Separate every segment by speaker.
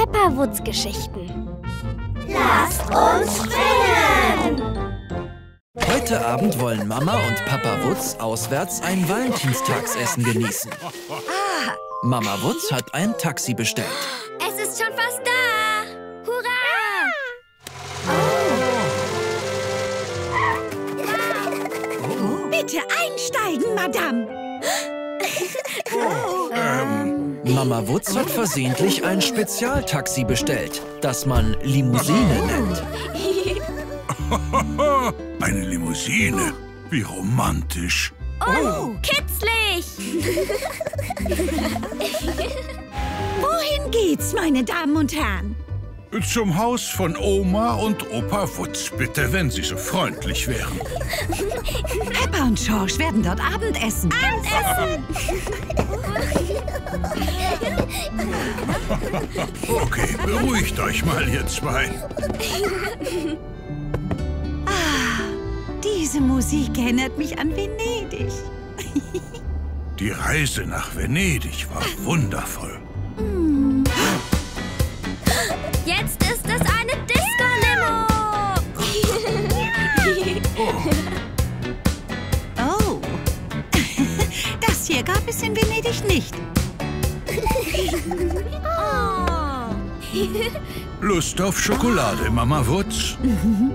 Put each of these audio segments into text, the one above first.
Speaker 1: Pepperwoods Geschichten.
Speaker 2: Lasst uns spinnen!
Speaker 3: Heute Abend wollen Mama und Papa Wutz auswärts ein Valentinstagsessen genießen. Mama Wutz hat ein Taxi bestellt.
Speaker 1: Es ist schon fast da. Hurra!
Speaker 4: Bitte einsteigen, Madame.
Speaker 3: Mama Wutz hat versehentlich ein Spezialtaxi bestellt, das man Limousine nennt.
Speaker 5: Eine Limousine. Wie romantisch.
Speaker 1: Oh, kitzlig!
Speaker 4: Wohin geht's, meine Damen und Herren?
Speaker 5: Zum Haus von Oma und Opa Wutz, bitte, wenn Sie so freundlich wären.
Speaker 4: Peppa und George werden dort Abendessen.
Speaker 1: Abendessen!
Speaker 5: Okay, beruhigt euch mal, ihr zwei.
Speaker 4: Diese Musik erinnert mich an Venedig.
Speaker 5: Die Reise nach Venedig war wundervoll.
Speaker 4: Hier gab es in Venedig nicht.
Speaker 1: oh.
Speaker 5: Lust auf Schokolade, Mama Wutz?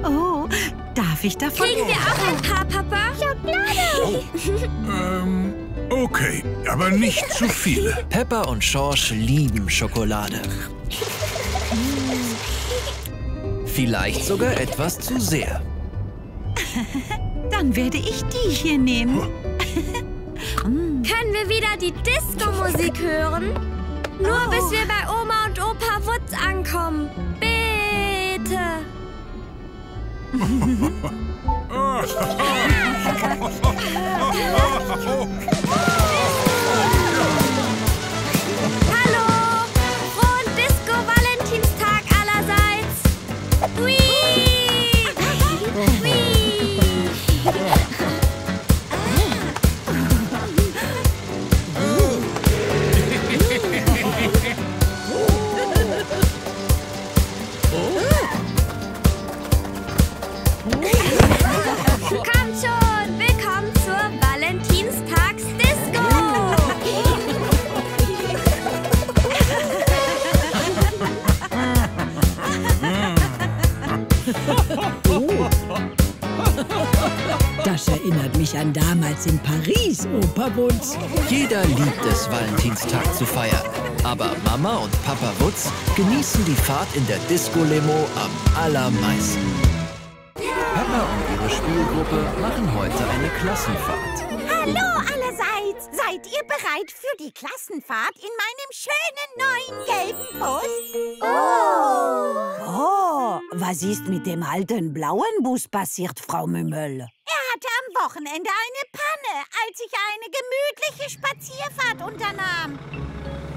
Speaker 4: Oh, darf ich davon?
Speaker 1: Kriegen wir auch ein paar, Papa? Schokolade!
Speaker 5: Ähm, okay, aber nicht zu viele.
Speaker 3: Peppa und George lieben Schokolade. Vielleicht sogar etwas zu sehr.
Speaker 4: Dann werde ich die hier nehmen.
Speaker 1: Können wir wieder die Disco-Musik hören? Nur bis wir bei Oma und Opa Wutz ankommen. Bitte! Hallo!
Speaker 6: Erinnert mich an damals in Paris, Opa Wutz.
Speaker 3: Jeder liebt es, Valentinstag zu feiern. Aber Mama und Papa Wutz genießen die Fahrt in der Disco-Limo am allermeisten. Peppa und ihre Spielgruppe machen heute eine Klassenfahrt.
Speaker 4: Hallo. Seid ihr bereit für die Klassenfahrt in meinem schönen neuen gelben Bus?
Speaker 6: Oh, was ist mit dem alten blauen Bus passiert, Frau Mümmel?
Speaker 4: Er hatte am Wochenende eine Panne, als ich eine gemütliche Spazierfahrt unternahm.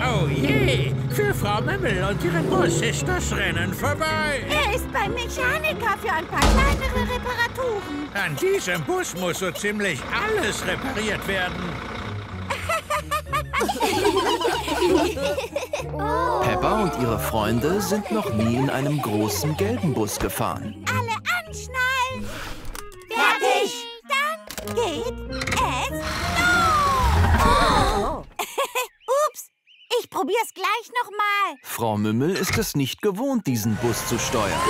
Speaker 7: Oh je, für Frau Mümmel und ihren Bus ist das Rennen vorbei.
Speaker 4: Er ist beim Mechaniker für ein paar kleinere Reparaturen.
Speaker 7: An diesem Bus muss so ziemlich alles repariert werden.
Speaker 3: Peppa und ihre Freunde sind noch nie in einem großen gelben Bus gefahren.
Speaker 4: Alle anschnallen. Fertig. Dann geht es los. Ups, ich probier's gleich noch mal.
Speaker 3: Frau Mümmel ist es nicht gewohnt, diesen Bus zu steuern.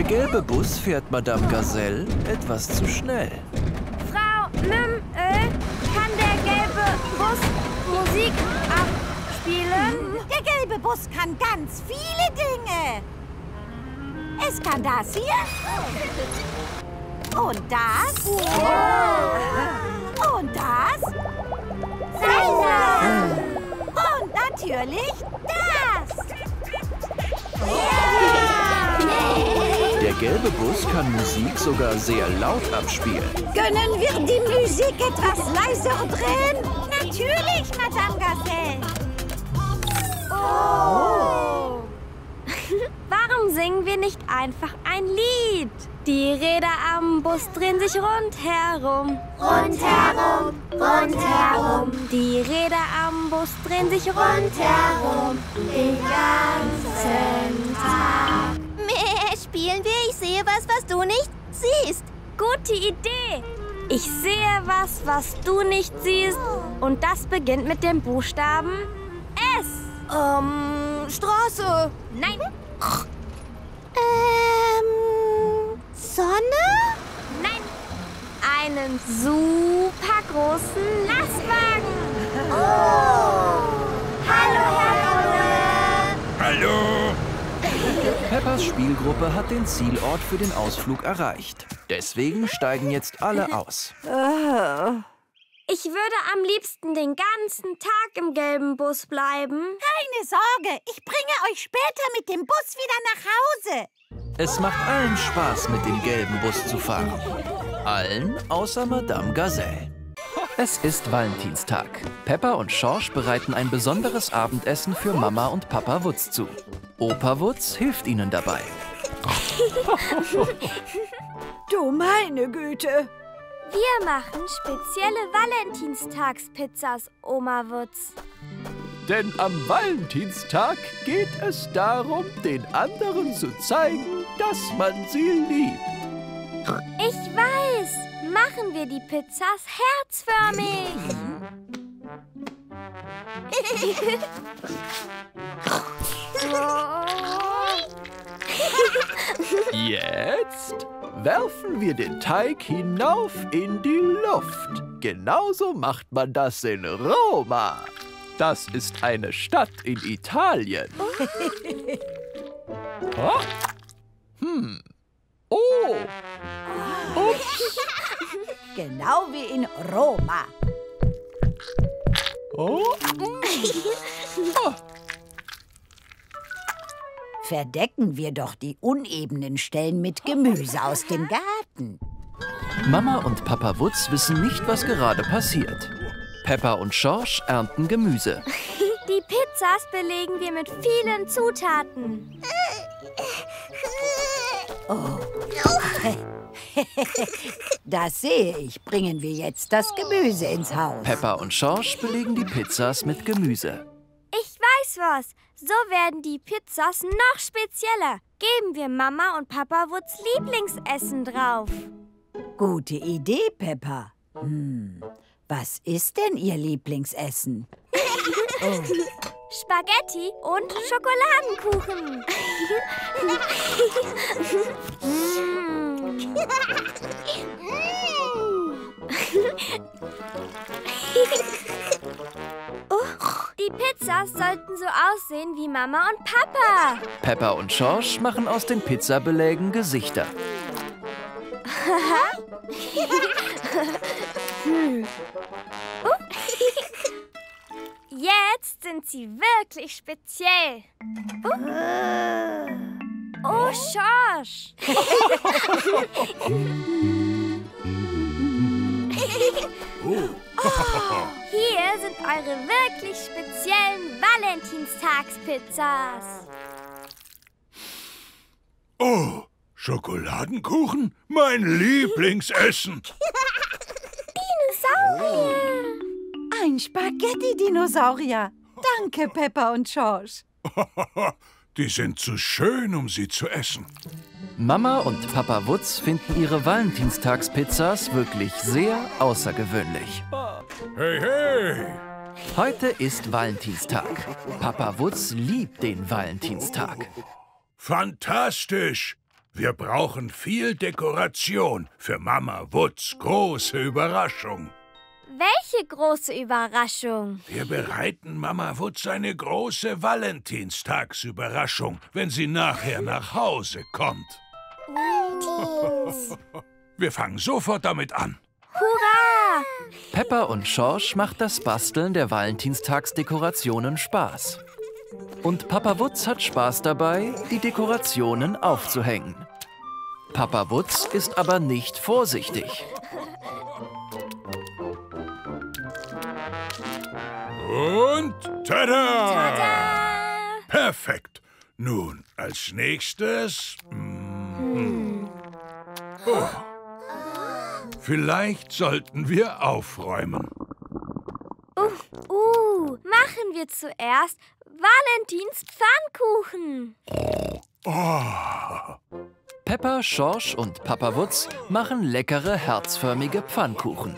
Speaker 3: Der gelbe Bus fährt Madame Gazelle etwas zu schnell.
Speaker 1: Frau Mümmel, kann der gelbe Bus Musik abspielen?
Speaker 4: Der gelbe Bus kann ganz viele Dinge. Es kann das hier. Und das. Und das. Und natürlich das.
Speaker 3: Der gelbe Bus kann Musik sogar sehr laut abspielen.
Speaker 4: Können wir die Musik etwas leiser drehen? Natürlich, Madame Gazelle. Oh.
Speaker 1: Warum singen wir nicht einfach ein Lied? Die Räder am Bus drehen sich rundherum.
Speaker 2: Rundherum, rundherum,
Speaker 1: Die Räder am Bus drehen sich rundherum.
Speaker 2: rundherum, den ganzen Tag.
Speaker 4: Spielen wir Ich sehe was, was du nicht siehst.
Speaker 1: Gute Idee. Ich sehe was, was du nicht siehst. Und das beginnt mit dem Buchstaben S.
Speaker 4: Ähm, Straße.
Speaker 1: Nein,
Speaker 4: Ähm, Sonne?
Speaker 1: nein. Einen super großen Lastwagen.
Speaker 2: Hallo, Herr
Speaker 5: Hallo!
Speaker 3: Peppas Spielgruppe hat den Zielort für den Ausflug erreicht. Deswegen steigen jetzt alle aus.
Speaker 1: Ich würde am liebsten den ganzen Tag im gelben Bus bleiben.
Speaker 4: Keine Sorge, ich bringe euch später mit dem Bus wieder nach Hause.
Speaker 3: Es macht allen Spaß, mit dem gelben Bus zu fahren. Allen außer Madame Gazelle. Es ist Valentinstag. Peppa und Schorsch bereiten ein besonderes Abendessen für Mama und Papa Wutz zu. Opa Wutz hilft ihnen dabei.
Speaker 6: Du meine Güte.
Speaker 1: Wir machen spezielle Valentinstagspizzas, Oma Wutz.
Speaker 3: Denn am Valentinstag geht es darum, den anderen zu zeigen, dass man sie liebt.
Speaker 1: Ich weiß. Machen wir die Pizzas herzförmig.
Speaker 3: Jetzt werfen wir den Teig hinauf in die Luft. Genauso macht man das in Roma. Das ist eine Stadt in Italien. Oh. Hm. Oh. Ups.
Speaker 4: Genau wie in Roma.
Speaker 3: Oh. Oh.
Speaker 4: Verdecken wir doch die unebenen Stellen mit Gemüse aus dem Garten.
Speaker 3: Mama und Papa Wutz wissen nicht, was gerade passiert. Peppa und Schorsch ernten Gemüse.
Speaker 1: Die Pizzas belegen wir mit vielen Zutaten.
Speaker 4: Das sehe ich. Bringen wir jetzt das Gemüse ins Haus.
Speaker 3: Peppa und Schorsch belegen die Pizzas mit Gemüse.
Speaker 1: Ich weiß was. So werden die Pizzas noch spezieller. Geben wir Mama und Papa Wutz Lieblingsessen drauf.
Speaker 4: Gute Idee, Peppa. Hm, was ist denn Ihr Lieblingsessen?
Speaker 1: Spaghetti und Schokoladenkuchen. oh, die Pizzas sollten so aussehen wie Mama und Papa.
Speaker 3: Peppa und Schorsch machen aus den Pizzabelägen Gesichter.
Speaker 1: Jetzt sind sie wirklich speziell. Oh, oh Schorsch. Hier sind eure wirklich speziellen Valentinstagspizzas.
Speaker 5: Oh, Schokoladenkuchen? Mein Lieblingsessen.
Speaker 4: Ein Spaghetti-Dinosaurier. Danke, Peppa und George.
Speaker 5: Die sind zu schön, um sie zu essen.
Speaker 3: Mama und Papa Wutz finden ihre Valentinstagspizzas wirklich sehr außergewöhnlich.
Speaker 5: Hey, hey!
Speaker 3: Heute ist Valentinstag. Papa Wutz liebt den Valentinstag.
Speaker 5: Fantastisch! Wir brauchen viel Dekoration für Mama Wutz große Überraschung.
Speaker 1: Welche große Überraschung.
Speaker 5: Wir bereiten Mama Wutz eine große Valentinstagsüberraschung, wenn sie nachher nach Hause kommt. Wir fangen sofort damit an.
Speaker 1: Hurra!
Speaker 3: Peppa und Schorsch macht das Basteln der Valentinstagsdekorationen Spaß. Und Papa Wutz hat Spaß dabei, die Dekorationen aufzuhängen. Papa Wutz ist aber nicht vorsichtig.
Speaker 5: Und tada!
Speaker 1: Tada!
Speaker 5: Perfekt. Nun, als nächstes. mm, Oh. Vielleicht sollten wir aufräumen.
Speaker 1: Uh, machen wir zuerst Valentins Pfannkuchen.
Speaker 3: Peppa, Schorsch und Papa Wutz machen leckere herzförmige Pfannkuchen.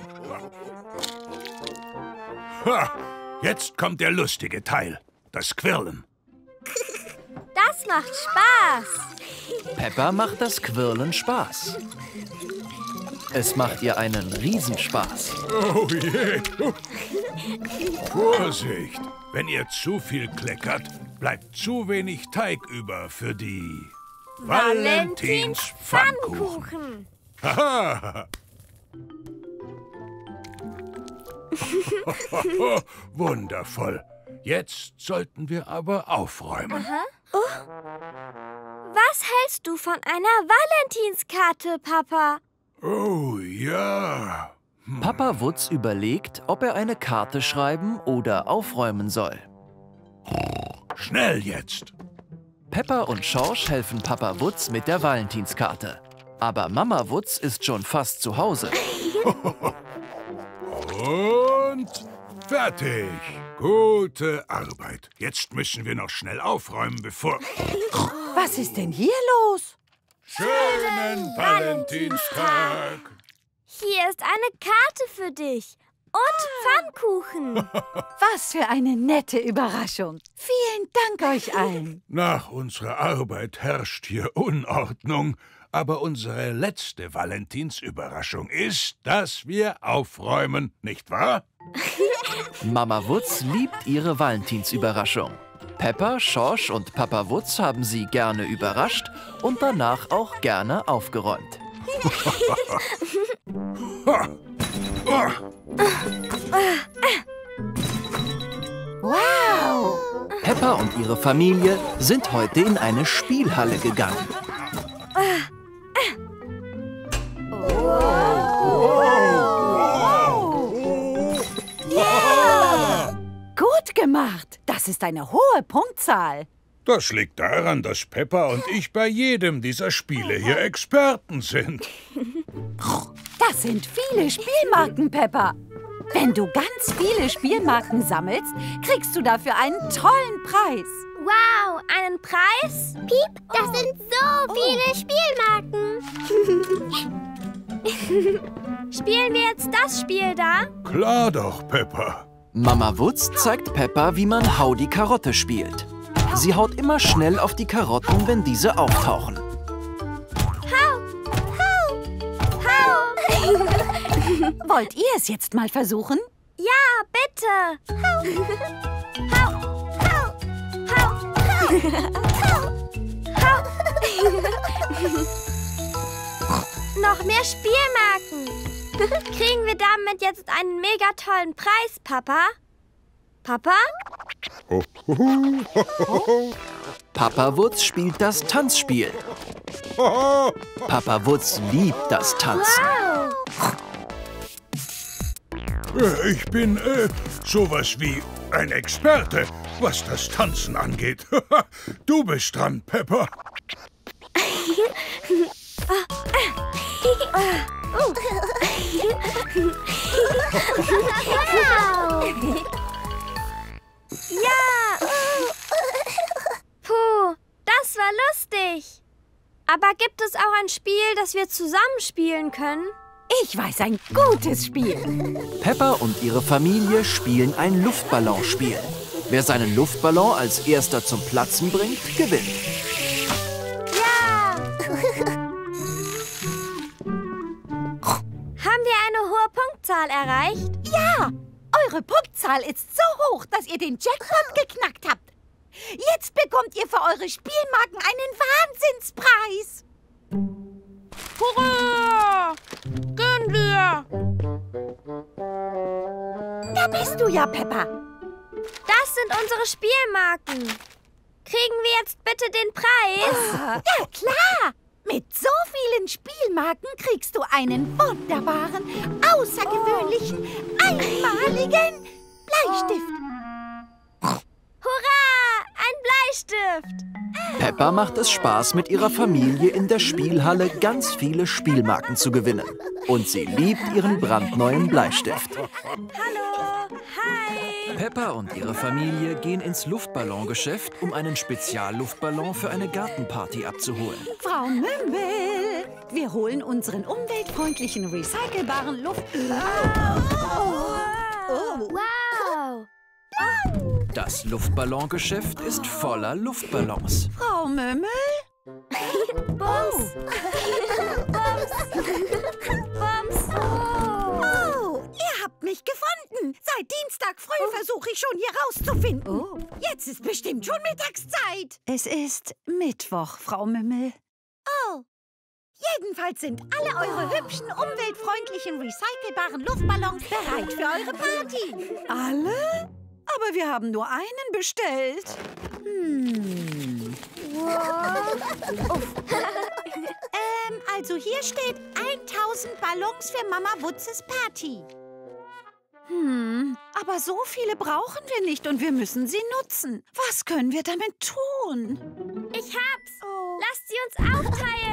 Speaker 5: Ha, jetzt kommt der lustige Teil. Das Quirlen.
Speaker 1: Das macht Spaß.
Speaker 3: Peppa macht das Quirlen Spaß. Es macht ihr einen Riesenspaß.
Speaker 5: Oh je. Vorsicht! Wenn ihr zu viel kleckert, bleibt zu wenig Teig über für die Valentins Pfannkuchen. Haha. Wundervoll. Jetzt sollten wir aber aufräumen.
Speaker 1: Was hältst du von einer Valentinskarte, Papa?
Speaker 5: Oh ja.
Speaker 3: Papa Wutz überlegt, ob er eine Karte schreiben oder aufräumen soll.
Speaker 5: Schnell jetzt.
Speaker 3: Peppa und Schorsch helfen Papa Wutz mit der Valentinskarte. Aber Mama Wutz ist schon fast zu Hause.
Speaker 5: Und fertig. Gute Arbeit. Jetzt müssen wir noch schnell aufräumen, bevor...
Speaker 4: Was ist denn hier los?
Speaker 5: Schönen Valentinstag.
Speaker 1: Hier ist eine Karte für dich. Und Pfannkuchen.
Speaker 4: Was für eine nette Überraschung. Vielen Dank euch allen.
Speaker 5: Nach unserer Arbeit herrscht hier Unordnung, aber unsere letzte Valentinsüberraschung ist, dass wir aufräumen, nicht wahr?
Speaker 3: Mama Wutz liebt ihre Valentinsüberraschung. Peppa, Schorsch und Papa Wutz haben sie gerne überrascht und danach auch gerne aufgeräumt.
Speaker 4: Wow.
Speaker 3: Peppa und ihre Familie sind heute in eine Spielhalle gegangen.
Speaker 4: Gut gemacht. Das ist eine hohe Punktzahl.
Speaker 5: das liegt daran, dass Peppa und ich bei jedem dieser Spiele hier Experten sind.
Speaker 4: Das sind viele Spielmarken, Peppa. Wenn du ganz viele Spielmarken sammelst, kriegst du dafür einen tollen Preis.
Speaker 1: Wow, einen Preis?
Speaker 2: Piep, das sind so viele Spielmarken.
Speaker 1: Spielen wir jetzt das Spiel da?
Speaker 5: Klar doch, Peppa.
Speaker 3: Mama Wutz zeigt Peppa, wie man Hau die Karotte spielt. Sie haut immer schnell auf die Karotten, wenn diese auftauchen.
Speaker 1: Hau! Hau!
Speaker 4: Wollt ihr es jetzt mal versuchen?
Speaker 1: Ja, bitte! Hau! Hau! Hau! Noch mehr Spielmarken! Kriegen wir damit jetzt einen mega tollen Preis, Papa? Papa?
Speaker 3: Papa Wutz spielt das Tanzspiel. Papa Wutz liebt das Tanzen.
Speaker 5: Äh, Ich bin äh, sowas wie ein Experte, was das Tanzen angeht. du bist dran, Peppa.
Speaker 1: Ja! Puh, das war lustig. Aber gibt es auch ein Spiel, das wir zusammen spielen können?
Speaker 4: Ich weiß ein gutes Spiel.
Speaker 3: Peppa und ihre Familie spielen ein Luftballonspiel. Wer seinen Luftballon als erster zum Platzen bringt, gewinnt.
Speaker 1: Ja! Haben wir eine hohe Punktzahl erreicht?
Speaker 4: Ja, eure Punktzahl ist so hoch, dass ihr den Jackpot geknackt habt. Jetzt bekommt ihr für eure Spielmarken einen Wahnsinnspreis.
Speaker 1: Hurra! Gehen wir!
Speaker 4: Da bist du ja, Peppa.
Speaker 1: Das sind unsere Spielmarken. Kriegen wir jetzt bitte den Preis?
Speaker 4: Ja, klar. Mit so vielen Spielmarken kriegst du einen wunderbaren, außergewöhnlichen, einmaligen Bleistift.
Speaker 1: Hurra! Ein Bleistift!
Speaker 3: Peppa macht es Spaß, mit ihrer Familie in der Spielhalle ganz viele Spielmarken zu gewinnen. Und sie liebt ihren brandneuen Bleistift.
Speaker 1: Hallo. Hi.
Speaker 3: Peppa und ihre Familie gehen ins Luftballongeschäft, um einen Spezialluftballon für eine Gartenparty abzuholen.
Speaker 4: Frau Mümmel, wir holen unseren umweltfreundlichen, recycelbaren Luft... Oh.
Speaker 2: Wow.
Speaker 3: Das Luftballongeschäft ist voller Luftballons.
Speaker 4: Frau Mümmel?
Speaker 1: Bums. Bums.
Speaker 4: Oh, ihr habt mich gefunden. Seit Dienstag früh versuche ich schon hier rauszufinden. Jetzt ist bestimmt schon Mittagszeit. Es ist Mittwoch, Frau Mümmel. Oh. Jedenfalls sind alle eure hübschen, umweltfreundlichen, recycelbaren Luftballons bereit für eure Party. Alle? Aber wir haben nur einen bestellt. Hm. ähm, also hier steht 1000 Ballons für Mama Wutzes Party. Hm, aber so viele brauchen wir nicht und wir müssen sie nutzen. Was können wir damit tun?
Speaker 1: Ich hab's. Lasst sie uns aufteilen.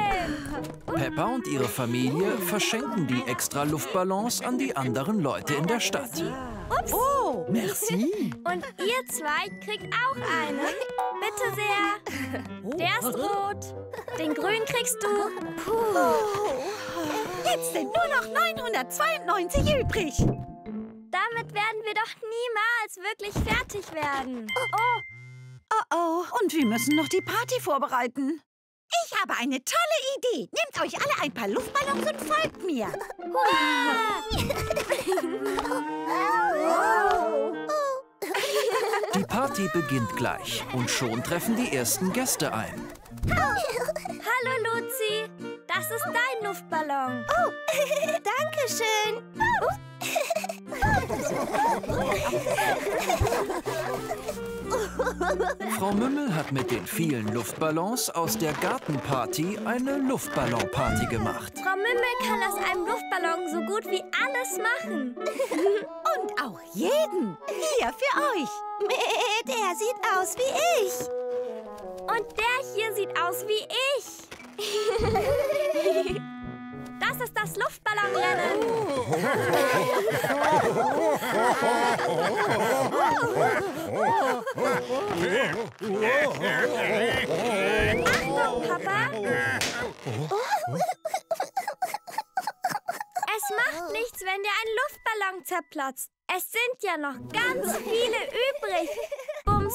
Speaker 3: Peppa und ihre Familie verschenken die extra Luftballons an die anderen Leute in der Stadt.
Speaker 4: Oh, merci.
Speaker 1: Und ihr zwei kriegt auch einen. Bitte sehr. Der ist rot. Den grün kriegst du.
Speaker 4: Jetzt sind nur noch 992 übrig.
Speaker 1: Damit werden wir doch niemals wirklich fertig werden. Oh,
Speaker 4: Oh oh, und wir müssen noch die Party vorbereiten. Ich habe eine tolle Idee. Nehmt euch alle ein paar Luftballons und folgt mir.
Speaker 3: Die Party beginnt gleich und schon treffen die ersten Gäste ein.
Speaker 1: hallo Luzi. Das ist dein Luftballon.
Speaker 2: Oh, Dankeschön.
Speaker 3: Frau Mümmel hat mit den vielen Luftballons aus der Gartenparty eine Luftballonparty gemacht.
Speaker 1: Frau Mümmel kann aus einem Luftballon so gut wie alles machen.
Speaker 4: Und auch jeden. Hier für euch.
Speaker 2: Der sieht aus wie ich.
Speaker 1: Und der hier sieht aus wie ich. Das ist das Luftballonrennen. Achtung, Papa. Es macht nichts, wenn dir ein Luftballon zerplatzt. Es sind ja noch ganz viele übrig. Bums.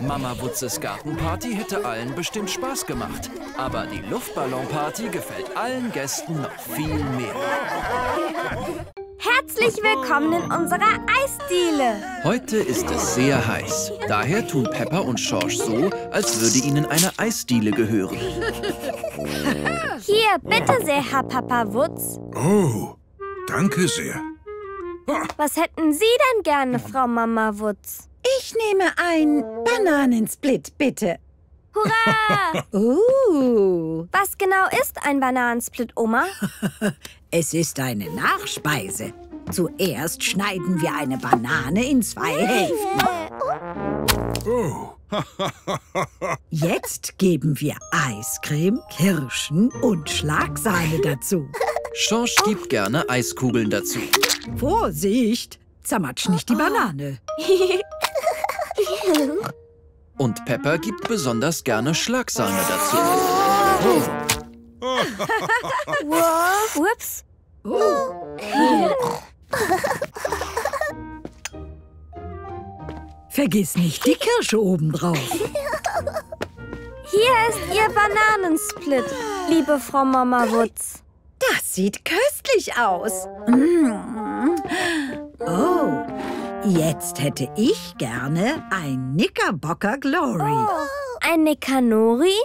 Speaker 3: Mama Wutzes Gartenparty hätte allen bestimmt Spaß gemacht. Aber die Luftballonparty gefällt allen Gästen noch viel mehr.
Speaker 1: Herzlich willkommen in unserer Eisdiele.
Speaker 3: Heute ist es sehr heiß. Daher tun Peppa und Schorsch so, als würde ihnen eine Eisdiele gehören.
Speaker 1: Hier, bitte sehr, Herr Papa Wutz.
Speaker 5: Oh, danke sehr.
Speaker 1: Was hätten Sie denn gerne, Frau Mama Wutz?
Speaker 4: Ich nehme ein Bananensplit, bitte.
Speaker 1: Hurra!
Speaker 4: Uh,
Speaker 1: Was genau ist ein Bananensplit, Oma?
Speaker 6: Es ist eine Nachspeise. Zuerst schneiden wir eine Banane in zwei Hälften.
Speaker 5: Oh,
Speaker 6: Jetzt geben wir Eiscreme, Kirschen und Schlagsahne dazu.
Speaker 3: Schorsch gibt gerne Eiskugeln dazu.
Speaker 6: Vorsicht! Zermatsch nicht die Banane.
Speaker 3: Und Peppa gibt besonders gerne Schlagsahne dazu.
Speaker 1: Ups.
Speaker 6: Vergiss nicht die Kirsche obendrauf.
Speaker 1: Hier ist Ihr Bananensplit, liebe Frau Mama Wutz.
Speaker 4: das sieht köstlich aus.
Speaker 6: Oh, jetzt hätte ich gerne ein Knickerbocker Glory.
Speaker 1: Ein Nikanori?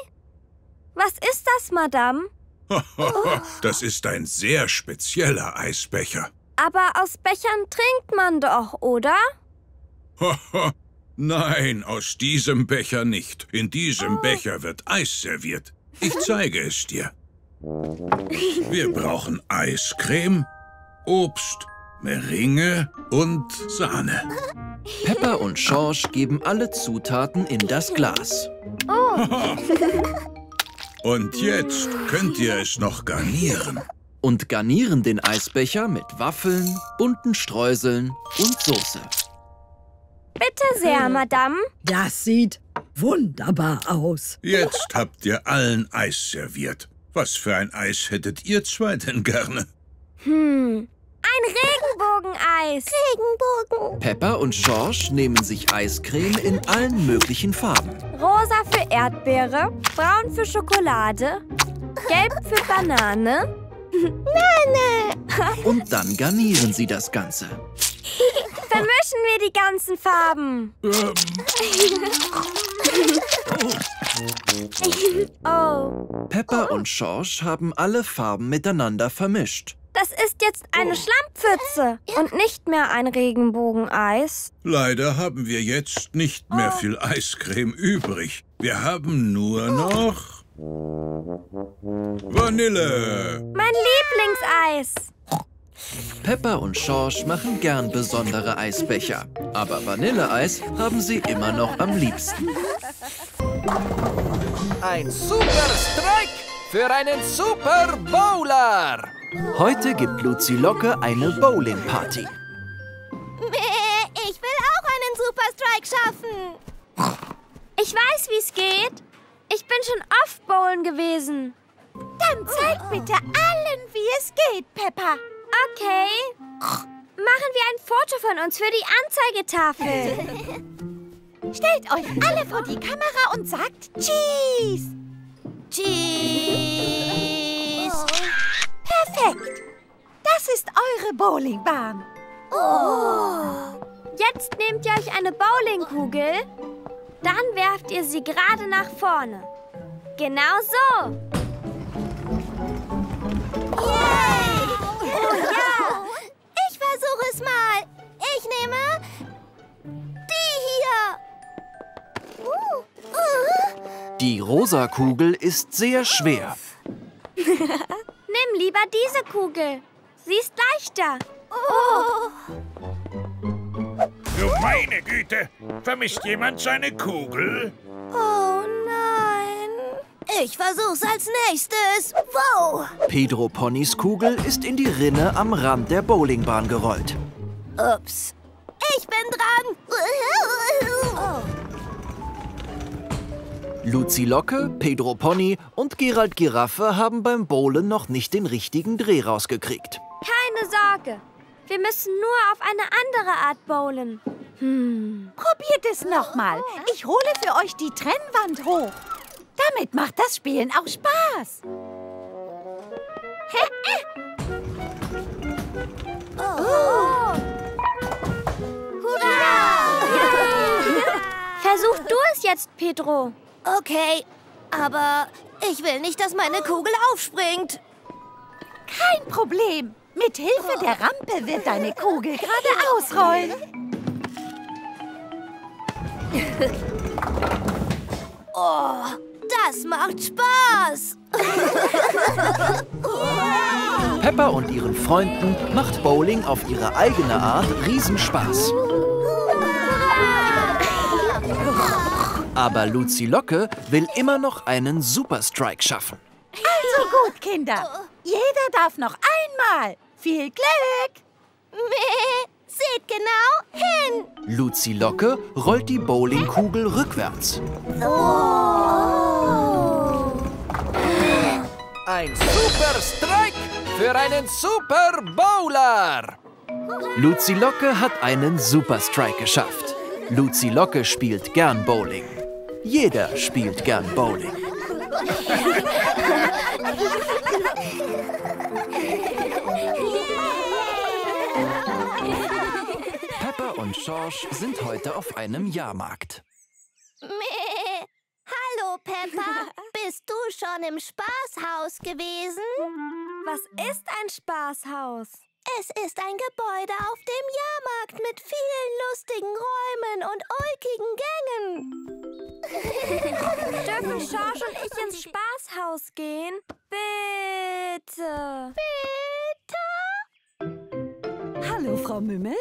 Speaker 1: Was ist das, Madame?
Speaker 5: das ist ein sehr spezieller Eisbecher.
Speaker 1: Aber aus Bechern trinkt man doch, oder?
Speaker 5: Nein, aus diesem Becher nicht. In diesem Becher wird Eis serviert. Ich zeige es dir. Wir brauchen Eiscreme, Obst, Meringe und Sahne.
Speaker 3: Peppa und Schorsch geben alle Zutaten in das Glas.
Speaker 5: Und jetzt könnt ihr es noch garnieren.
Speaker 3: Und garnieren den Eisbecher mit Waffeln, bunten Streuseln und Soße.
Speaker 1: Bitte sehr, Madame.
Speaker 6: Das sieht wunderbar aus.
Speaker 5: Jetzt habt ihr allen Eis serviert. Was für ein Eis hättet ihr zwei denn gerne?
Speaker 1: Hm, ein Regenbogeneis.
Speaker 2: Regenbogen.
Speaker 3: Peppa und Schorsch nehmen sich Eiscreme in allen möglichen Farben.
Speaker 1: Rosa für Erdbeere, braun für Schokolade, gelb für Banane.
Speaker 3: Und dann garnieren sie das Ganze.
Speaker 1: Vermischen wir die ganzen Farben. Oh,
Speaker 3: Peppa und Schorsch haben alle Farben miteinander vermischt.
Speaker 1: das ist jetzt eine Schlammpfütze und nicht mehr ein Regenbogeneis.
Speaker 5: Leider haben wir jetzt nicht mehr viel Eiscreme übrig. Wir haben nur noch Vanille.
Speaker 1: Mein Lieblingseis.
Speaker 3: Peppa und Schorsch machen gern besondere Eisbecher. Aber Vanilleeis haben sie immer noch am liebsten.
Speaker 8: Ein Super Strike für einen Super Bowler.
Speaker 3: Heute gibt Luzi Locke eine Bowling-Party.
Speaker 2: Ich will auch einen Superstrike schaffen.
Speaker 1: Ich weiß, wie es geht. Ich bin schon oft bowlen gewesen.
Speaker 4: Dann zeig bitte allen, wie es geht, Peppa.
Speaker 1: Okay. Machen wir ein Foto von uns für die Anzeigetafel.
Speaker 4: Stellt euch alle vor die Kamera und sagt Cheese.
Speaker 2: Cheese.
Speaker 4: Perfekt. Das ist eure Bowlingbahn.
Speaker 1: Jetzt nehmt ihr euch eine Bowlingkugel, dann werft ihr sie gerade nach vorne. Genau so.
Speaker 2: Ich versuche es mal. Ich nehme die hier. Uh, uh.
Speaker 3: Die rosa Kugel ist sehr schwer.
Speaker 1: Nimm lieber diese Kugel. Sie ist leichter.
Speaker 7: Du meine Güte, vermisst jemand seine Kugel?
Speaker 2: Oh nein. Ich versuch's als nächstes. Wow.
Speaker 3: Pedro Ponys Kugel ist in die Rinne am Rand der Bowlingbahn gerollt.
Speaker 2: Ups. Ich bin dran.
Speaker 3: Luzi Locke, Pedro Pony und Gerald Giraffe haben beim Bowlen noch nicht den richtigen Dreh rausgekriegt.
Speaker 1: Keine Sorge. Wir müssen nur auf eine andere Art bowlen.
Speaker 4: Probiert es nochmal. Ich hole für euch die Trennwand hoch. Damit macht das Spielen auch Spaß.
Speaker 1: Versuch du es jetzt, Pedro.
Speaker 2: Okay, aber ich will nicht, dass meine Kugel aufspringt.
Speaker 4: Kein Problem. Mit Hilfe der Rampe wird deine Kugel gerade ausrollen.
Speaker 2: Das macht Spaß.
Speaker 3: Peppa und ihren Freunden macht Bowling auf ihre eigene Art Riesenspaß. Aber Luzi Locke will immer noch einen Superstrike schaffen.
Speaker 4: Also gut, Kinder. Jeder darf noch einmal. Viel Glück.
Speaker 2: Meh, seht genau hin.
Speaker 3: Luzi Locke rollt die Bowlingkugel rückwärts.
Speaker 8: Ein Super Strike für einen Super Bowler.
Speaker 3: Luzi Locke hat einen Superstrike geschafft. Luzi Locke spielt gern Bowling. Jeder spielt gern Bowling. Peppa und Schorsch sind heute auf einem Jahrmarkt.
Speaker 2: Meh. Hallo, Peppa. Bist du schon im Spaßhaus gewesen?
Speaker 1: Was ist ein Spaßhaus?
Speaker 2: Es ist ein Gebäude auf dem Jahrmarkt mit vielen lustigen Räumen und ulkigen Gängen.
Speaker 1: Dürfen Schorsch und ich ins Spaßhaus gehen? Bitte.
Speaker 4: Hallo, Frau Mümmel.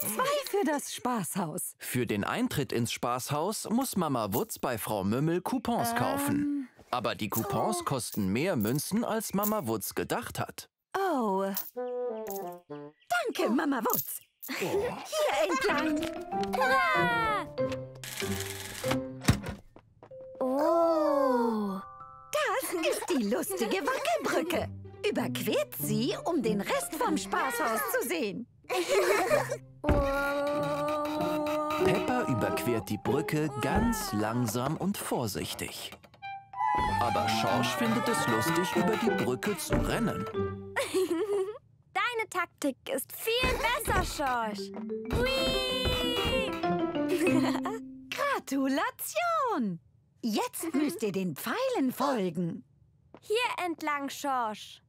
Speaker 4: Zwei für das Spaßhaus.
Speaker 3: Für den Eintritt ins Spaßhaus muss Mama Wutz bei Frau Mümmel Coupons kaufen. Aber die Coupons kosten mehr Münzen, als Mama Wutz gedacht hat.
Speaker 4: Oh. Danke, Mama Wutz. Hier entlang.
Speaker 1: Oh.
Speaker 4: Das ist die lustige Wackelbrücke. Überquert sie, um den Rest vom Spaßhaus zu sehen.
Speaker 3: Peppa überquert die Brücke ganz langsam und vorsichtig. Aber Schorsch findet es lustig, über die Brücke zu rennen.
Speaker 1: Deine Taktik ist viel besser, Schorsch. Hui!
Speaker 4: Gratulation! Jetzt müsst ihr den Pfeilen folgen.
Speaker 1: Hier entlang, Schorsch.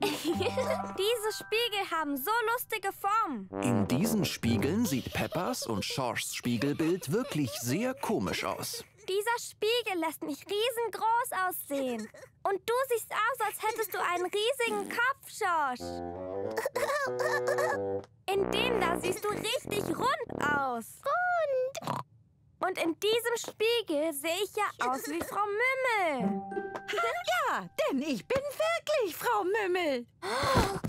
Speaker 1: Diese Spiegel haben so lustige Formen.
Speaker 3: In diesen Spiegeln sieht Peppas und Schorschs Spiegelbild wirklich sehr komisch aus.
Speaker 1: Dieser Spiegel lässt mich riesengroß aussehen. Und du siehst aus, als hättest du einen riesigen Kopf, Schorsch. In dem da siehst du richtig rund aus. Rund. Und in diesem Spiegel sehe ich ja aus wie Frau Mümmel.
Speaker 4: Ja, denn ich bin wirklich Frau Mümmel.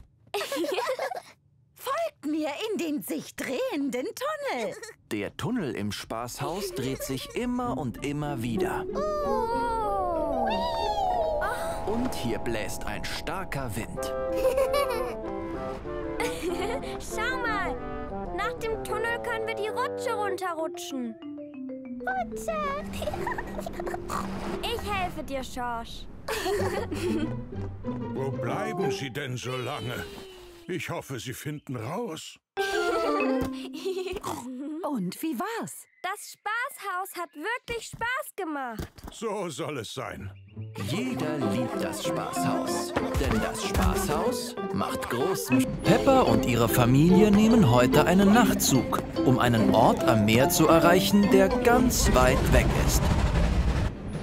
Speaker 4: Folgt mir in den sich drehenden Tunnel.
Speaker 3: Der Tunnel im Spaßhaus dreht sich immer und immer wieder. Und hier bläst ein starker Wind.
Speaker 1: Schau mal. Nach dem Tunnel können wir die Rutsche runterrutschen. Rutsche. Ich helfe dir, Schorsch.
Speaker 5: Wo bleiben Sie denn so lange? Ich hoffe, Sie finden raus.
Speaker 4: Und wie war's?
Speaker 1: Das Spaßhaus hat wirklich Spaß gemacht.
Speaker 5: So soll es sein.
Speaker 3: Jeder liebt das Spaßhaus. Denn das Spaßhaus macht großen... Peppa und ihre Familie nehmen heute einen Nachtzug, um einen Ort am Meer zu erreichen, der ganz weit weg ist.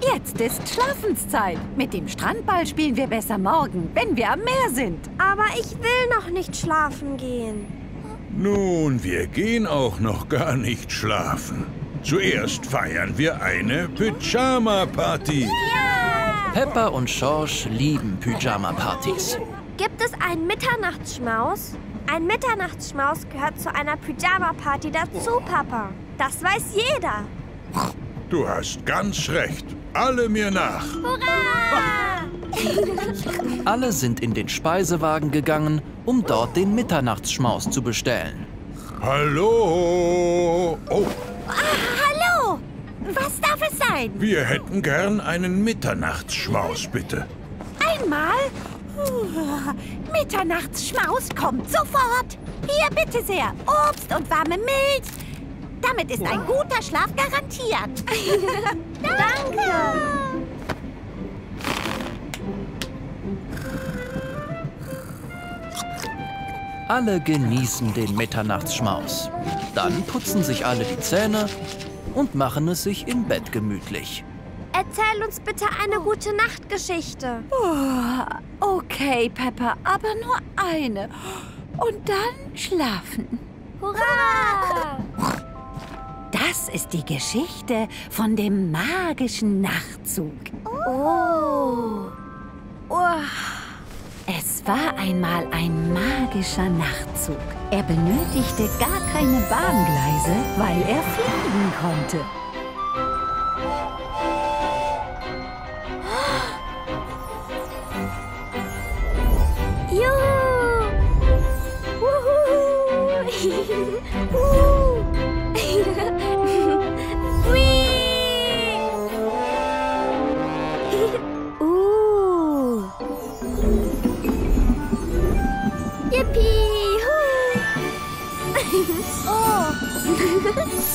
Speaker 4: Jetzt ist Schlafenszeit. Mit dem Strandball spielen wir besser morgen, wenn wir am Meer sind.
Speaker 1: Aber ich will noch nicht schlafen gehen.
Speaker 5: Nun, wir gehen auch noch gar nicht schlafen. Zuerst feiern wir eine Pyjama-Party.
Speaker 3: Peppa und Schorsch lieben Pyjama-Partys.
Speaker 1: Gibt es einen Mitternachtsschmaus? Ein Mitternachtsschmaus gehört zu einer Pyjama-Party dazu, Papa. Das weiß jeder.
Speaker 5: Du hast ganz recht. Alle mir nach.
Speaker 1: Hurra!
Speaker 3: Alle sind in den Speisewagen gegangen, um dort den Mitternachtsschmaus zu bestellen.
Speaker 5: Hallo. Oh,
Speaker 4: Hallo! Was darf es sein?
Speaker 5: wir hätten gern einen Mitternachtsschmaus, bitte.
Speaker 4: Einmal? Mitternachtsschmaus kommt sofort. Hier, bitte sehr. Obst und warme Milch. Damit ist ein guter Schlaf garantiert.
Speaker 1: Danke!
Speaker 3: Alle genießen den Mitternachtsschmaus. Dann putzen sich alle die Zähne und machen es sich im Bett gemütlich.
Speaker 1: Erzähl uns bitte eine gute Nachtgeschichte.
Speaker 4: Okay, Pepper, aber nur eine. Und dann schlafen.
Speaker 1: Hurra!
Speaker 4: Das ist die Geschichte von dem magischen Nachtzug.
Speaker 1: Oh.
Speaker 4: Es war einmal ein magischer Nachtzug. Er benötigte gar keine Bahngleise, weil er fliegen konnte.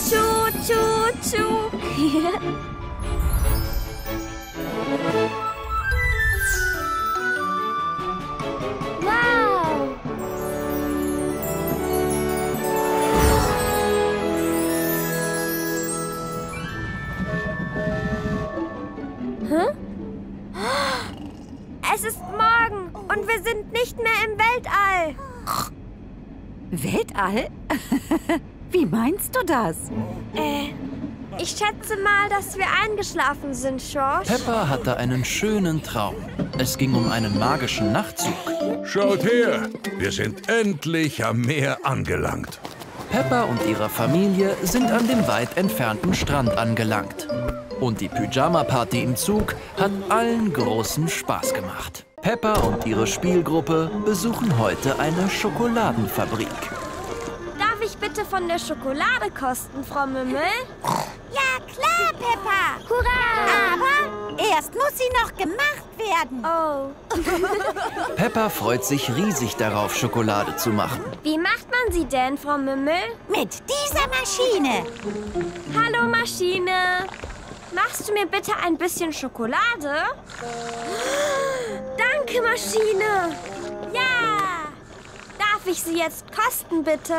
Speaker 1: Tschu, tschu, tschu! Es ist morgen und wir sind nicht mehr im Weltall.
Speaker 4: Weltall? Wie meinst du das?
Speaker 1: Äh, ich schätze mal, dass wir eingeschlafen sind, Schorsch.
Speaker 3: Peppa hatte einen schönen Traum. Es ging um einen magischen Nachtzug.
Speaker 5: Schaut her, wir sind endlich am Meer angelangt.
Speaker 3: Peppa und ihre Familie sind an dem weit entfernten Strand angelangt. Und die Pyjama-Party im Zug hat allen großen Spaß gemacht. Peppa und ihre Spielgruppe besuchen heute eine Schokoladenfabrik.
Speaker 1: Bitte von der Schokolade kosten, Frau Mümmel?
Speaker 2: Ja, klar, Peppa.
Speaker 1: Hurra!
Speaker 2: Aber erst muss sie noch gemacht werden.
Speaker 1: Oh,
Speaker 3: Peppa freut sich riesig darauf, Schokolade zu machen.
Speaker 1: wie macht man sie denn, Frau Mümmel?
Speaker 2: Mit dieser Maschine.
Speaker 1: Hallo, Maschine. Machst du mir bitte ein bisschen Schokolade? Danke, Maschine. Ja. Darf ich sie jetzt kosten, bitte?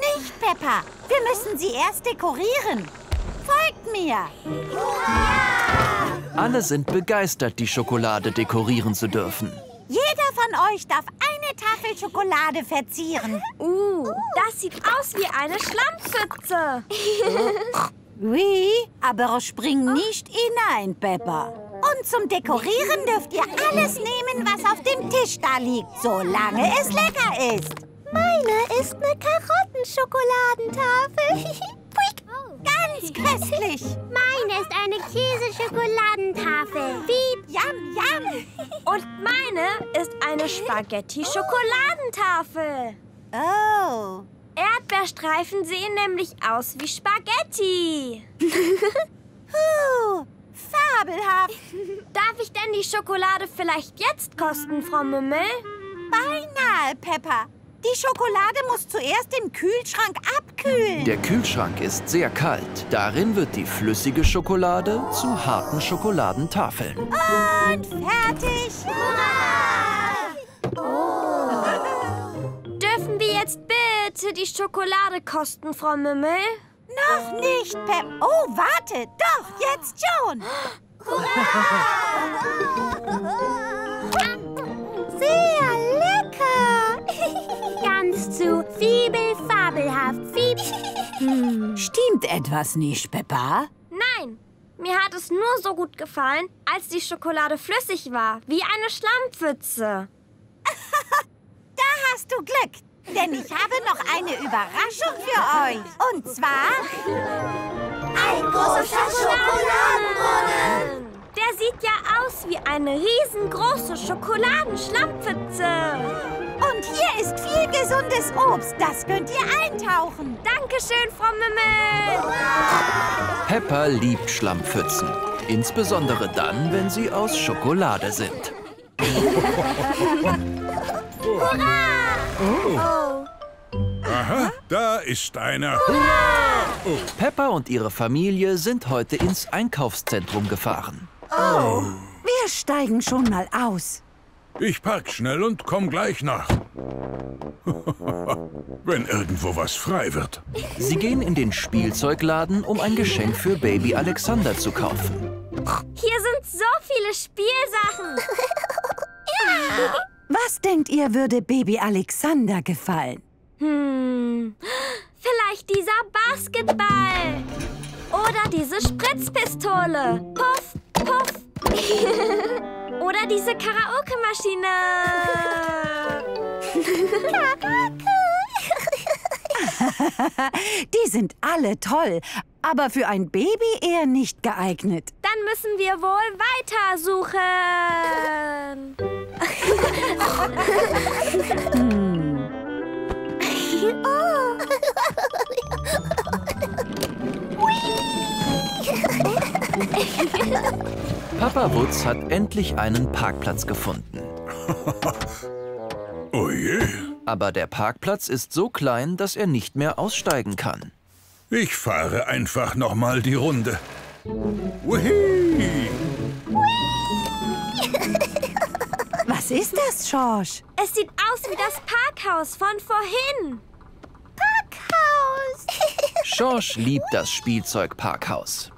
Speaker 2: Nicht, Peppa. Wir müssen sie erst dekorieren. Folgt mir.
Speaker 3: Alle sind begeistert, die Schokolade dekorieren zu dürfen.
Speaker 2: Jeder von euch darf eine Tafel Schokolade verzieren.
Speaker 1: Uh, das sieht aus wie eine Schlammpfütze.
Speaker 4: Oui, aber spring nicht hinein, Peppa.
Speaker 2: Und zum Dekorieren dürft ihr alles nehmen, was auf dem Tisch da liegt, solange es lecker ist. Meine ist eine Karottenschekoladentafel. Ganz köstlich.
Speaker 9: Meine ist eine Käseschokoladentafel.
Speaker 2: Piep, yam, yam.
Speaker 1: Und meine ist eine Spaghetti-Schokoladentafel.
Speaker 2: Oh.
Speaker 1: Erdbeerstreifen sehen nämlich aus wie Spaghetti.
Speaker 2: Puh, fabelhaft.
Speaker 1: Darf ich denn die Schokolade vielleicht jetzt kosten, Frau Mümmel?
Speaker 2: Beinahe, Peppa. Die Schokolade muss zuerst im Kühlschrank abkühlen.
Speaker 3: Der Kühlschrank ist sehr kalt. Darin wird die flüssige Schokolade zu harten Schokoladentafeln.
Speaker 2: Und fertig.
Speaker 1: Dürfen wir jetzt bitte die Schokolade kosten, Frau Mümmel?
Speaker 2: Noch nicht, Pep. Oh, warte. Doch, jetzt schon. Sehr
Speaker 9: Zu fiebelfabelhaft. Fieb.
Speaker 4: Stimmt etwas nicht, Peppa?
Speaker 1: Nein, mir hat es nur so gut gefallen, als die Schokolade flüssig war, wie eine Schlammpfütze.
Speaker 2: Da hast du Glück. Denn ich habe noch eine Überraschung für euch. Und zwar... Ein großer Schokoladenbrunnen.
Speaker 1: Der sieht ja aus wie eine riesengroße Schokoladenschlammpfütze.
Speaker 2: Und hier ist viel gesundes Obst. Das könnt ihr eintauchen.
Speaker 1: Dankeschön, Frau Mümmel.
Speaker 3: Peppa liebt Schlammpfützen. Insbesondere dann, wenn sie aus Schokolade sind.
Speaker 5: Aha, da ist einer.
Speaker 3: Peppa und ihre Familie sind heute ins Einkaufszentrum gefahren.
Speaker 4: Wir steigen schon mal aus.
Speaker 5: Ich park schnell und komm gleich nach. Wenn irgendwo was frei wird.
Speaker 3: Sie gehen in den Spielzeugladen, um ein Geschenk für Baby Alexander zu kaufen.
Speaker 1: Hier sind so viele Spielsachen.
Speaker 4: Was denkt ihr, würde Baby Alexander gefallen?
Speaker 1: Hm, vielleicht dieser Basketball. Oder diese Spritzpistole. Puff, puff. Oder diese Karaoke-Maschine.
Speaker 4: Die sind alle toll, aber für ein Baby eher nicht geeignet.
Speaker 1: Dann müssen wir wohl weitersuchen.
Speaker 3: Papa Wutz hat endlich einen Parkplatz gefunden.
Speaker 5: Oh je,
Speaker 3: Aber der Parkplatz ist so klein, dass er nicht mehr aussteigen kann.
Speaker 5: ich fahre einfach noch mal die Runde. Wuhi!
Speaker 4: Was ist das, Schorsch?
Speaker 1: Es sieht aus wie das Parkhaus von vorhin.
Speaker 2: Parkhaus.
Speaker 3: Schorsch liebt das Spielzeugparkhaus.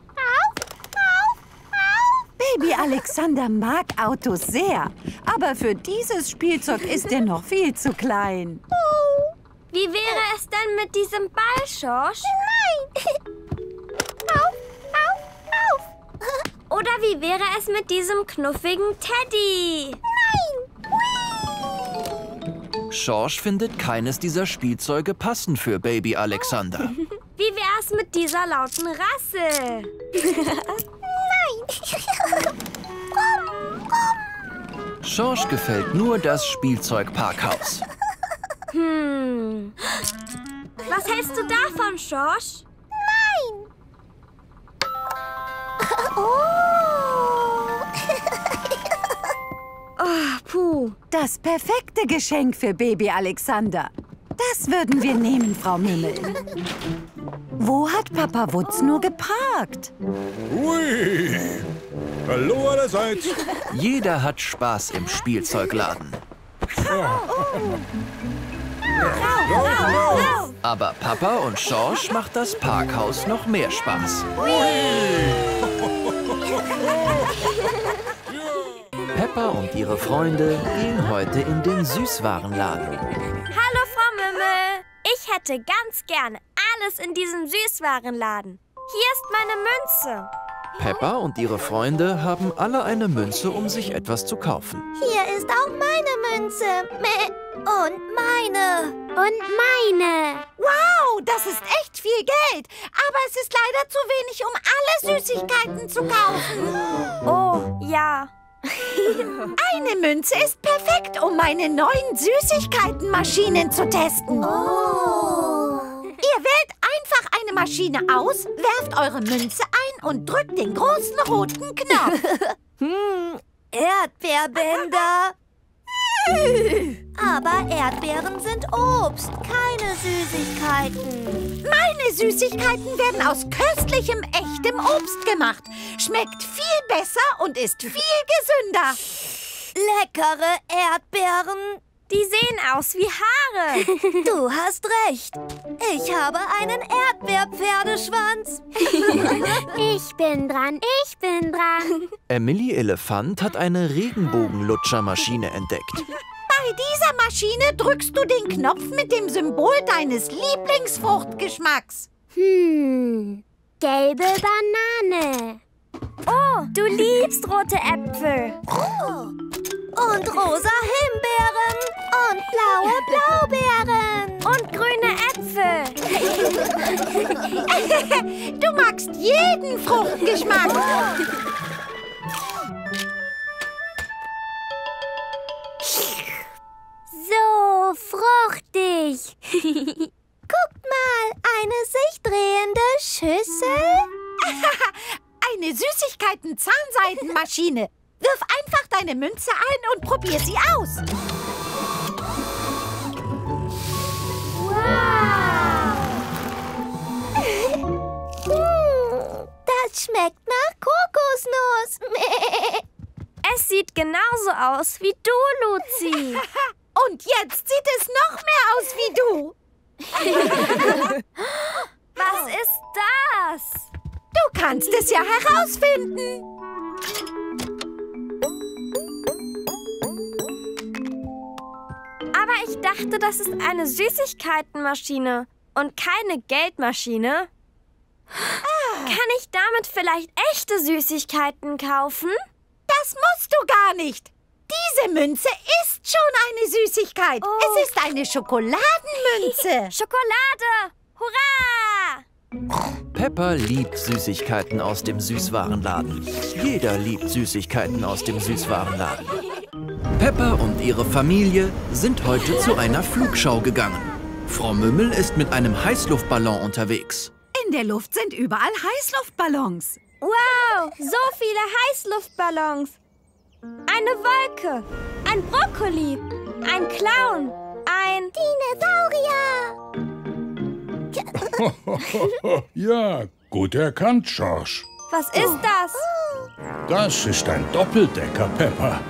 Speaker 4: Baby Alexander mag Autos sehr, aber für dieses Spielzeug ist er noch viel zu klein.
Speaker 1: Wie wäre es denn mit diesem Ball, Schorsch?
Speaker 2: Nein! auf, auf, auf!
Speaker 1: Oder wie wäre es mit diesem knuffigen Teddy?
Speaker 2: Nein!
Speaker 3: Schorsch findet keines dieser Spielzeuge passend für Baby Alexander.
Speaker 1: Wie wär's mit dieser lauten Rasse?
Speaker 2: Nein! komm, komm!
Speaker 3: Schorsch gefällt nur das Spielzeugparkhaus.
Speaker 1: Hm. Was hältst du davon, Schorsch?
Speaker 2: Nein! Oh!
Speaker 1: Oh, puh.
Speaker 10: Das perfekte Geschenk für Baby Alexander. Das würden wir nehmen, Frau Mümmel. Wo hat Papa Wutz nur geparkt?
Speaker 5: Hui! Hallo allerseits.
Speaker 3: Jeder hat Spaß im Spielzeugladen. Aber Papa und Schorsch macht das Parkhaus noch mehr Spaß. Peppa und ihre Freunde gehen heute in den Süßwarenladen.
Speaker 1: Hallo, Mümmel. Ich hätte ganz gerne alles in diesem Süßwarenladen. Hier ist meine Münze.
Speaker 3: Peppa und ihre Freunde haben alle eine Münze, um sich etwas zu kaufen.
Speaker 2: Hier ist auch meine Münze. Und meine. Und meine.
Speaker 4: Wow, das ist echt viel Geld. Aber es ist leider zu wenig, um alle Süßigkeiten zu kaufen.
Speaker 1: Oh, ja.
Speaker 4: Eine Münze ist perfekt, um meine neuen Süßigkeitenmaschinen zu testen.
Speaker 2: Oh.
Speaker 4: Ihr wählt einfach eine Maschine aus, werft eure Münze ein und drückt den großen roten Knopf.
Speaker 1: Hm, Erdbeerbänder.
Speaker 2: Aber Erdbeeren sind Obst, keine Süßigkeiten.
Speaker 4: Meine Süßigkeiten werden aus köstlichem, echtem Obst gemacht. Schmeckt viel besser und ist viel gesünder.
Speaker 1: Leckere Erdbeeren. Die sehen aus wie Haare.
Speaker 2: Du hast recht. Ich habe einen Erdbeerpferdeschwanz. ich bin dran, ich bin dran.
Speaker 3: Emily Elefant hat eine Regenbogenlutschermaschine entdeckt.
Speaker 4: Bei dieser Maschine drückst du den Knopf mit dem Symbol deines Lieblingsfruchtgeschmacks.
Speaker 2: Hm, gelbe Banane.
Speaker 1: Oh, du liebst rote Äpfel.
Speaker 2: Oh. Und rosa Himbeeren. Und blaue Blaubeeren.
Speaker 1: Und grüne
Speaker 4: Äpfel. du magst jeden Fruchtgeschmack.
Speaker 2: So fruchtig. Guckt mal, eine sich drehende Schüssel.
Speaker 4: eine Süßigkeiten-Zahnseitenmaschine. Wirf einfach deine Münze ein und probier sie aus.
Speaker 2: Wow. das schmeckt nach Kokosnuss.
Speaker 1: es sieht genauso aus wie du, Luzi.
Speaker 4: und jetzt sieht es noch mehr aus wie du.
Speaker 1: Was ist das?
Speaker 4: Du kannst es ja herausfinden.
Speaker 1: Aber ich dachte, das ist eine Süßigkeitenmaschine und keine Geldmaschine. Ah. Kann ich damit vielleicht echte Süßigkeiten kaufen?
Speaker 4: Das musst du gar nicht. Diese Münze ist schon eine Süßigkeit. Oh. Es ist eine Schokoladenmünze.
Speaker 1: Schokolade! Hurra!
Speaker 3: Peppa liebt Süßigkeiten aus dem Süßwarenladen. Jeder liebt Süßigkeiten aus dem Süßwarenladen. Peppa und ihre Familie sind heute zu einer Flugschau gegangen. Frau Mümmel ist mit einem Heißluftballon unterwegs.
Speaker 10: In der Luft sind überall Heißluftballons.
Speaker 1: Wow, so viele Heißluftballons. Eine Wolke, ein Brokkoli, ein Clown, ein
Speaker 2: Dinosaurier.
Speaker 5: ja, gut erkannt, George.
Speaker 1: Was ist das?
Speaker 5: Das ist ein Doppeldecker, Pepper.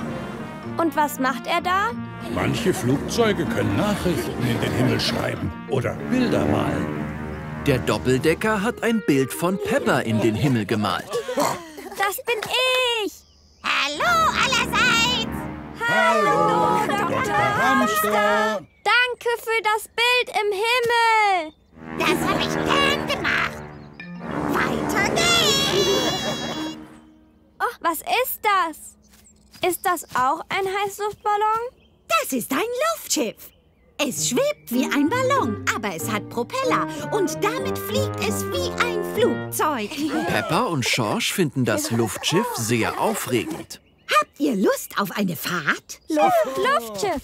Speaker 1: Und was macht er da?
Speaker 5: Manche Flugzeuge können Nachrichten in den Himmel schreiben oder Bilder malen.
Speaker 3: Der Doppeldecker hat ein Bild von Peppa in den Himmel gemalt.
Speaker 1: Das bin ich!
Speaker 4: Hallo allerseits!
Speaker 5: Hallo, Dr. Hamster!
Speaker 1: Danke, Danke für das Bild im Himmel.
Speaker 2: Das habe ich gern gemacht. Weiter geht's.
Speaker 1: Oh, was ist das? Ist das auch ein Heißluftballon?
Speaker 4: Das ist ein Luftschiff. Es schwebt wie ein Ballon, aber es hat Propeller und damit fliegt es wie ein Flugzeug.
Speaker 3: Peppa und Schorsch finden das Luftschiff sehr aufregend.
Speaker 4: Habt ihr Lust auf eine Fahrt?
Speaker 1: Luft, Luftschiff.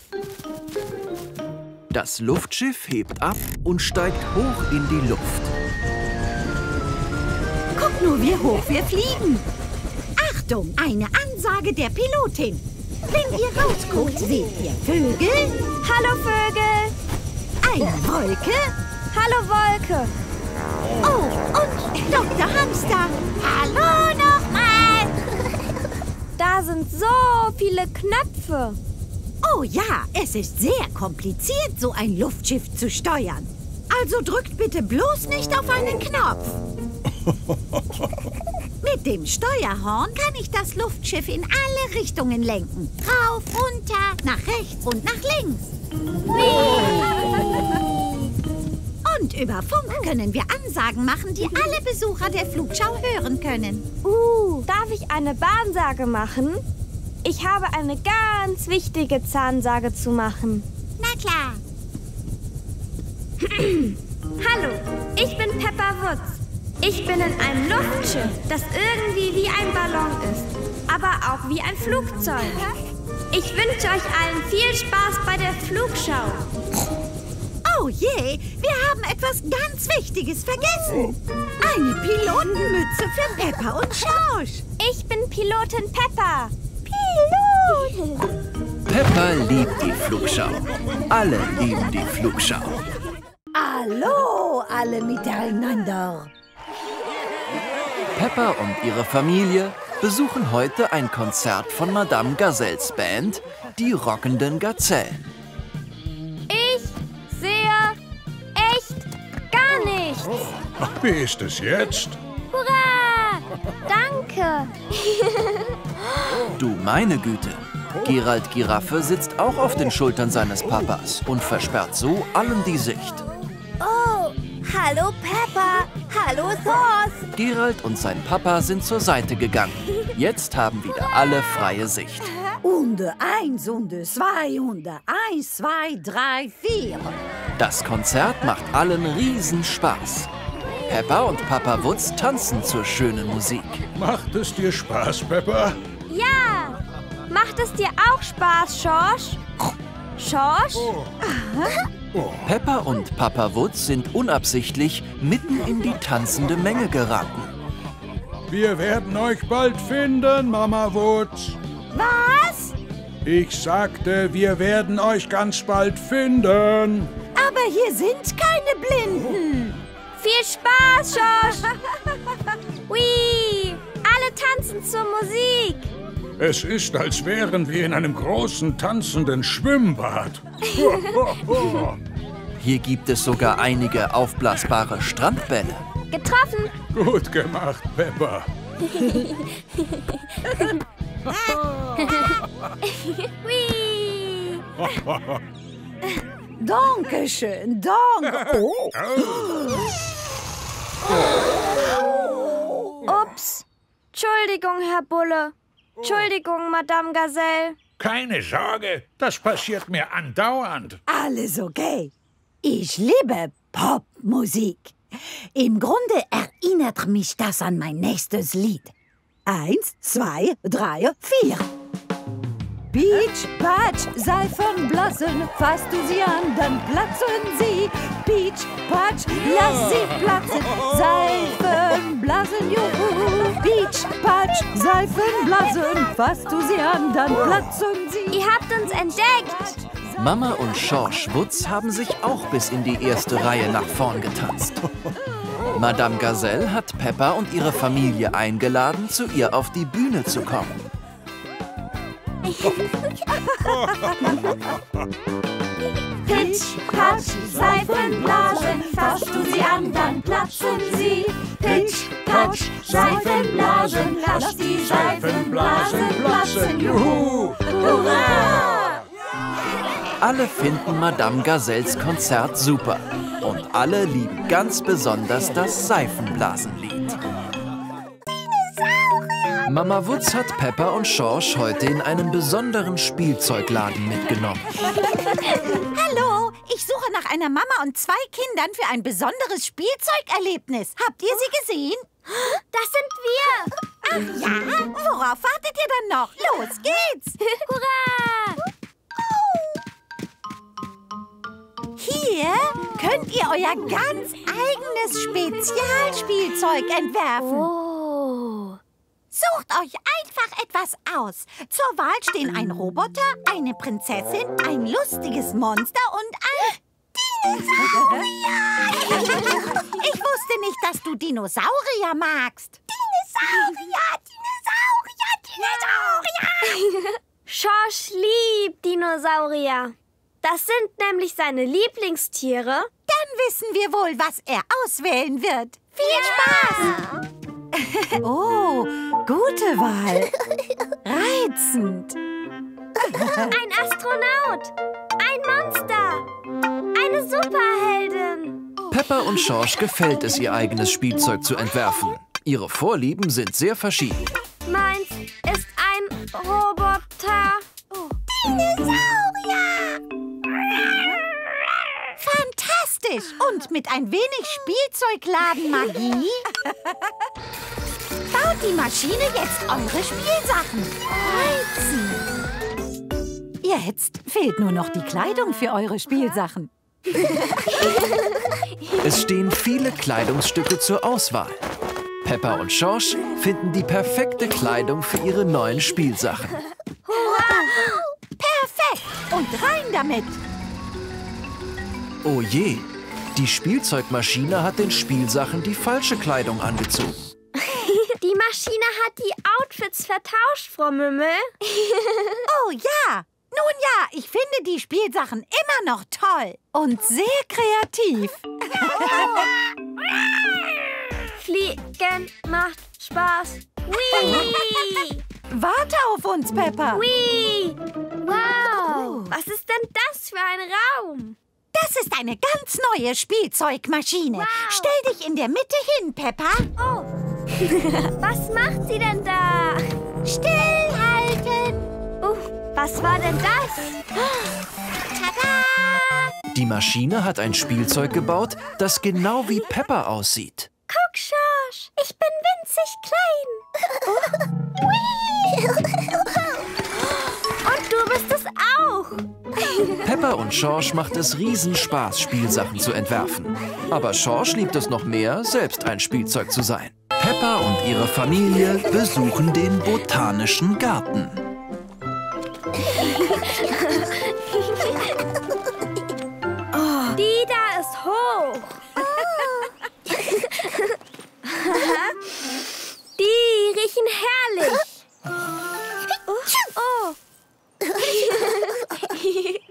Speaker 3: Das Luftschiff hebt ab und steigt hoch in die Luft.
Speaker 4: Guck nur, wie hoch wir fliegen. Achtung, eine Ansage der Pilotin. Wenn ihr rausguckt, seht ihr Vögel,
Speaker 1: Hallo Vögel.
Speaker 4: eine Wolke
Speaker 1: Hallo Wolke.
Speaker 2: Oh, und Dr. Hamster. Hallo nochmal.
Speaker 1: Da sind so viele Knöpfe.
Speaker 4: Oh ja, es ist sehr kompliziert, so ein Luftschiff zu steuern. Also drückt bitte bloß nicht auf einen Knopf. Mit dem Steuerhorn kann ich das Luftschiff in alle Richtungen lenken. Rauf, runter, nach rechts und nach links. Und über Funk können wir Ansagen machen, die alle Besucher der Flugschau hören können.
Speaker 1: Uh, darf ich eine Bahnsage machen? Ich habe eine ganz wichtige Zahnsage zu machen.
Speaker 2: Na klar.
Speaker 1: Hallo, ich bin Peppa Wutz. Ich bin in einem Luftschiff, das irgendwie wie ein Ballon ist, aber auch wie ein Flugzeug. Ich wünsche euch allen viel Spaß bei der Flugschau.
Speaker 4: Oh je, wir haben etwas ganz Wichtiges vergessen. Eine Pilotenmütze für Peppa und Schorsch.
Speaker 1: Ich bin Pilotin Peppa. Pilot!
Speaker 3: Peppa liebt die Flugschau. Alle lieben die Flugschau.
Speaker 6: Hallo, alle miteinander.
Speaker 3: Peppa und ihre Familie besuchen heute ein Konzert von Madame Gazelles Band, die rockenden Gazellen.
Speaker 1: Ich sehe echt gar nichts.
Speaker 5: Wie ist es jetzt?
Speaker 1: Hurra! Danke.
Speaker 3: Du meine Güte. Gerald Giraffe sitzt auch auf den Schultern seines Papas und versperrt so allen die Sicht.
Speaker 9: Oh, hallo Peppa. Hallo Sauce.
Speaker 3: Gerald und sein Papa sind zur Seite gegangen. Jetzt haben wieder alle freie Sicht.
Speaker 6: Und eins und zwei und eins, zwei, drei, vier.
Speaker 3: Das Konzert macht allen riesen Spaß. Peppa und Papa Wutz tanzen zur schönen Musik.
Speaker 5: Macht es dir Spaß, Peppa?
Speaker 1: Ja. Macht es dir auch Spaß, Schorsch? Schorsch?
Speaker 3: Peppa und Papa Wutz sind unabsichtlich mitten in die tanzende Menge geraten.
Speaker 5: Wir werden euch bald finden, Mama Wutz.
Speaker 2: Was?
Speaker 5: Ich sagte, wir werden euch ganz bald finden.
Speaker 4: Aber hier sind keine Blinden.
Speaker 1: Viel Spaß, Schorsch. Whee! Alle tanzen zur Musik.
Speaker 5: Es ist, als wären wir in einem großen tanzenden Schwimmbad.
Speaker 3: Hier gibt es sogar einige aufblasbare Strandbälle.
Speaker 1: Getroffen.
Speaker 5: Gut gemacht, Peppa.
Speaker 1: Whee!
Speaker 6: Dankeschön, danke. Oh,
Speaker 1: Ups. Entschuldigung, Herr Bulle. Entschuldigung, Madame Gazelle.
Speaker 5: Keine Sorge, das passiert mir andauernd.
Speaker 6: alles okay. Ich liebe Popmusik.
Speaker 4: Im Grunde erinnert mich das an mein nächstes Lied.
Speaker 6: Eins, zwei, drei, vier. Peach, Patch, Seifenblasen, fasst du sie an, dann platzen sie. Peach, Patch, lass sie platzen. Seifenblasen, juhu. Peach, Patch, Seifenblasen, fasst du sie an, dann platzen sie.
Speaker 1: Ihr habt uns entdeckt.
Speaker 3: Mama und Schorsch Wutz haben sich auch bis in die erste Reihe nach vorn getanzt. Madame Gazelle hat Peppa und ihre Familie eingeladen, zu ihr auf die Bühne zu kommen.
Speaker 1: Pitch, Patsch, Seifenblasen, fasst du sie an, dann platzen sie. Pitch, Patsch, Seifenblasen, lass die Seifenblasen platzen. Juhu! Hurra!
Speaker 3: Alle finden Madame Gazelles Konzert super. Und alle lieben ganz besonders das Seifenblasenlied. Mama Wutz hat Peppa und Schorsch heute in einen besonderen Spielzeugladen mitgenommen.
Speaker 4: Hallo, ich suche nach einer Mama und zwei Kindern für ein besonderes Spielzeugerlebnis. Habt ihr sie gesehen?
Speaker 1: Das sind wir.
Speaker 4: Ach ja? Worauf wartet ihr dann noch? Los geht's!
Speaker 1: Hurra!
Speaker 4: Hier könnt ihr euer ganz eigenes Spezialspielzeug entwerfen.
Speaker 1: Oh.
Speaker 4: Sucht euch einfach etwas aus. Zur Wahl stehen ein Roboter, eine Prinzessin, ein lustiges Monster und ein Dinosaurier. ich wusste nicht, dass du Dinosaurier magst. Dinosaurier, Dinosaurier, Dinosaurier.
Speaker 1: Schorsch liebt Dinosaurier. Das sind nämlich seine Lieblingstiere.
Speaker 4: Dann wissen wir wohl, was er auswählen wird. Viel Spaß!
Speaker 11: Oh, gute Wahl. Reizend.
Speaker 1: Ein Astronaut. Ein Monster. Eine Superheldin.
Speaker 3: Peppa und Schorsch gefällt es, ihr eigenes Spielzeug zu entwerfen. Ihre Vorlieben sind sehr verschieden.
Speaker 1: Meins ist ein Roboter.
Speaker 4: Dinosaurier! Fantastisch! Und mit ein wenig Spielzeugladenmagie baut die Maschine jetzt eure Spielsachen. Reizend!
Speaker 11: Jetzt fehlt nur noch die Kleidung für eure Spielsachen.
Speaker 3: Es stehen viele Kleidungsstücke zur Auswahl. Peppa und Schorsch finden die perfekte Kleidung für ihre neuen Spielsachen.
Speaker 4: Perfekt! Und rein damit!
Speaker 3: Oh je, die Spielzeugmaschine hat den Spielsachen die falsche Kleidung angezogen.
Speaker 1: Die Maschine hat die Outfits vertauscht, Frau Mümmel.
Speaker 4: Oh ja! Nun ja, ich finde die Spielsachen immer noch toll.
Speaker 11: Und sehr kreativ.
Speaker 1: Fliegen macht Spaß. Whee!
Speaker 11: Warte auf uns, Peppa.
Speaker 1: Whee! Wow! Was ist denn das für ein Raum?
Speaker 4: Das ist eine ganz neue Spielzeugmaschine. Stell dich in der Mitte hin, Peppa.
Speaker 1: Oh. Was macht sie denn da?
Speaker 4: Stillhalten.
Speaker 1: Uh, was war denn das?
Speaker 4: Tada!
Speaker 3: Die Maschine hat ein Spielzeug gebaut, das genau wie Peppa aussieht.
Speaker 1: Guck, Schorsch, ich bin winzig klein. Und du bist es auch.
Speaker 3: Peppa und Schorsch macht es Riesenspaß, Spielsachen zu entwerfen. Aber Schorsch liebt es noch mehr, selbst ein Spielzeug zu sein. Peppa und ihre Familie besuchen den Botanischen Garten.
Speaker 1: Die da ist hoch. Die riechen herrlich. Oh.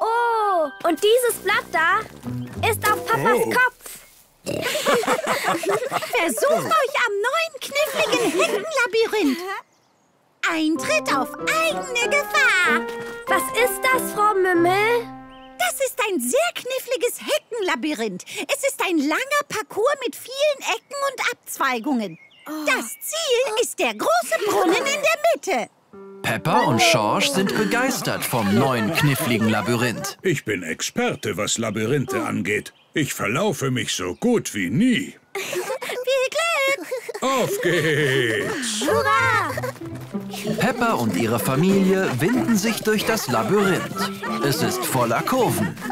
Speaker 1: Oh, und dieses Blatt da ist auf Papas Kopf.
Speaker 4: Versucht euch am neuen kniffligen Heckenlabyrinth. Eintritt auf eigene Gefahr.
Speaker 1: Was ist das, Frau Mümmel?
Speaker 4: Das ist ein sehr kniffliges Heckenlabyrinth. Es ist ein langer Parcours mit vielen Ecken und Abzweigungen. Das Ziel ist der große Brunnen in der Mitte.
Speaker 3: Peppa und Schorsch sind begeistert vom neuen kniffligen Labyrinth.
Speaker 5: Ich bin Experte, was Labyrinthe angeht. Ich verlaufe mich so gut wie nie.
Speaker 4: Viel Glück!
Speaker 5: Auf geht's!
Speaker 3: Peppa und ihre Familie winden sich durch das Labyrinth. Es ist voller Kurven.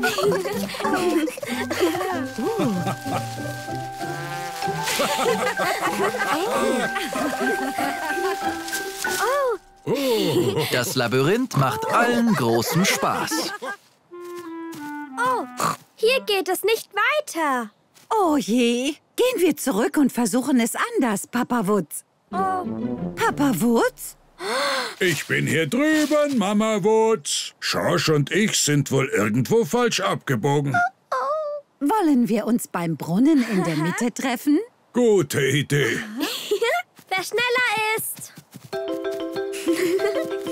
Speaker 3: Das Labyrinth macht allen großen Spaß.
Speaker 1: Oh, hier geht es nicht weiter.
Speaker 11: Oh je. Gehen wir zurück und versuchen es anders, Papa Wutz.
Speaker 1: Oh,
Speaker 11: Papa Wutz?
Speaker 5: Ich bin hier drüben, Mama Wutz. Schorsch und ich sind wohl irgendwo falsch abgebogen.
Speaker 11: Wollen wir uns beim Brunnen in der Mitte treffen?
Speaker 5: Gute Idee.
Speaker 1: wer schneller ist.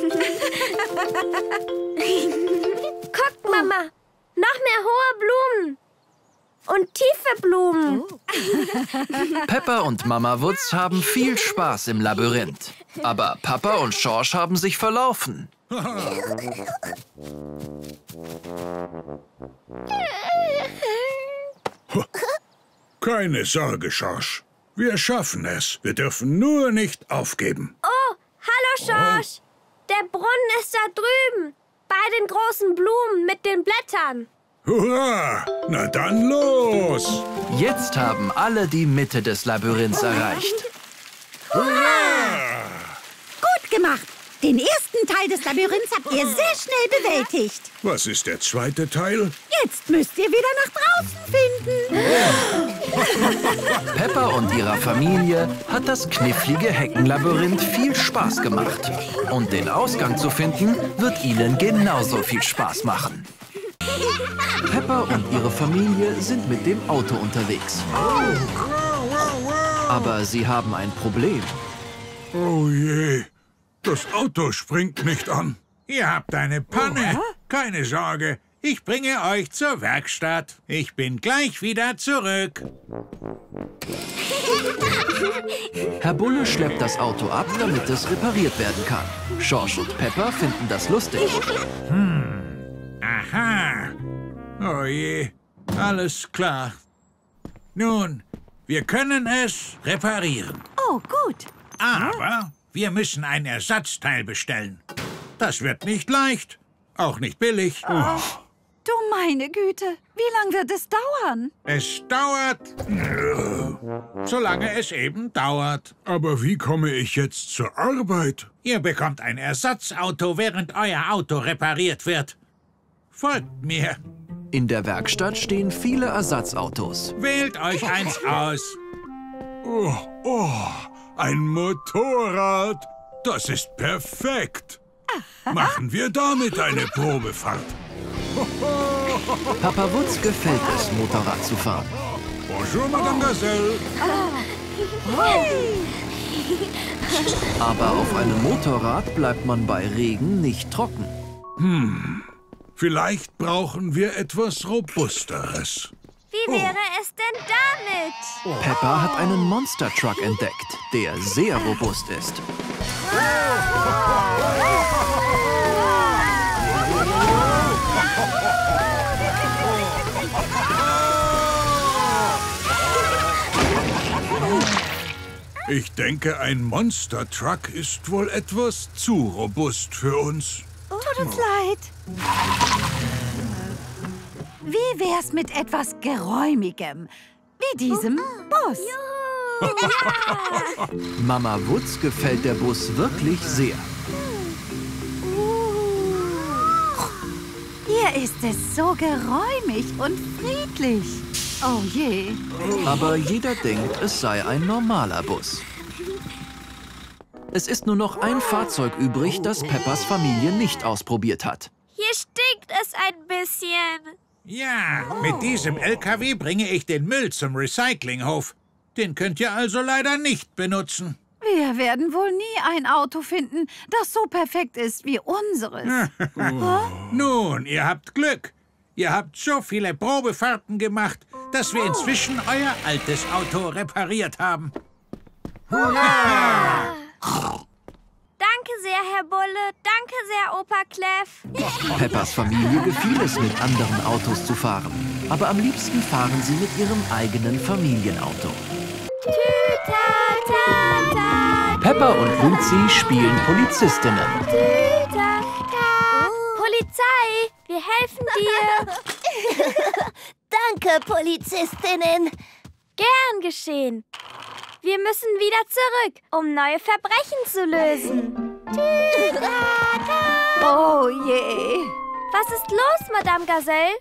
Speaker 1: Guckt Mama. Noch mehr hohe Blumen. Und tiefe Blumen.
Speaker 3: Peppa und Mama Wutz haben viel Spaß im Labyrinth. Aber Papa und Schorsch haben sich verlaufen.
Speaker 5: Keine Sorge, Schorsch. Wir schaffen es. Wir dürfen nur nicht aufgeben.
Speaker 1: Oh, hallo, Schorsch. Der Brunnen ist da drüben. Bei den großen Blumen mit den Blättern.
Speaker 5: Hurra! Na dann los!
Speaker 3: Jetzt haben alle die Mitte des Labyrinths erreicht.
Speaker 2: Gut gemacht. Den ersten Teil des Labyrinths habt ihr sehr schnell bewältigt.
Speaker 5: Was ist der zweite Teil?
Speaker 2: Jetzt müsst ihr wieder nach draußen finden.
Speaker 3: Peppa und ihrer Familie hat das knifflige Heckenlabyrinth viel Spaß gemacht. Und den Ausgang zu finden, wird ihnen genauso viel Spaß machen. Peppa und ihre Familie sind mit dem Auto unterwegs. Aber sie haben ein Problem.
Speaker 5: Oh je, das Auto springt nicht an.
Speaker 7: Ihr habt eine Panne. Keine Sorge, ich bringe euch zur Werkstatt. Ich bin gleich wieder zurück.
Speaker 3: Herr Bulle schleppt das Auto ab, damit es repariert werden kann. Schorsch und Peppa finden das lustig.
Speaker 7: Aha. Oh je, alles klar. Nun, wir können es reparieren.
Speaker 2: Oh, gut.
Speaker 7: Aber wir müssen ein Ersatzteil bestellen. Das wird nicht leicht, auch nicht billig.
Speaker 4: Du meine Güte, wie lange wird es dauern?
Speaker 7: Es dauert, solange es eben dauert.
Speaker 5: Aber wie komme ich jetzt zur Arbeit?
Speaker 7: Ihr bekommt ein Ersatzauto, während euer Auto repariert wird. Folgt mir.
Speaker 3: In der Werkstatt stehen viele Ersatzautos.
Speaker 7: Wählt euch eins aus.
Speaker 5: Oh, oh, ein Motorrad. Das ist perfekt. Machen wir damit eine Probefahrt.
Speaker 3: Papa Wutz gefällt es, Motorrad zu fahren.
Speaker 5: Bonjour, Madame Gazelle.
Speaker 3: Aber auf einem Motorrad bleibt man bei Regen nicht trocken.
Speaker 5: Vielleicht brauchen wir etwas Robusteres.
Speaker 1: Wie wäre es denn damit?
Speaker 3: Peppa hat einen Monster Truck entdeckt, der sehr robust ist.
Speaker 5: Ich denke, ein Monster Truck ist wohl etwas zu robust für uns.
Speaker 2: Tut uns leid. Wie wär's mit etwas Geräumigem? Wie diesem Bus.
Speaker 3: Mama Wutz gefällt der Bus wirklich sehr.
Speaker 2: Hier ist es so geräumig und friedlich. Oh je.
Speaker 3: Aber jeder denkt, es sei ein normaler Bus. Es ist nur noch ein Fahrzeug übrig, das Peppas Familie nicht ausprobiert hat.
Speaker 1: Hier stinkt es ein bisschen.
Speaker 7: Ja, mit diesem LKW bringe ich den Müll zum Recyclinghof. Den könnt ihr also leider nicht benutzen.
Speaker 4: Wir werden wohl nie ein Auto finden, das so perfekt ist wie unseres.
Speaker 7: Nun, ihr habt Glück. Ihr habt so viele Probefahrten gemacht, dass wir inzwischen euer altes Auto repariert haben.
Speaker 1: Danke sehr, Herr Bulle. Danke sehr, Opa Clef.
Speaker 3: Peppas Familie gefiel es, mit anderen Autos zu fahren. Aber am liebsten fahren sie mit ihrem eigenen Familienauto. Peppa und Luzi spielen Polizistinnen.
Speaker 1: Polizei, wir helfen dir.
Speaker 9: Danke, Polizistinnen.
Speaker 1: Gern geschehen. Wir müssen wieder zurück, um neue Verbrechen zu lösen.
Speaker 4: Oh je.
Speaker 1: Was ist los, Madame Gazelle?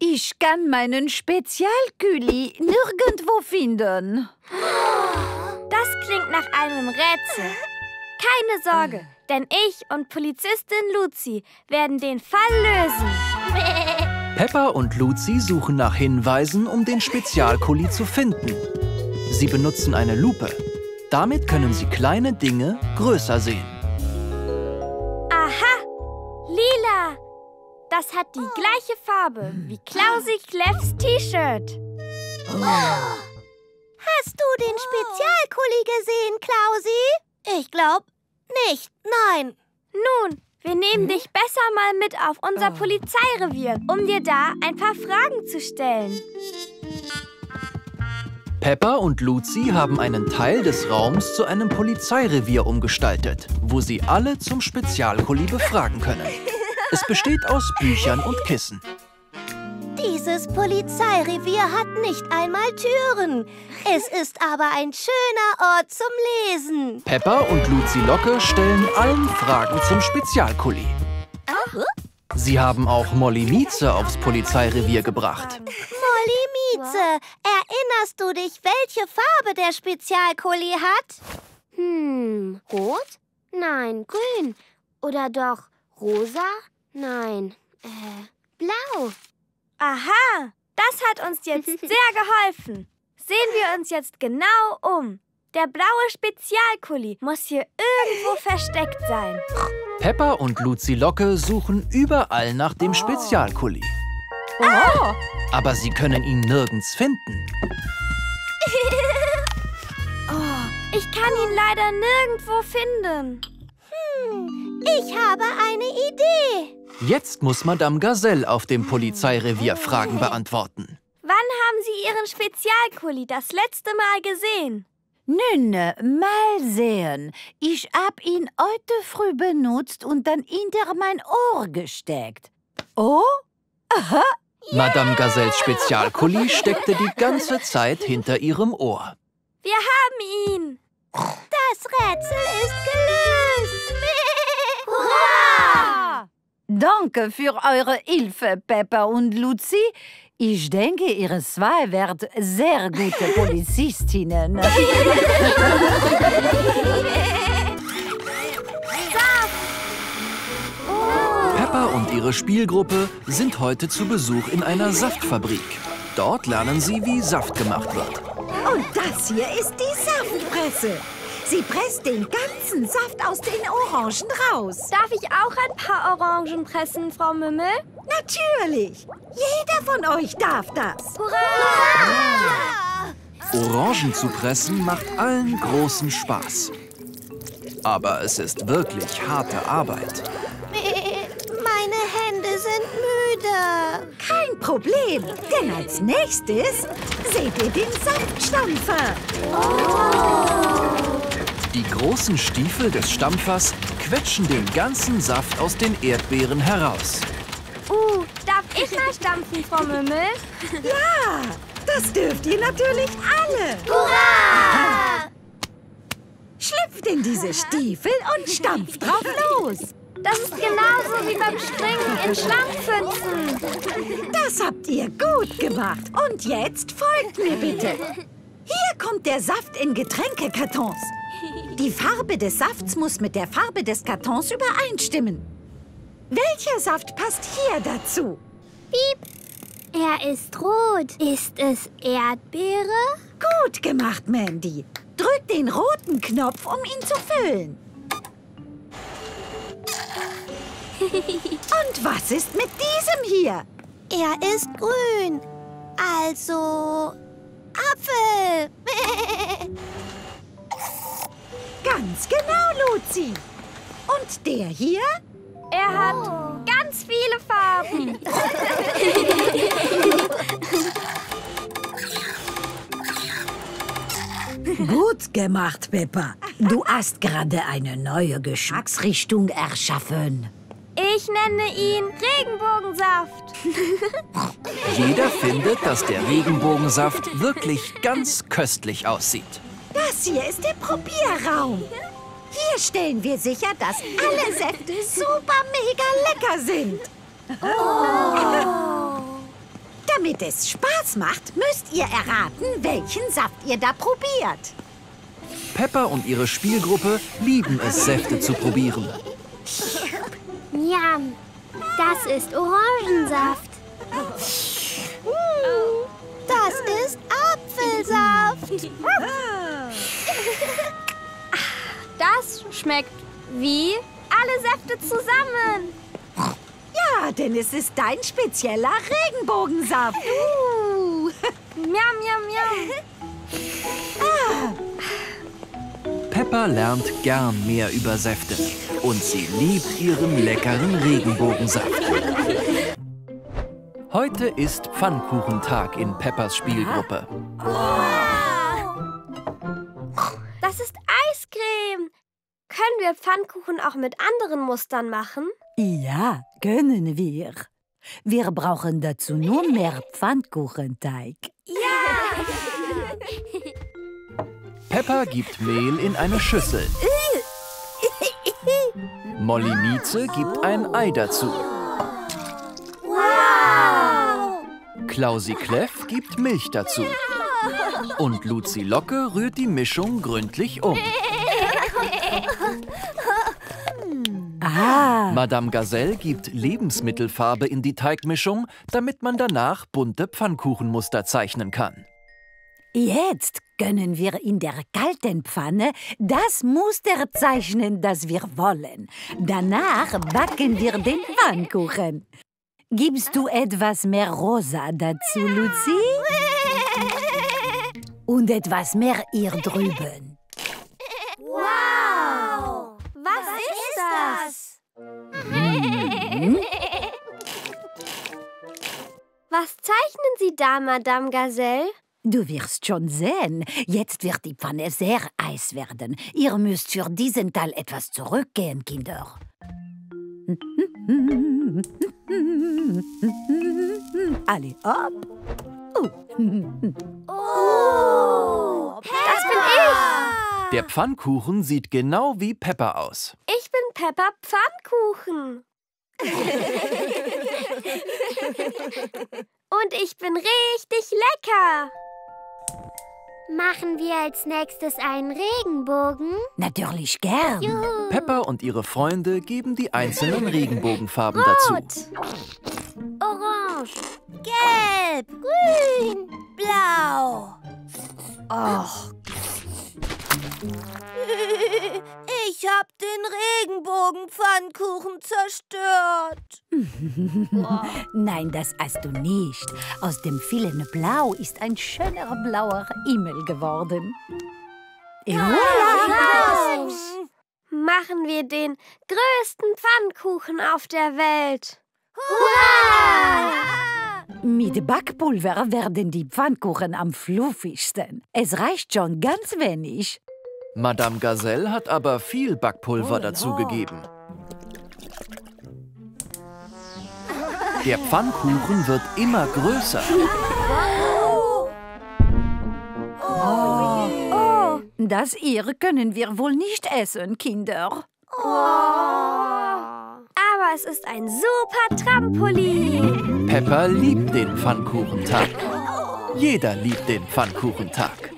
Speaker 4: Ich kann meinen Spezialküli nirgendwo finden.
Speaker 1: Das klingt nach einem Rätsel. Keine Sorge, denn ich und Polizistin Luzi werden den Fall lösen.
Speaker 3: Peppa und Luzi suchen nach Hinweisen, um den Spezialkuli zu finden. Sie benutzen eine Lupe. Damit können sie kleine Dinge größer sehen.
Speaker 1: Aha! Lila! Das hat die gleiche Farbe wie Klausi Kleffs T-Shirt.
Speaker 9: Hast du den Spezialkuli gesehen, Klausi? Ich glaub nicht. Nein.
Speaker 1: Nun, wir nehmen dich besser mal mit auf unser Polizeirevier, um dir da ein paar Fragen zu stellen.
Speaker 3: Peppa und Luzi haben einen Teil des Raums zu einem Polizeirevier umgestaltet, wo sie alle zum Spezialkuli befragen können. Es besteht aus Büchern und Kissen.
Speaker 9: Dieses Polizeirevier hat nicht einmal Türen. Es ist aber ein schöner Ort zum Lesen.
Speaker 3: Peppa und Luzi Locke stellen allen Fragen zum Spezialkuli. Sie haben auch Molly Mieze aufs Polizeirevier gebracht.
Speaker 9: Molly Mieze, erinnerst du dich, welche Farbe der Spezialkuli hat? Hm, rot? Nein, grün. Oder doch rosa? Nein, äh, blau.
Speaker 1: Aha, das hat uns jetzt sehr geholfen. Sehen wir uns jetzt genau um. Der blaue Spezialkuli muss hier irgendwo versteckt sein.
Speaker 3: Peppa und Luzi Locke suchen überall nach dem Spezialkuli.
Speaker 1: Oh.
Speaker 3: Aber sie können ihn nirgends finden.
Speaker 1: oh, ich kann ihn leider nirgendwo finden.
Speaker 9: Hm, ich habe eine Idee.
Speaker 3: Jetzt muss Madame Gazelle auf dem Polizeirevier Fragen beantworten.
Speaker 1: Wann haben Sie Ihren Spezialkuli das letzte Mal gesehen?
Speaker 6: Nünne, mal sehen. Ich hab ihn heute früh benutzt und dann hinter mein Ohr gesteckt. Oh? Aha.
Speaker 3: Madame Gazelles Spezialkuli steckte die ganze Zeit hinter ihrem Ohr.
Speaker 1: Wir haben ihn!
Speaker 9: Das Rätsel ist gelöst!
Speaker 6: Hurra! Danke für eure Hilfe, Peppa und Luzi. Ich denke, ihr zwei werdet sehr gute Polizistinnen.
Speaker 3: Peppa und ihre Spielgruppe sind heute zu Besuch in einer Saftfabrik. Dort lernen sie, wie Saft gemacht wird.
Speaker 4: Und das hier ist die Saftpresse. Sie presst den ganzen Saft aus den Orangen raus.
Speaker 1: Darf ich auch ein paar Orangen pressen, Frau Mümmel?
Speaker 4: Natürlich. Jeder von euch darf das.
Speaker 1: Hurra!
Speaker 3: Orangen zu pressen macht allen großen Spaß. Aber es ist wirklich harte Arbeit.
Speaker 9: Meine Hände sind müde.
Speaker 4: Kein Problem, denn als nächstes seht ihr den Saftstampfer.
Speaker 3: Die großen Stiefel des Stampfers quetschen den ganzen Saft aus den Erdbeeren heraus.
Speaker 1: Uh, darf ich mal stampfen, Frau Mümmel?
Speaker 4: Ja, das dürft ihr natürlich alle.
Speaker 9: Hurra!
Speaker 4: Schlüpft in diese Stiefel und stampft drauf los.
Speaker 1: Das ist genauso wie beim Springen in Schlammpfützen.
Speaker 4: Das habt ihr gut gemacht. Und jetzt folgt mir bitte. Hier kommt der Saft in Getränkekartons. Die Farbe des Safts muss mit der Farbe des Kartons übereinstimmen. Welcher Saft passt hier dazu?
Speaker 9: Piep. Er ist rot. Ist es Erdbeere?
Speaker 4: Gut gemacht, Mandy. Drück den roten Knopf, um ihn zu füllen. Und was ist mit diesem hier?
Speaker 9: Er ist grün. Also Apfel.
Speaker 4: Ganz genau, Luzi. Und der hier?
Speaker 1: Er hat ganz viele Farben.
Speaker 6: Gut gemacht, Peppa. Du hast gerade eine neue Geschmacksrichtung erschaffen.
Speaker 1: Ich nenne ihn Regenbogensaft.
Speaker 3: Jeder findet, dass der Regenbogensaft wirklich ganz köstlich aussieht.
Speaker 4: Das hier ist der Probierraum. Hier stellen wir sicher, dass alle Säfte super mega lecker sind. Damit es Spaß macht, müsst ihr erraten, welchen Saft ihr da probiert.
Speaker 3: Peppa und ihre Spielgruppe lieben es, Säfte zu probieren.
Speaker 9: Njam. Das ist Orangensaft. Das ist Apfelsaft.
Speaker 1: Das schmeckt wie alle Säfte zusammen.
Speaker 4: Ja, denn es ist dein spezieller Regenbogensaft. Uh.
Speaker 1: Miam, miam, miam.
Speaker 3: Peppa lernt gern mehr über Säfte und sie liebt ihren leckeren Regenbogensaft. Heute ist Pfannkuchentag in Peppas Spielgruppe.
Speaker 1: Das ist Eiscreme. Können wir Pfannkuchen auch mit anderen Mustern machen?
Speaker 6: Ja, können wir. Wir brauchen dazu nur mehr Pfannkuchenteig.
Speaker 3: Peppa gibt Mehl in eine Schüssel. Molly Mieze gibt ein Ei dazu. Klausi Kleff gibt Milch dazu. Und Luzi Locke rührt die Mischung gründlich um.
Speaker 6: Ah,
Speaker 3: Madame Gazelle gibt Lebensmittelfarbe in die Teigmischung, damit man danach bunte Pfannkuchenmuster zeichnen kann.
Speaker 6: jetzt können wir in der kalten Pfanne das Muster zeichnen, das wir wollen. Danach backen wir den Pfannkuchen. Gibst du etwas mehr Rosa dazu, Luzi? Und etwas mehr hier drüben.
Speaker 1: Wow! Was, ist das? Was zeichnen Sie da, Madame Gazelle?
Speaker 6: Du wirst schon sehen. Jetzt wird die Pfanne sehr heiß werden. Ihr müsst für diesen Teil etwas zurückgehen, Kinder. Alle ab.
Speaker 1: Oh, das bin ich.
Speaker 3: Der Pfannkuchen sieht genau wie Peppa aus.
Speaker 1: Ich bin Peppa Pfannkuchen. Und ich bin richtig lecker.
Speaker 9: Machen wir als nächstes einen Regenbogen?
Speaker 6: Natürlich gern.
Speaker 3: Peppa und ihre Freunde geben die einzelnen Regenbogenfarben dazu.
Speaker 9: Orange.
Speaker 1: Gelb, grün, blau.
Speaker 6: Och,
Speaker 1: Ich hab den Regenbogenpfannkuchen zerstört.
Speaker 6: nein, das hast du nicht. Aus dem vielen Blau ist ein schöner blauer Himmel geworden.
Speaker 1: Machen wir den größten Pfannkuchen auf der Welt.
Speaker 6: Mit Backpulver werden die Pfannkuchen am fluffigsten. Es reicht schon ganz wenig.
Speaker 3: Madame Gazelle hat aber viel Backpulver dazugegeben. Der Pfannkuchen wird immer größer.
Speaker 6: Oh, das hier können wir wohl nicht essen, Kinder.
Speaker 1: Aber es ist ein super Trampolin.
Speaker 3: Peppa liebt den Pfannkuchentag. Jeder liebt den Pfannkuchentag.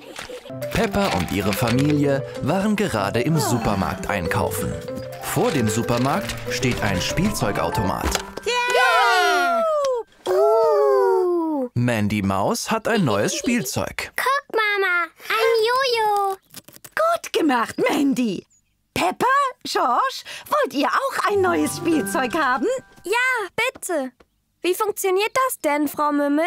Speaker 3: Peppa und ihre Familie waren gerade im Supermarkt einkaufen. Vor dem Supermarkt steht ein Spielzeugautomat.
Speaker 1: Uh,
Speaker 3: Mandy Maus hat ein neues Spielzeug.
Speaker 9: Guck, Mama, ein Jojo.
Speaker 4: Gut gemacht, Mandy. Peppa, George, wollt ihr auch ein neues Spielzeug haben?
Speaker 1: ja, bitte. Wie funktioniert das denn, Frau Mümmel?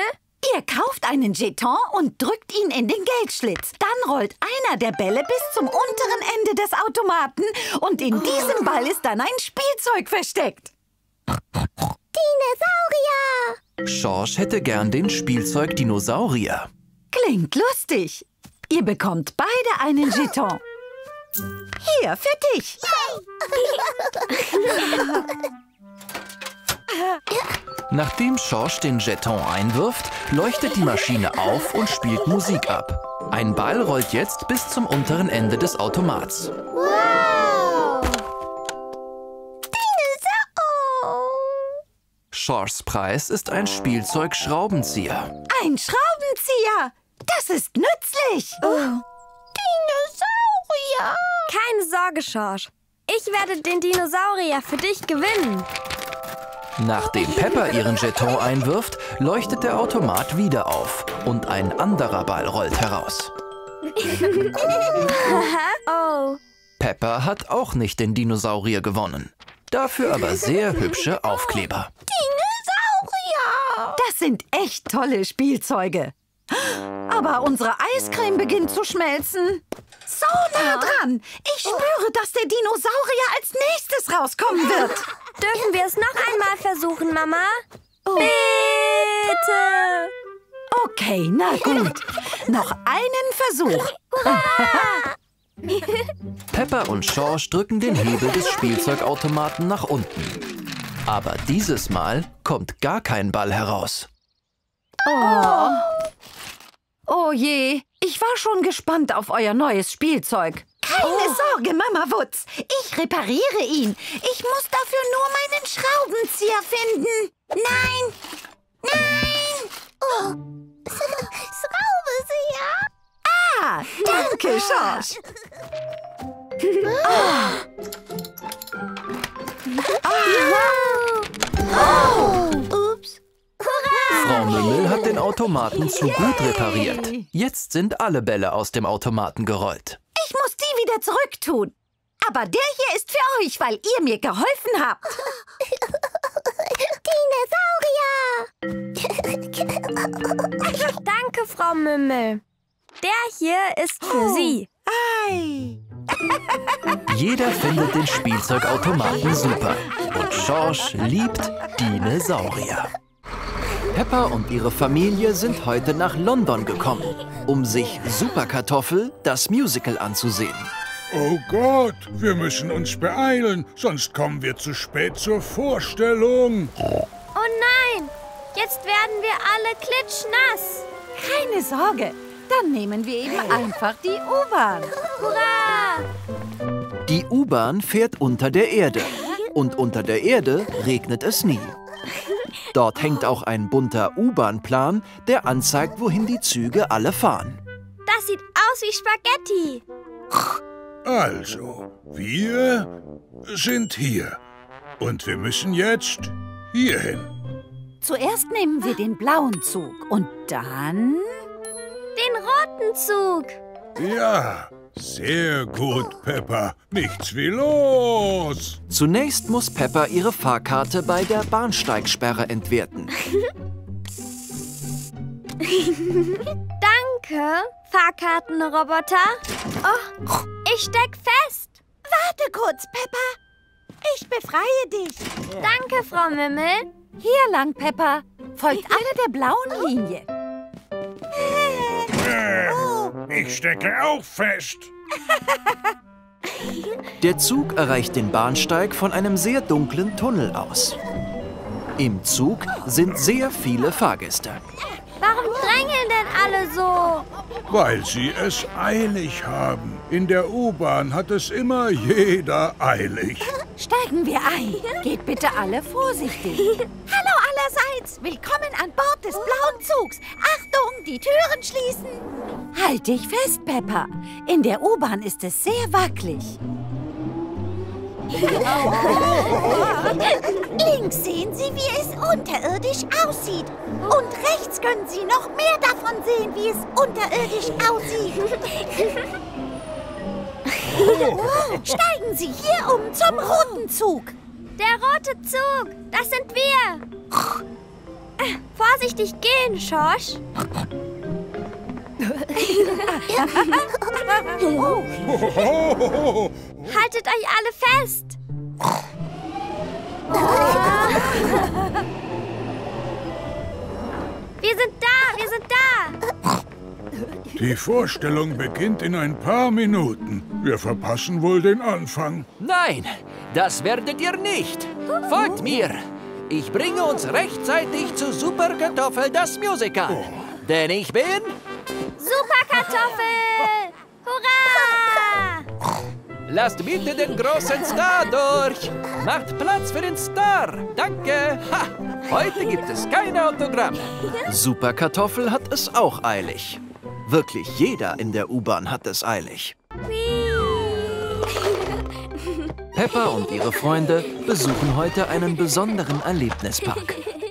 Speaker 4: Ihr kauft einen Jeton und drückt ihn in den Geldschlitz. Dann rollt einer der Bälle bis zum unteren Ende des Automaten und in diesem Ball ist dann ein Spielzeug versteckt.
Speaker 9: Dinosaurier.
Speaker 3: George hätte gern den Spielzeug-Dinosaurier.
Speaker 4: Klingt lustig. Ihr bekommt beide einen Jeton. Hier, für dich.
Speaker 3: Nachdem George den Jeton einwirft, leuchtet die Maschine auf und spielt Musik ab. Ein Ball rollt jetzt bis zum unteren Ende des Automats. Georges Preis ist ein Spielzeug-Schraubenzieher.
Speaker 4: Ein Schraubenzieher. Das ist nützlich.
Speaker 1: Dinosaurier. Keine Sorge, George. Ich werde den Dinosaurier für dich gewinnen.
Speaker 3: Nachdem Peppa ihren Jeton einwirft, leuchtet der Automat wieder auf und ein anderer Ball rollt heraus.
Speaker 1: Oh,
Speaker 3: Peppa hat auch nicht den Dinosaurier gewonnen. Dafür aber sehr hübsche Aufkleber.
Speaker 4: Das sind echt tolle Spielzeuge. Aber unsere Eiscreme beginnt zu schmelzen. So nah dran. Ich spüre, dass der Dinosaurier als nächstes rauskommen wird.
Speaker 1: Dürfen wir es noch einmal versuchen, Mama? Bitte!
Speaker 4: Okay, na gut. Noch einen Versuch.
Speaker 3: Peppa und Schorsch drücken den Hebel des Spielzeugautomaten nach unten. Aber dieses Mal kommt gar kein Ball heraus.
Speaker 4: Oh. Oh je, ich war schon gespannt auf euer neues Spielzeug. Keine Sorge, Mama Wutz. Ich repariere ihn. Ich muss dafür nur meinen Schraubenzieher finden. Nein! Nein! Oh.
Speaker 9: Schraubenzieher.
Speaker 4: Ah, danke, Schorsch.
Speaker 9: Ups.
Speaker 3: Frau Mümmel hat den Automaten zu gut repariert. Jetzt sind alle Bälle aus dem Automaten gerollt.
Speaker 4: Ich muss die wieder zurücktun. Aber der hier ist für euch, weil ihr mir geholfen habt.
Speaker 9: Dinosaurier.
Speaker 1: Danke, Frau Mümmel. Der hier ist für Sie.
Speaker 4: Ei.
Speaker 3: Jeder findet den Spielzeugautomaten super. Und Schorsch liebt Dinosaurier. Peppa und ihre Familie sind heute nach London gekommen, um sich Superkartoffel, das Musical, anzusehen.
Speaker 5: Oh Gott, wir müssen uns beeilen, sonst kommen wir zu spät zur Vorstellung.
Speaker 1: Oh nein! Jetzt werden wir alle klitschnass.
Speaker 4: Keine Sorge. Dann nehmen wir eben einfach die U-Bahn.
Speaker 1: Hurra!
Speaker 3: Die U-Bahn fährt unter der Erde. Und unter der Erde regnet es nie. Dort hängt auch ein bunter U-Bahn-Plan, der anzeigt, wohin die Züge alle fahren.
Speaker 1: Das sieht aus wie Spaghetti.
Speaker 5: Also, wir sind hier. Und wir müssen jetzt hierhin.
Speaker 4: Zuerst nehmen wir den blauen Zug und dann...
Speaker 1: Den roten Zug.
Speaker 5: Ja, sehr gut, Peppa. Nichts wie los.
Speaker 3: Zunächst muss Peppa ihre Fahrkarte bei der Bahnsteigsperre entwerten.
Speaker 1: Danke, Fahrkartenroboter. Oh, ich steck fest.
Speaker 4: Warte kurz, Peppa. Ich befreie dich.
Speaker 1: Danke, Frau Mümmel.
Speaker 4: Hier lang, Peppa. Folgt alle der blauen Linie.
Speaker 5: Äh, ich stecke auch fest.
Speaker 3: Der Zug erreicht den Bahnsteig von einem sehr dunklen Tunnel aus. Im Zug sind sehr viele Fahrgäste.
Speaker 1: Warum drängeln denn alle so?
Speaker 5: Weil sie es eilig haben. In der U-Bahn hat es immer jeder eilig.
Speaker 4: Steigen wir ein. Geht bitte alle vorsichtig. Hallo allerseits. Willkommen an Bord des blauen Zugs. Achtung, die Türen schließen. Halt dich fest, Peppa. In der U-Bahn ist es sehr wackelig. Links sehen Sie, wie es unterirdisch aussieht. Und rechts können Sie noch mehr davon sehen, wie es unterirdisch aussieht. Steigen Sie hier um zum roten Zug.
Speaker 1: Der rote Zug. Das sind wir. Vorsichtig gehen, Schorsch. Haltet euch alle fest. Wir sind da, wir sind da.
Speaker 5: Die Vorstellung beginnt in ein paar Minuten. Wir verpassen wohl den Anfang.
Speaker 8: Nein, das werdet ihr nicht. Folgt mir. Ich bringe uns rechtzeitig zu Superkartoffel das Musical. Denn ich bin...
Speaker 1: Superkartoffel. Hurra!
Speaker 8: Lasst bitte den großen Star durch. Macht Platz für den Star. Danke. Ha, heute gibt es keine Autogramme.
Speaker 3: Superkartoffel hat es auch eilig. Wirklich jeder in der U-Bahn hat es eilig. Peppa und ihre Freunde besuchen heute einen besonderen Erlebnispark.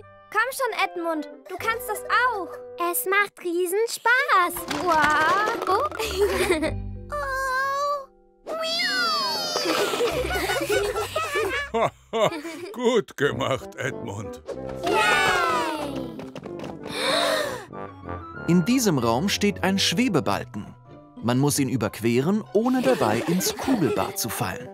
Speaker 1: Schon, Edmund. Du kannst das auch.
Speaker 9: Es macht riesen Spaß.
Speaker 1: Wow.
Speaker 5: Gut gemacht, Edmund.
Speaker 3: In diesem Raum steht ein Schwebebalken. Man muss ihn überqueren, ohne dabei ins Kugelbad zu fallen.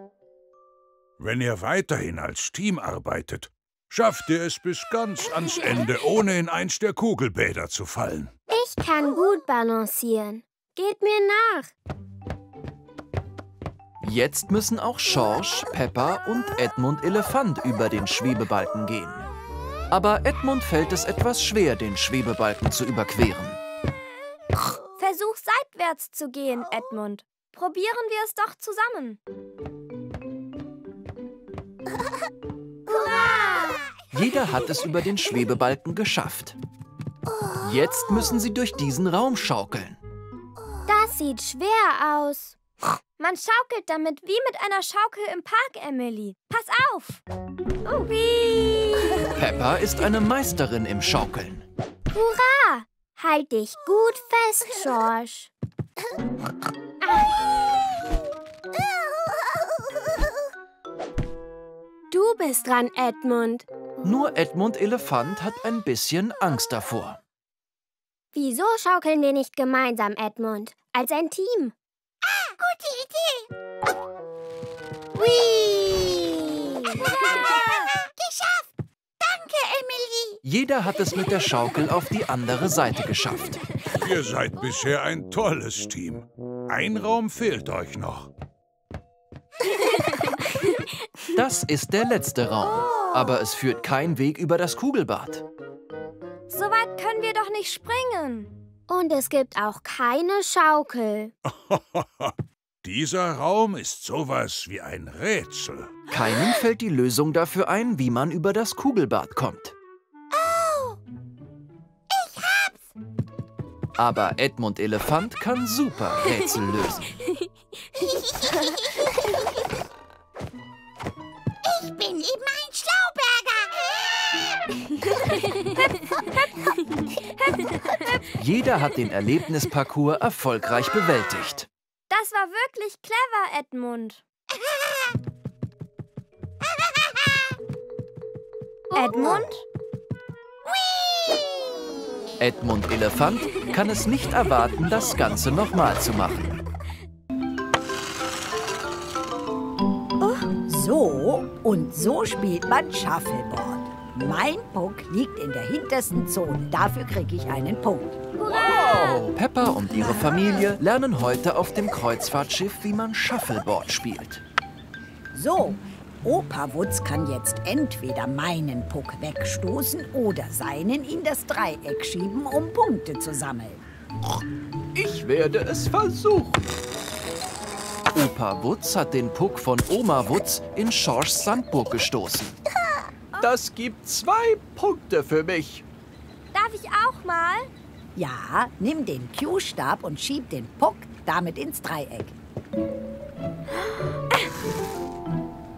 Speaker 5: Wenn ihr weiterhin als Team arbeitet, schafft ihr es bis ganz ans Ende, ohne in eins der Kugelbäder zu fallen.
Speaker 9: Ich kann gut balancieren. Geht mir nach.
Speaker 3: Jetzt müssen auch Schorsch, Peppa und Edmund Elefant über den Schwebebalken gehen. Aber Edmund fällt es etwas schwer, den Schwebebalken zu überqueren.
Speaker 1: Versuch seitwärts zu gehen, Edmund. Probieren wir es doch zusammen.
Speaker 3: Jeder hat es über den Schwebebalken geschafft. Jetzt müssen sie durch diesen Raum schaukeln.
Speaker 9: Das sieht schwer aus.
Speaker 1: Man schaukelt damit wie mit einer Schaukel im Park, Emily. Pass auf! Ui.
Speaker 3: Peppa ist eine Meisterin im Schaukeln.
Speaker 9: Hurra! Halt dich gut fest, George. Du bist dran, Edmund.
Speaker 3: Nur Edmund Elefant hat ein bisschen Angst davor.
Speaker 9: Wieso schaukeln wir nicht gemeinsam, Edmund? Als ein Team. Ah, gute Idee. Whee! Geschafft! Danke, Emily.
Speaker 3: Jeder hat es mit der Schaukel auf die andere Seite geschafft.
Speaker 5: Ihr seid bisher ein tolles Team. Ein Raum fehlt euch noch.
Speaker 3: Das ist der letzte Raum. Aber es führt kein Weg über das Kugelbad.
Speaker 1: So weit können wir doch nicht springen.
Speaker 9: Und es gibt auch keine Schaukel.
Speaker 5: Dieser Raum ist sowas wie ein Rätsel.
Speaker 3: Keinem fällt die Lösung dafür ein, wie man über das Kugelbad kommt.
Speaker 9: Oh, ich hab's.
Speaker 3: Aber Edmund Elefant kann super Rätsel lösen.
Speaker 9: Ich bin eben ein Schlauberger.
Speaker 3: Jeder hat den Erlebnisparcours erfolgreich bewältigt.
Speaker 1: Das war wirklich clever, Edmund. Edmund?
Speaker 3: Edmund Elefant kann es nicht erwarten, das Ganze nochmal zu machen.
Speaker 4: So und so spielt man Shuffleboard. Mein Puck liegt in der hintersten Zone. Dafür kriege ich einen Punkt.
Speaker 3: Wow! Peppa und ihre Familie lernen heute auf dem Kreuzfahrtschiff, wie man Shuffleboard spielt.
Speaker 4: So, Opa Wutz kann jetzt entweder meinen Puck wegstoßen oder seinen in das Dreieck schieben, um Punkte zu sammeln.
Speaker 8: Ich werde es versuchen.
Speaker 3: Opa Wutz hat den Puck von Oma Wutz in Schorschs Sandburg gestoßen.
Speaker 8: Das gibt zwei Punkte für mich.
Speaker 1: Darf ich auch mal?
Speaker 4: Ja, nimm den Q-Stab und schieb den Puck damit ins Dreieck.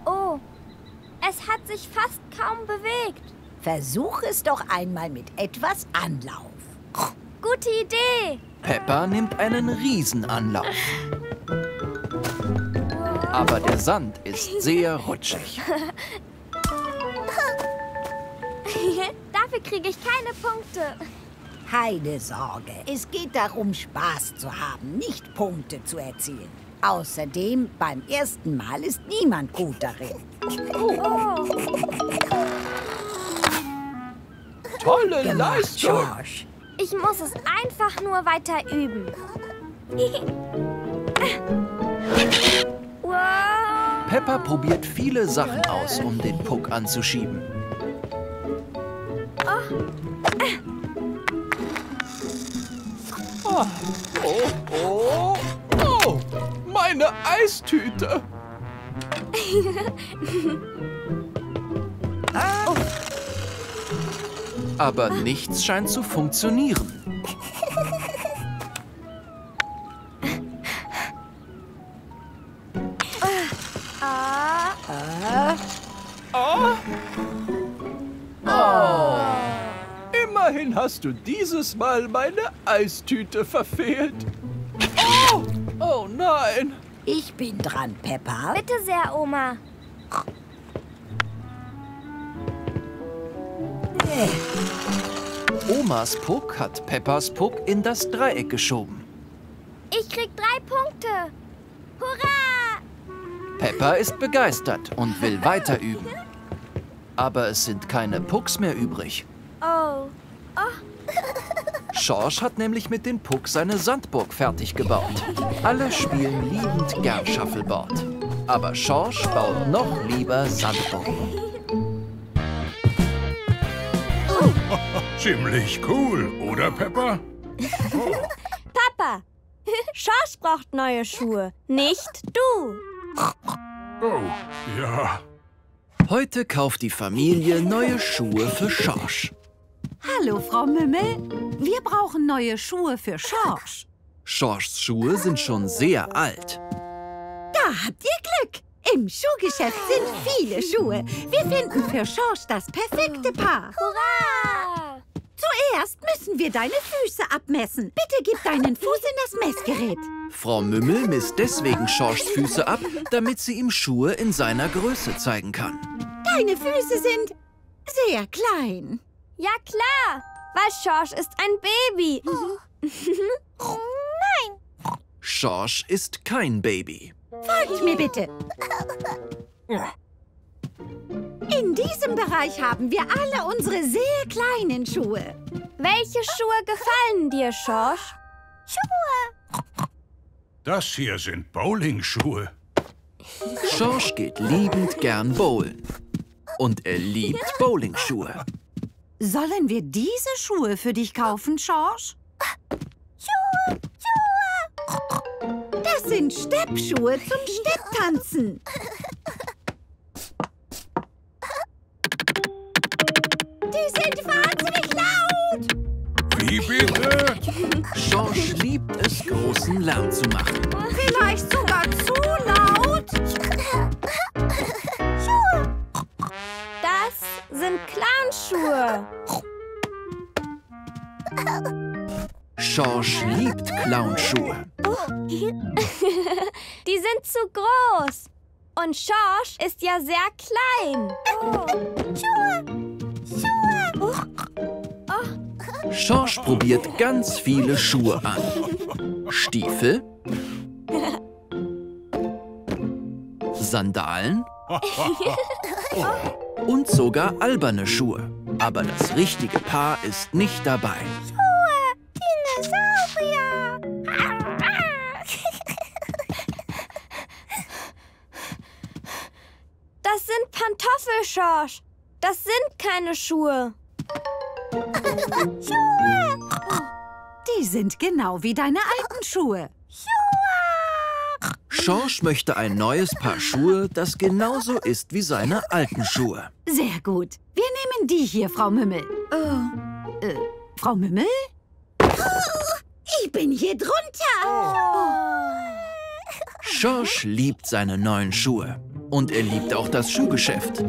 Speaker 1: Oh, es hat sich fast kaum bewegt.
Speaker 4: Versuch es doch einmal mit etwas Anlauf.
Speaker 1: Gute Idee.
Speaker 3: Peppa nimmt einen Riesenanlauf. Aber der Sand ist sehr rutschig.
Speaker 1: Dafür kriege ich keine Punkte.
Speaker 4: Keine Sorge, es geht darum, Spaß zu haben, nicht Punkte zu erzielen. Außerdem, beim ersten Mal ist niemand gut darin.
Speaker 8: Tolle
Speaker 4: Gemacht,
Speaker 8: Leistung.
Speaker 4: George.
Speaker 1: Ich muss es einfach nur weiter üben.
Speaker 3: Peppa probiert viele Sachen aus, um den Puck anzuschieben.
Speaker 8: Oh, oh, oh, meine Eistüte.
Speaker 3: Aber nichts scheint zu funktionieren.
Speaker 1: Ah,
Speaker 8: Immerhin hast du dieses Mal meine Eistüte verfehlt. Oh, oh nein.
Speaker 4: Ich bin dran, Peppa.
Speaker 1: bitte sehr, Oma.
Speaker 3: Omas Puck hat Peppas Puck in das Dreieck geschoben.
Speaker 1: Ich krieg drei Punkte. Hurra!
Speaker 3: Peppa ist begeistert und will weiter üben. Aber es sind keine Pucks mehr übrig.
Speaker 1: Oh.
Speaker 3: Schorsch hat nämlich mit dem Puck seine Sandburg fertig gebaut. Alle spielen liebend gern Shuffleboard. Aber Schorsch baut noch lieber Sandburgen.
Speaker 5: Ziemlich cool, oder Peppa?
Speaker 1: Papa, Schorsch braucht neue Schuhe, nicht du.
Speaker 5: Oh, ja.
Speaker 3: Heute kauft die Familie neue Schuhe für Schorsch.
Speaker 4: Hallo, Frau Mümmel. Wir brauchen neue Schuhe für Schorsch.
Speaker 3: Schorschs Schuhe sind schon sehr alt.
Speaker 4: Da habt ihr Glück. Im Schuhgeschäft sind viele Schuhe. Wir finden für Schorsch das perfekte Paar.
Speaker 1: Hurra!
Speaker 4: Zuerst müssen wir deine Füße abmessen. Bitte gib deinen Fuß in das Messgerät.
Speaker 3: Frau Mümmel misst deswegen Schorschs Füße ab, damit sie ihm Schuhe in seiner Größe zeigen kann.
Speaker 4: Deine Füße sind sehr klein.
Speaker 1: Ja klar, weil Schorsch ist ein Baby.
Speaker 3: Schorsch ist kein Baby.
Speaker 4: Folgt mir bitte. In diesem Bereich haben wir alle unsere sehr kleinen Schuhe.
Speaker 1: Welche Schuhe gefallen dir, Schorsch?
Speaker 5: Das hier sind Bowlingschuhe.
Speaker 3: Schorsch geht liebend gern bowlen. Und er liebt Bowlingschuhe.
Speaker 4: Sollen wir diese Schuhe für dich kaufen, Schorsch? Schuhe, Schuhe. Das sind Steppschuhe zum Stepptanzen. Die sind wahnsinnig laut.
Speaker 5: Wie bitte?
Speaker 3: Schorsch liebt es, großen Lärm zu machen.
Speaker 4: Vielleicht sogar zu laut.
Speaker 1: Das sind Clownschuhe.
Speaker 3: Schorsch liebt Clownschuhe.
Speaker 1: Die sind zu groß. Und Schorsch ist ja sehr klein.
Speaker 3: Schorsch probiert ganz viele Schuhe an. Stiefel, Sandalen und sogar alberne Schuhe. Aber das richtige Paar ist nicht dabei.
Speaker 1: Das sind Pantoffel, Schorsch. Das sind keine Schuhe.
Speaker 4: Die sind genau wie deine alten Schuhe.
Speaker 3: Schorsch möchte ein neues Paar Schuhe, das genauso ist wie seine alten Schuhe.
Speaker 4: Sehr gut. Wir nehmen die hier, Frau Mümmel. Oh. Äh, Frau Mümmel? Ich bin hier drunter.
Speaker 3: Schorsch liebt seine neuen Schuhe. Und er liebt auch das Schuhgeschäft.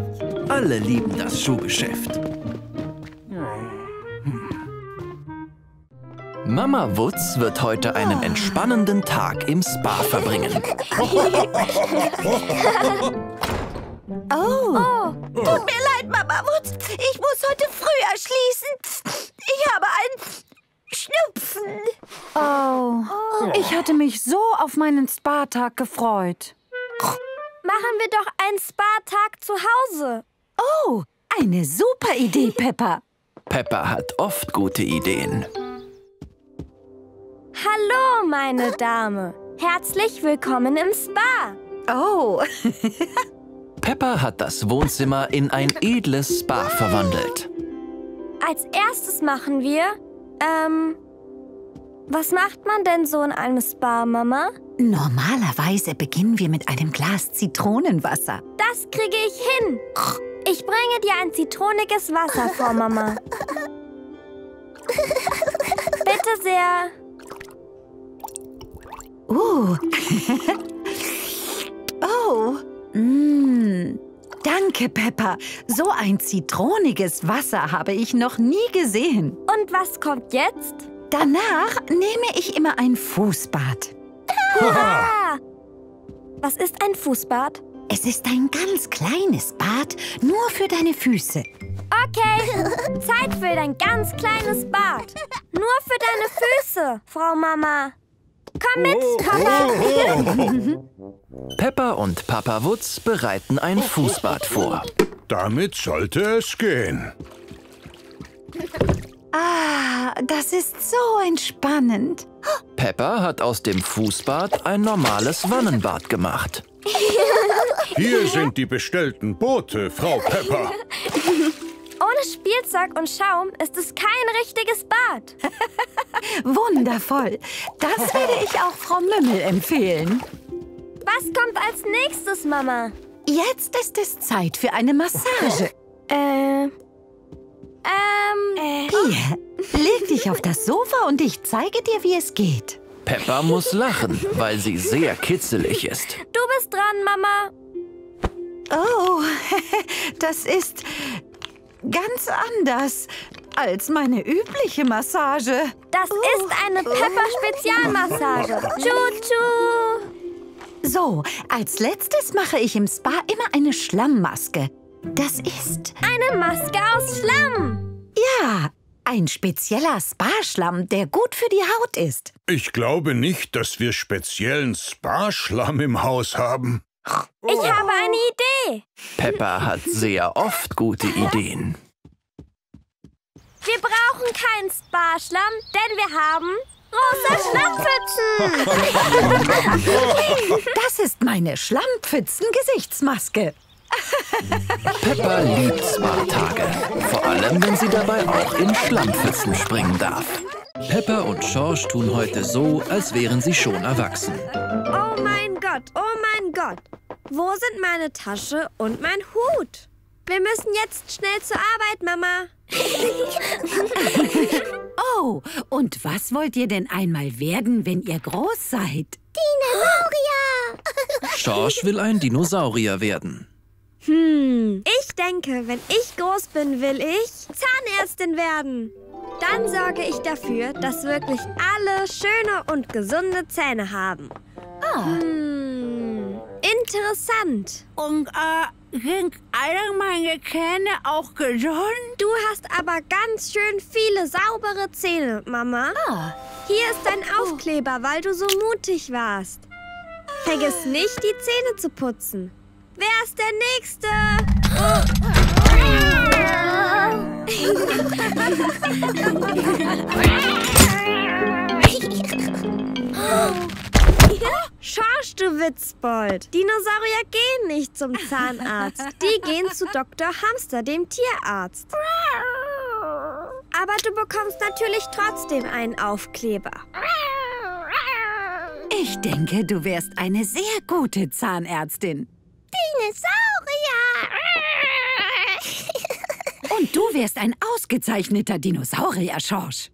Speaker 3: Alle lieben das Schuhgeschäft. Mama Wutz wird heute einen entspannenden Tag im Spa verbringen.
Speaker 4: Oh. Tut mir leid, Mama Wutz. Ich muss heute früher schließen. Ich habe einen Schnupfen.
Speaker 6: Oh, ich hatte mich so auf meinen Spa-Tag gefreut.
Speaker 1: Machen wir doch einen Spa-Tag zu Hause.
Speaker 4: Oh, eine super Idee, Peppa.
Speaker 3: Peppa hat oft gute Ideen.
Speaker 1: Hallo, meine Dame. Herzlich willkommen im Spa.
Speaker 4: Oh,
Speaker 3: Peppa hat das Wohnzimmer in ein edles Spa verwandelt.
Speaker 1: Als erstes machen wir, ähm, was macht man denn so in einem Spa, Mama?
Speaker 4: normalerweise beginnen wir mit einem Glas Zitronenwasser.
Speaker 1: Das kriege ich hin. Ich bringe dir ein zitroniges Wasser vor, Mama. Bitte sehr.
Speaker 4: Oh. oh. Mm. Danke, Peppa. So ein zitroniges Wasser habe ich noch nie gesehen.
Speaker 1: Und was kommt jetzt?
Speaker 4: Danach nehme ich immer ein Fußbad.
Speaker 1: Ah! Was ist ein Fußbad?
Speaker 4: Es ist ein ganz kleines Bad, nur für deine Füße.
Speaker 1: Okay, Zeit für dein ganz kleines Bad. Nur für deine Füße, Frau Mama. Komm mit, Papa.
Speaker 3: Peppa und Papa Wutz bereiten ein Fußbad vor.
Speaker 5: Damit sollte es gehen.
Speaker 4: Ah, das ist so entspannend.
Speaker 3: Peppa hat aus dem Fußbad ein normales Wannenbad gemacht.
Speaker 5: Hier sind die bestellten Boote, Frau Pepper.
Speaker 1: Ohne Spielzeug und Schaum ist es kein richtiges Bad.
Speaker 4: Wundervoll. Das werde ich auch Frau Mümmel empfehlen.
Speaker 1: Was kommt als nächstes, Mama?
Speaker 4: Jetzt ist es Zeit für eine Massage.
Speaker 1: Äh. Ähm.
Speaker 4: Hier, leg dich auf das Sofa und ich zeige dir, wie es geht.
Speaker 3: Peppa muss lachen, weil sie sehr kitzelig ist.
Speaker 1: Du bist dran, Mama.
Speaker 4: Oh, das ist ganz anders als meine übliche Massage.
Speaker 1: Das ist eine Pepper-Spezialmassage. Tschu-tschu.
Speaker 4: So, als letztes mache ich im Spa immer eine Schlammmaske. Das ist,
Speaker 1: Eine Maske aus Schlamm.
Speaker 4: ja, ein spezieller Spa-Schlamm, der gut für die Haut ist.
Speaker 5: Ich glaube nicht, dass wir speziellen Sparschlamm im Haus haben.
Speaker 1: Ich habe eine Idee.
Speaker 3: Peppa hat sehr oft gute Ideen.
Speaker 1: Wir brauchen keinen Sparschlamm, denn wir haben rosa Schlammpfützen.
Speaker 4: Das ist meine Schlammpfützen-Gesichtsmaske.
Speaker 3: Peppa liebt Spa-Tage. Vor allem, wenn sie dabei auch in Schlammpfützen springen darf. Peppa und Schorsch tun heute so, als wären sie schon erwachsen.
Speaker 1: Oh mein Gott, oh mein Gott. Wo sind meine Tasche und mein Hut? Wir müssen jetzt schnell zur Arbeit, Mama.
Speaker 4: Oh, und was wollt ihr denn einmal werden, wenn ihr groß seid?
Speaker 3: Schorsch will ein Dinosaurier werden.
Speaker 1: Hm, ich denke, wenn ich groß bin, will ich Zahnärztin werden. Dann sorge ich dafür, dass wirklich alle schöne und gesunde Zähne haben. Hm, interessant.
Speaker 2: Und äh, sind alle meine Zähne auch gesund?
Speaker 1: Du hast aber ganz schön viele saubere Zähne, Mama. Hier ist dein Aufkleber, weil du so mutig warst. Vergiss nicht, die Zähne zu putzen. Wer ist der Nächste? Schorsch, du Witzbold. Dinosaurier gehen nicht zum Zahnarzt. Die gehen zu Dr. Hamster, dem Tierarzt. Aber du bekommst natürlich trotzdem einen Aufkleber.
Speaker 4: Ich denke, du wärst eine sehr gute Zahnärztin. Und du wärst ein ausgezeichneter Dinosaurier, Schorsch.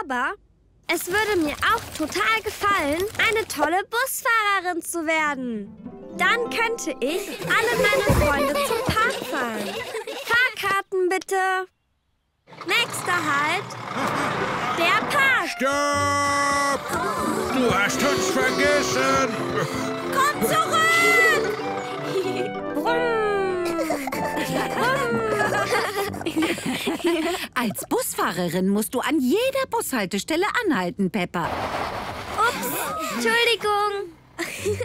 Speaker 1: Aber es würde mir auch total gefallen, eine tolle Busfahrerin zu werden. Dann könnte ich alle meine Freunde zum Park fahren. Fahrkarten bitte. Nächster Halt. Der Park.
Speaker 5: Stopp! Du hast uns vergessen.
Speaker 1: Komm zurück!
Speaker 4: Als Busfahrerin musst du an jeder Bushaltestelle anhalten, Peppa.
Speaker 1: Ups, Entschuldigung.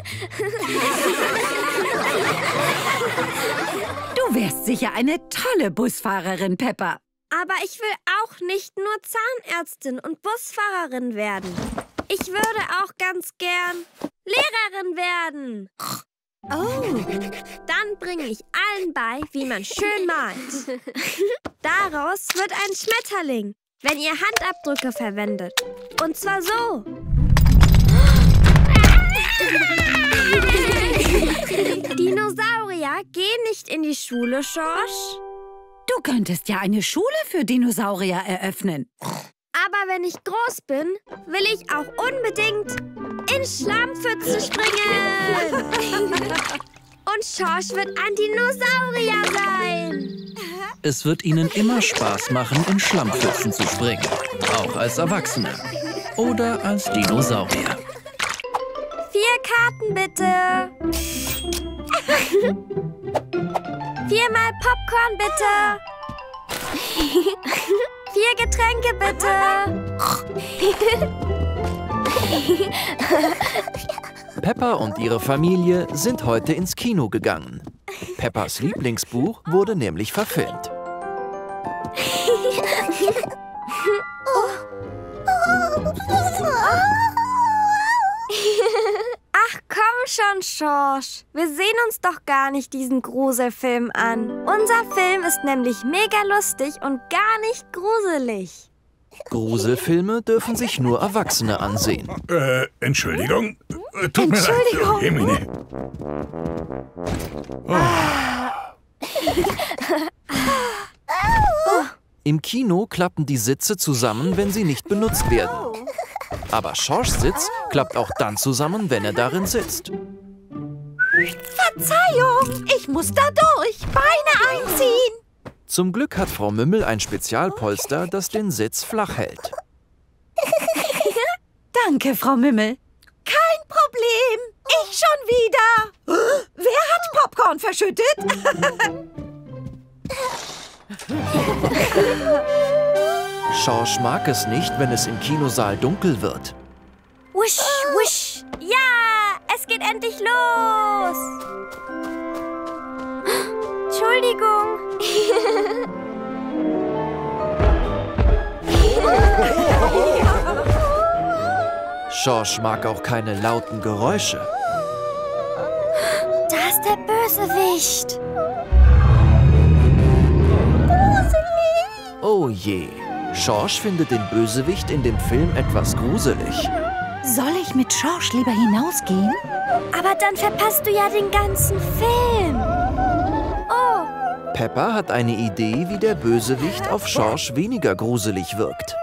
Speaker 4: Du wärst sicher eine tolle Busfahrerin, Peppa.
Speaker 1: Aber ich will auch nicht nur Zahnärztin und Busfahrerin werden. Ich würde auch ganz gern Lehrerin werden.
Speaker 4: Oh,
Speaker 1: Dann bringe ich allen bei, wie man schön malt. Daraus wird ein Schmetterling, wenn ihr Handabdrücke verwendet. Und zwar so. Dinosaurier gehen nicht in die Schule, Schorsch.
Speaker 4: du könntest ja eine Schule für Dinosaurier eröffnen.
Speaker 1: Aber wenn ich groß bin, will ich auch unbedingt in Schlammpfützen springen. Und Schorsch wird ein Dinosaurier sein.
Speaker 3: Es wird ihnen immer Spaß machen, in Schlammpfützen zu springen. Auch als Erwachsene. Oder als Dinosaurier.
Speaker 1: Vier Karten bitte. Viermal Popcorn bitte. Vier Getränke bitte.
Speaker 3: Peppa und ihre Familie sind heute ins Kino gegangen. Peppas Lieblingsbuch wurde nämlich verfilmt.
Speaker 1: Ach komm schon, Schorsch. Wir sehen uns doch gar nicht diesen Gruselfilm an. Unser Film ist nämlich mega lustig und gar nicht gruselig.
Speaker 3: Gruselfilme dürfen sich nur Erwachsene ansehen.
Speaker 5: Äh, Entschuldigung. Äh, Tut mir leid.
Speaker 1: Entschuldigung.
Speaker 5: Oh, Jemine.
Speaker 3: Im Kino klappen die Sitze zusammen, wenn sie nicht benutzt werden. Aber Schorschs Sitz klappt auch dann zusammen, wenn er darin sitzt.
Speaker 2: Verzeihung, ich muss da durch. Beine einziehen.
Speaker 3: Zum Glück hat Frau Mümmel ein Spezialpolster, das den Sitz flach hält.
Speaker 4: Danke, Frau Mümmel.
Speaker 2: Kein Problem. Ich schon wieder.
Speaker 4: Wer hat Popcorn verschüttet?
Speaker 3: Schorsch mag es nicht, wenn es im Kinosaal dunkel wird.
Speaker 1: Wusch, wusch. Ja, es geht endlich los. Entschuldigung.
Speaker 3: Schorsch mag auch keine lauten Geräusche.
Speaker 1: Da ist der Bösewicht.
Speaker 3: Oh je. Schorsch findet den Bösewicht in dem Film etwas gruselig.
Speaker 4: Soll ich mit Schorsch lieber hinausgehen?
Speaker 1: Aber dann verpasst du ja den ganzen Film. Oh,
Speaker 3: Peppa hat eine Idee, wie der Bösewicht auf Schorsch weniger gruselig wirkt.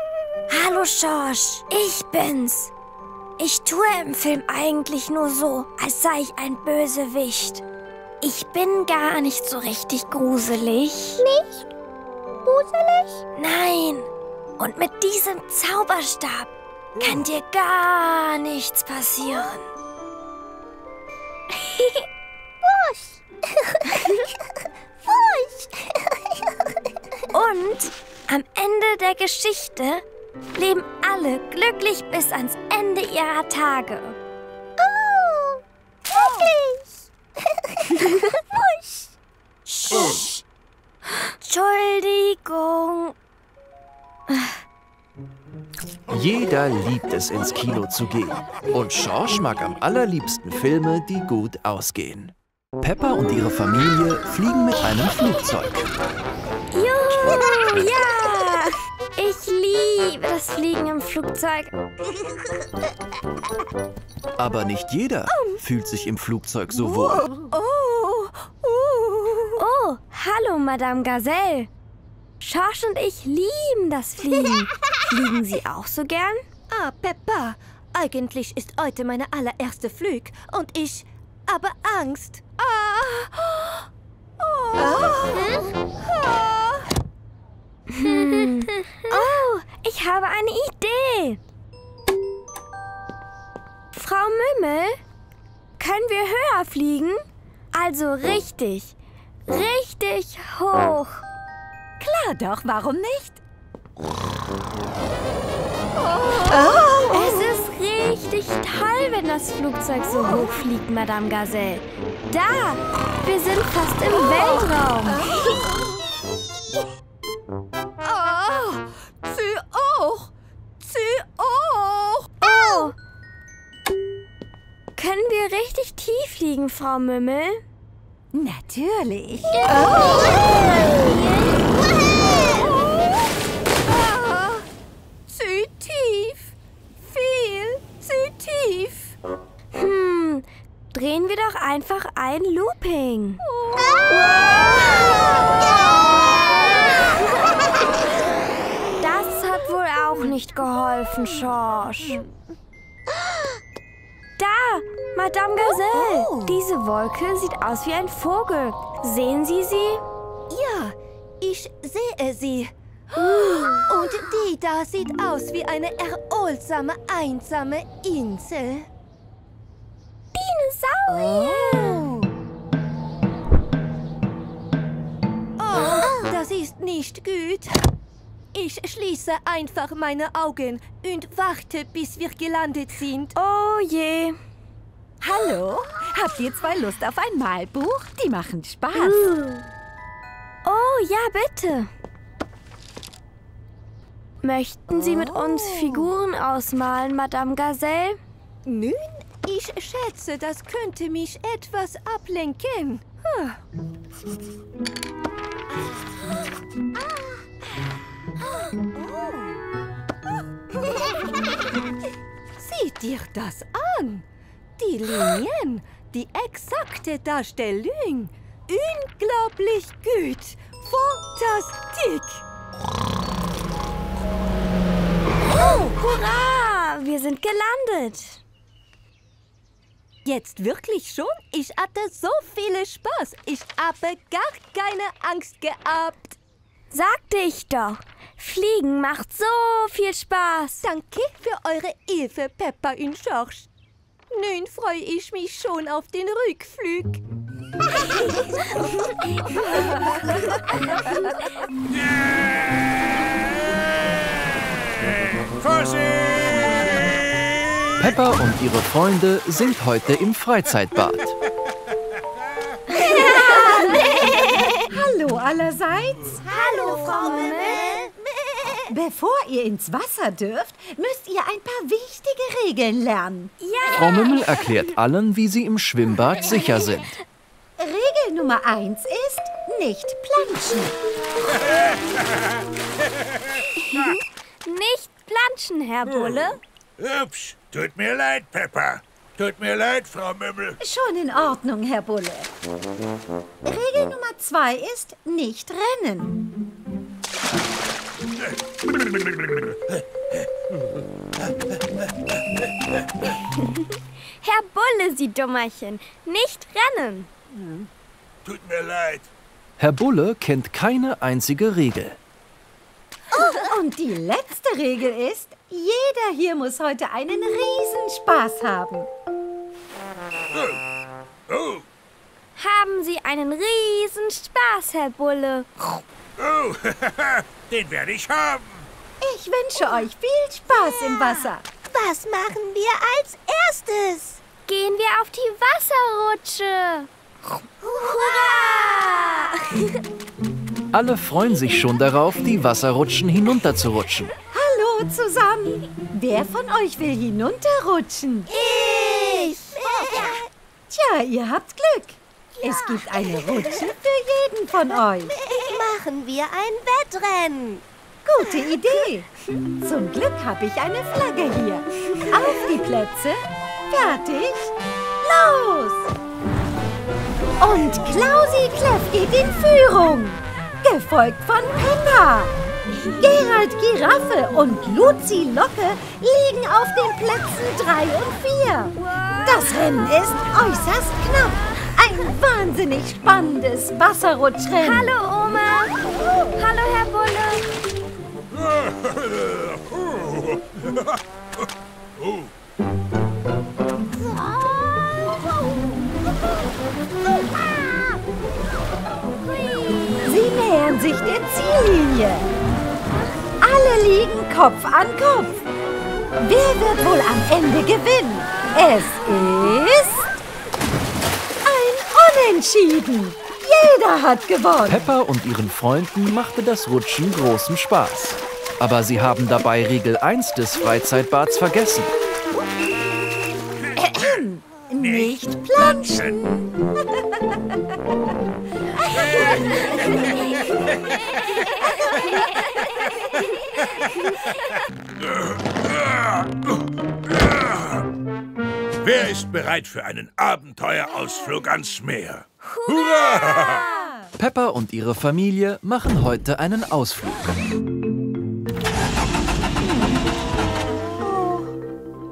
Speaker 1: hallo Schorsch. Ich bin's. Ich tue im Film eigentlich nur so, als sei ich ein Bösewicht. Ich bin gar nicht so richtig gruselig. Nicht? Gruselig? Nein. Und mit diesem Zauberstab kann dir gar nichts passieren. Und am Ende der Geschichte leben alle glücklich bis ans Ende ihrer Tage. Oh, wirklich? Wusch. Entschuldigung.
Speaker 3: Jeder liebt es, ins Kino zu gehen. Und Schorsch mag am allerliebsten Filme, die gut ausgehen. Peppa und ihre Familie fliegen mit einem Flugzeug.
Speaker 1: Juhu, ja. Ich liebe das Fliegen im Flugzeug.
Speaker 3: Aber nicht jeder fühlt sich im Flugzeug so wohl.
Speaker 1: Oh, oh, hallo, Madame Gazelle. Schorsch und ich lieben das Fliegen. Fliegen Sie auch so gern?
Speaker 6: Ah, Peppa, eigentlich ist heute meine allererste Flug und ich habe Angst. Ah.
Speaker 1: Oh, ich habe eine Idee. Frau Mümmel, können wir höher fliegen? Also richtig, richtig hoch.
Speaker 4: Klar doch, warum nicht?
Speaker 1: Es ist richtig toll, wenn das Flugzeug so hoch fliegt, Madame Gazelle. Da, wir sind fast im Weltraum.
Speaker 6: Ah, sie auch. Sie auch.
Speaker 1: Oh! Können wir richtig tief fliegen, Frau Mümmel?
Speaker 4: Natürlich.
Speaker 6: Ah, zu tief. Viel zu tief.
Speaker 1: Hm, drehen wir doch einfach ein Looping. Das hat wohl auch nicht geholfen, Schorsch. Da, Madame Gazelle. Diese Wolke sieht aus wie ein Vogel. Sehen Sie sie?
Speaker 6: Ja, ich sehe sie. Und die da sieht aus wie eine erholsame, einsame Insel.
Speaker 1: Dinosaurier.
Speaker 6: Oh, das ist
Speaker 12: ist nicht gut. Ich schließe einfach meine Augen und warte, bis wir gelandet sind.
Speaker 1: Oh je.
Speaker 4: Hallo? Habt ihr zwei Lust auf ein Malbuch? Die machen Spaß.
Speaker 1: Oh ja, bitte. Möchten Sie mit uns Figuren ausmalen, Madame Gazelle?
Speaker 12: Nun, ich schätze, das könnte mich etwas ablenken. Huh. Sieh dir das an! Die Linien, die exakte Darstellung. Unglaublich gut! Fantastik!
Speaker 1: Oh, hurra! Wir sind gelandet.
Speaker 12: Jetzt wirklich schon? Ich hatte so viel Spaß. Ich habe gar keine Angst gehabt.
Speaker 1: Sagte ich doch. Fliegen macht so viel Spaß.
Speaker 12: Danke für eure Hilfe, Peppa und George. Nun freue ich mich schon auf den Rückflug.
Speaker 5: Vorsicht!
Speaker 3: Peppa und ihre Freunde sind heute im Freizeitbad.
Speaker 4: Allerseits.
Speaker 2: Hallo, Frau Mimmel.
Speaker 4: Bevor ihr ins Wasser dürft, müsst ihr ein paar wichtige Regeln lernen.
Speaker 3: Frau Mümmel erklärt allen, wie sie im Schwimmbad sicher sind.
Speaker 4: Regel Nummer eins ist, nicht planschen.
Speaker 1: Nicht planschen, Herr Bulle.
Speaker 5: Ups, tut mir leid, Peppa. Tut mir leid, Frau Mümmel.
Speaker 4: Schon in Ordnung, Herr Bulle. Regel Nummer zwei ist, nicht rennen.
Speaker 1: Herr Bulle, Sie Dummerchen. Nicht rennen.
Speaker 5: Tut mir leid.
Speaker 3: Herr Bulle kennt keine einzige Regel.
Speaker 4: Und die letzte Regel ist, jeder hier muss heute einen Riesenspaß haben.
Speaker 5: Oh,
Speaker 1: Haben Sie einen riesen Spaß, Herr Bulle.
Speaker 5: oh, den werde ich haben.
Speaker 4: Ich wünsche euch viel Spaß im Wasser.
Speaker 2: Was machen wir als erstes?
Speaker 1: Gehen wir auf die Wasserrutsche. Hurra!
Speaker 3: Alle freuen sich schon darauf, die Wasserrutschen hinunterzurutschen.
Speaker 4: Hallo zusammen. Wer von euch will hinunterrutschen?
Speaker 2: Ich.
Speaker 4: Tja, ihr habt Glück. Es gibt eine Rutsche für jeden von euch.
Speaker 2: Machen wir ein Wettrennen.
Speaker 4: Gute Idee. Zum Glück habe ich eine Flagge hier. Auf die Plätze. Fertig. Los! Und Klausi Kleff geht in Führung. Gefolgt von Peppa. Gerald Giraffe und Luzi Locke liegen auf den Plätzen 3 und 4. Das Rennen ist äußerst knapp. Ein wahnsinnig spannendes Wasserrutschrennen.
Speaker 1: Hallo, Oma. Hallo, Herr Bulle.
Speaker 4: Sie nähern sich der Ziellinie. Alle liegen Kopf an Kopf. Wer wird wohl am Ende gewinnen? Es ist ein Unentschieden. Jeder hat gewonnen.
Speaker 3: Peppa und ihren Freunden machte das Rutschen großen Spaß. Aber sie haben dabei Regel 1 des Freizeitbads vergessen.
Speaker 4: Nicht planschen.
Speaker 5: Wer ist bereit für einen Abenteuerausflug ans Meer? Hurra!
Speaker 3: Peppa und ihre Familie machen heute einen Ausflug.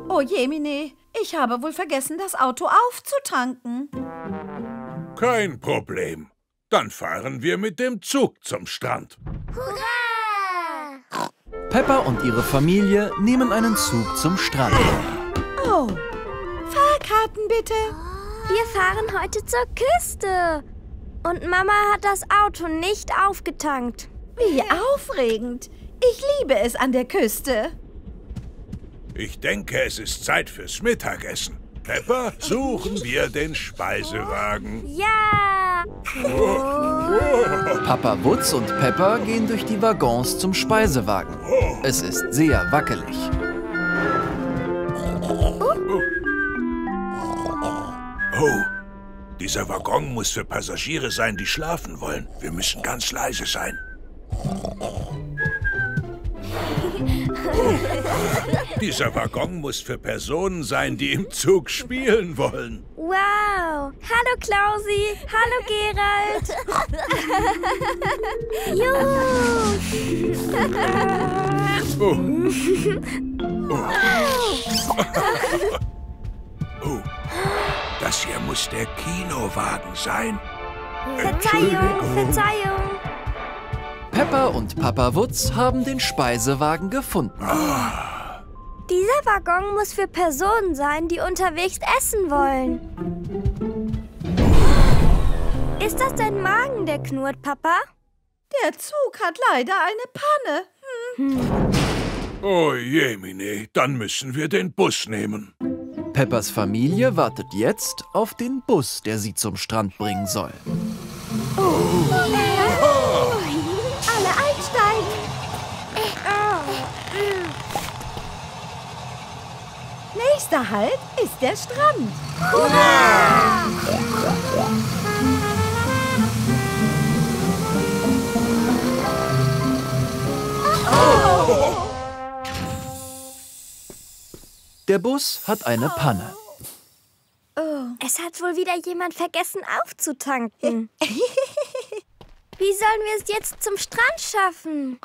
Speaker 4: Oh Jemine, ich habe wohl vergessen, das Auto aufzutanken.
Speaker 5: Kein Problem. Dann fahren wir mit dem Zug zum Strand.
Speaker 3: Peppa und ihre Familie nehmen einen Zug zum Strand.
Speaker 4: Oh, Fahrkarten bitte.
Speaker 1: Wir fahren heute zur Küste. Und Mama hat das Auto nicht aufgetankt.
Speaker 4: Wie aufregend. Ich liebe es an der Küste.
Speaker 5: Ich denke, es ist Zeit fürs Mittagessen. Pepper, suchen wir den Speisewagen.
Speaker 1: Ja!
Speaker 3: Papa Wutz und Pepper gehen durch die Waggons zum Speisewagen. Es ist sehr wackelig.
Speaker 5: Oh, dieser Waggon muss für Passagiere sein, die schlafen wollen. Wir müssen ganz leise sein. Dieser Waggon muss für Personen sein, die im Zug spielen wollen.
Speaker 1: Wow! Hallo Klausi! Hallo Gerald!
Speaker 5: Oh, das hier muss der Kinowagen sein.
Speaker 1: Verzeihung, Verzeihung!
Speaker 3: Pepper und Papa Wutz haben den Speisewagen gefunden.
Speaker 1: Dieser Waggon muss für Personen sein, die unterwegs essen wollen. Ist das dein Magen, der knurrt, Papa?
Speaker 4: Der Zug hat leider eine Panne.
Speaker 5: Oh jemine, dann müssen wir den Bus nehmen.
Speaker 3: Peppers Familie wartet jetzt auf den Bus, der sie zum Strand bringen soll.
Speaker 4: Alle Nächster Halt ist der Strand.
Speaker 3: Der Bus hat eine Panne.
Speaker 1: Es hat wohl wieder jemand vergessen aufzutanken. Wie sollen wir es jetzt zum Strand schaffen?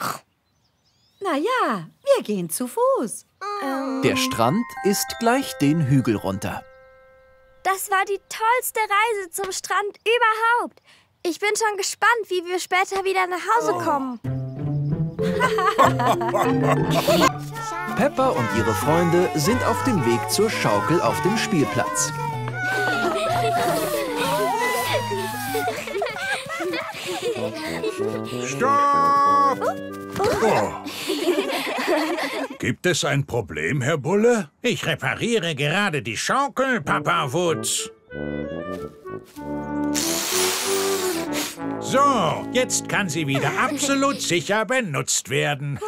Speaker 4: Na ja, wir gehen zu Fuß.
Speaker 3: Der Strand ist gleich den Hügel runter.
Speaker 1: Das war die tollste Reise zum Strand überhaupt. Ich bin schon gespannt, wie wir später wieder nach Hause kommen.
Speaker 3: Pepper und ihre Freunde sind auf dem Weg zur Schaukel auf dem Spielplatz.
Speaker 5: Stopp! Oh. Gibt es ein Problem, Herr Bulle?
Speaker 7: Ich repariere gerade die Schaukel, Papa Wutz. So, jetzt kann sie wieder absolut sicher benutzt werden.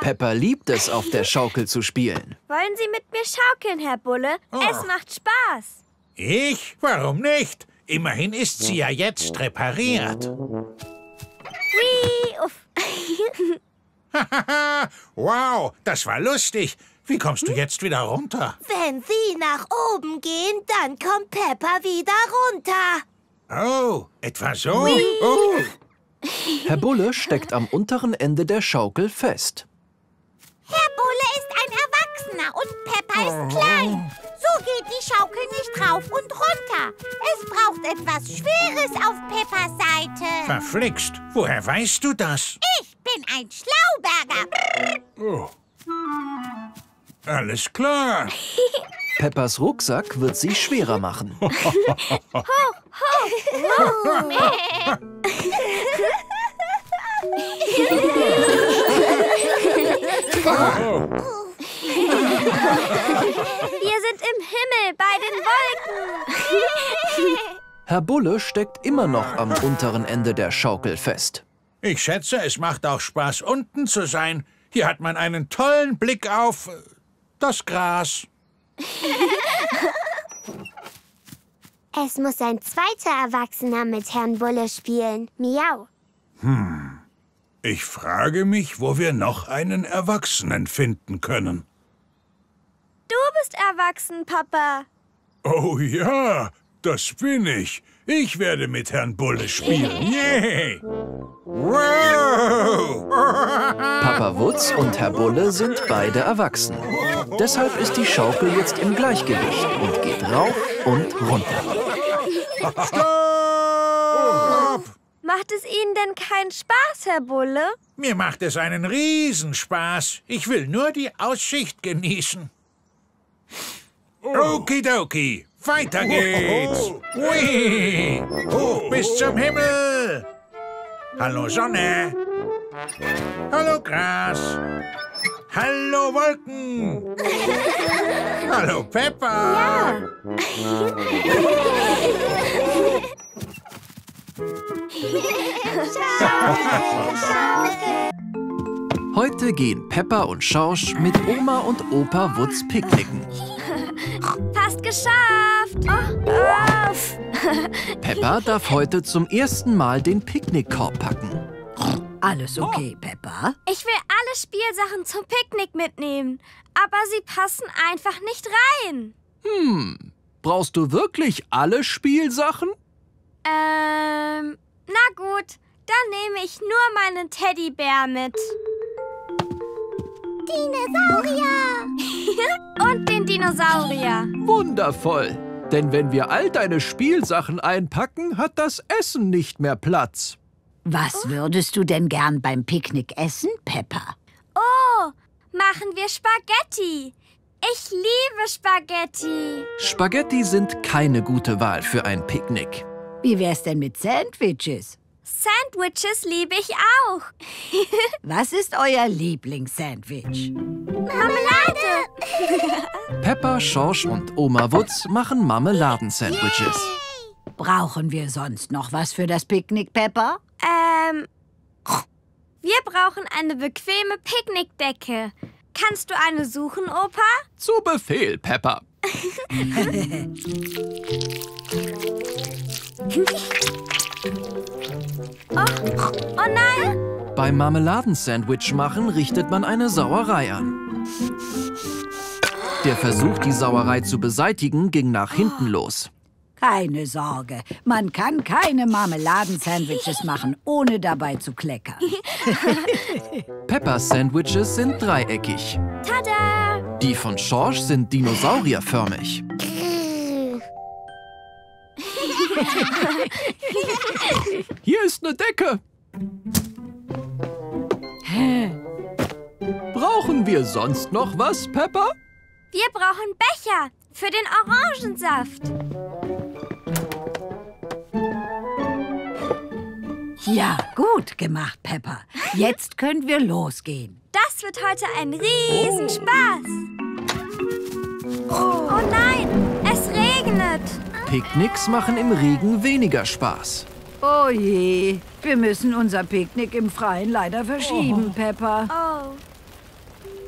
Speaker 3: Pepper liebt es, auf der Schaukel zu spielen.
Speaker 1: Wollen Sie mit mir schaukeln, Herr Bulle? Es macht Spaß.
Speaker 7: Ich? Warum nicht? Immerhin ist sie ja jetzt repariert.
Speaker 1: Whee, uff.
Speaker 7: wow, das war lustig. Wie kommst du jetzt wieder runter?
Speaker 9: Wenn Sie nach oben gehen, dann kommt Peppa wieder runter.
Speaker 7: Oh, etwa so? Oh.
Speaker 3: Herr Bulle steckt am unteren Ende der Schaukel fest.
Speaker 9: Herr Bulle ist ein Erwachsener und Peppa ist klein. So geht die Schaukel nicht rauf und runter. Es braucht etwas Schweres auf Peppas Seite.
Speaker 7: Verflixt, woher weißt du das?
Speaker 9: Ich bin ein Schlauberger.
Speaker 5: Oh. Alles klar.
Speaker 3: Peppers Rucksack wird sie schwerer machen.
Speaker 1: Wir sind im Himmel bei den Wolken.
Speaker 3: Herr Bulle steckt immer noch am unteren Ende der Schaukel fest.
Speaker 7: Ich schätze, es macht auch Spaß, unten zu sein. Hier hat man einen tollen Blick auf äh, das Gras.
Speaker 9: Es muss ein zweiter Erwachsener mit Herrn Bulle spielen. Miau.
Speaker 5: Ich frage mich, wo wir noch einen Erwachsenen finden können.
Speaker 1: Du bist erwachsen, Papa.
Speaker 5: Oh ja, das bin ich. Ich werde mit Herrn Bulle spielen. Yay!
Speaker 7: Wow!
Speaker 3: Papa Wutz und Herr Bulle sind beide erwachsen. Deshalb ist die Schaukel jetzt im Gleichgewicht und geht rauf und runter.
Speaker 7: Stopp!
Speaker 1: Macht es Ihnen denn keinen Spaß, Herr Bulle?
Speaker 7: Mir macht es einen Riesenspaß. Ich will nur die Aussicht genießen. Okidoki, weiter geht's. Hui, hoch bis zum Himmel. Hallo Sonne. Hallo Gras. Hallo Wolken. Hallo Peppa.
Speaker 3: Heute gehen Peppa und Schorsch mit Oma und Opa Wutz picknicken.
Speaker 1: Fast geschafft. Oh.
Speaker 3: Peppa darf heute zum ersten Mal den Picknickkorb packen.
Speaker 4: Alles okay, Peppa?
Speaker 1: Ich will alle Spielsachen zum Picknick mitnehmen, aber sie passen einfach nicht rein.
Speaker 3: Hm, brauchst du wirklich alle Spielsachen?
Speaker 1: Ähm, na gut, dann nehme ich nur meinen Teddybär mit.
Speaker 9: Dinosaurier!
Speaker 1: Und den Dinosaurier.
Speaker 3: Wundervoll. Denn wenn wir all deine Spielsachen einpacken, hat das Essen nicht mehr Platz.
Speaker 4: Was würdest du denn gern beim Picknick essen, Peppa?
Speaker 1: Oh, machen wir Spaghetti. Ich liebe Spaghetti.
Speaker 3: Spaghetti sind keine gute Wahl für ein Picknick.
Speaker 4: Wie wär's denn mit Sandwiches?
Speaker 1: Sandwiches liebe ich auch.
Speaker 4: Was ist euer Lieblingssandwich?
Speaker 1: Marmelade.
Speaker 3: Peppa, Schorsch und Oma Wutz machen Marmeladensandwiches.
Speaker 4: Brauchen wir sonst noch was für das Picknick, Peppa?
Speaker 1: Ähm, wir brauchen eine bequeme Picknickdecke. Kannst du eine suchen, Opa?
Speaker 3: Zu Befehl, Peppa.
Speaker 1: Oh, oh nein!
Speaker 3: Beim Marmeladensandwich machen richtet man eine Sauerei an. Der Versuch, die Sauerei zu beseitigen, ging nach hinten los.
Speaker 4: Keine Sorge, man kann keine Marmeladensandwiches machen, ohne dabei zu kleckern.
Speaker 3: Peppas Sandwiches sind dreieckig.
Speaker 1: Tada!
Speaker 3: Die von Schorsch sind dinosaurierförmig. Hier ist eine Decke. Brauchen wir sonst noch was, Peppa?
Speaker 1: Wir brauchen Becher für den Orangensaft.
Speaker 4: Ja, gut gemacht, Peppa. Jetzt können wir losgehen.
Speaker 1: Das wird heute ein Riesenspaß. Oh nein, es regnet.
Speaker 3: Picknicks machen im Regen weniger Spaß.
Speaker 4: Oh je, wir müssen unser Picknick im Freien leider verschieben, Peppa.
Speaker 1: Oh,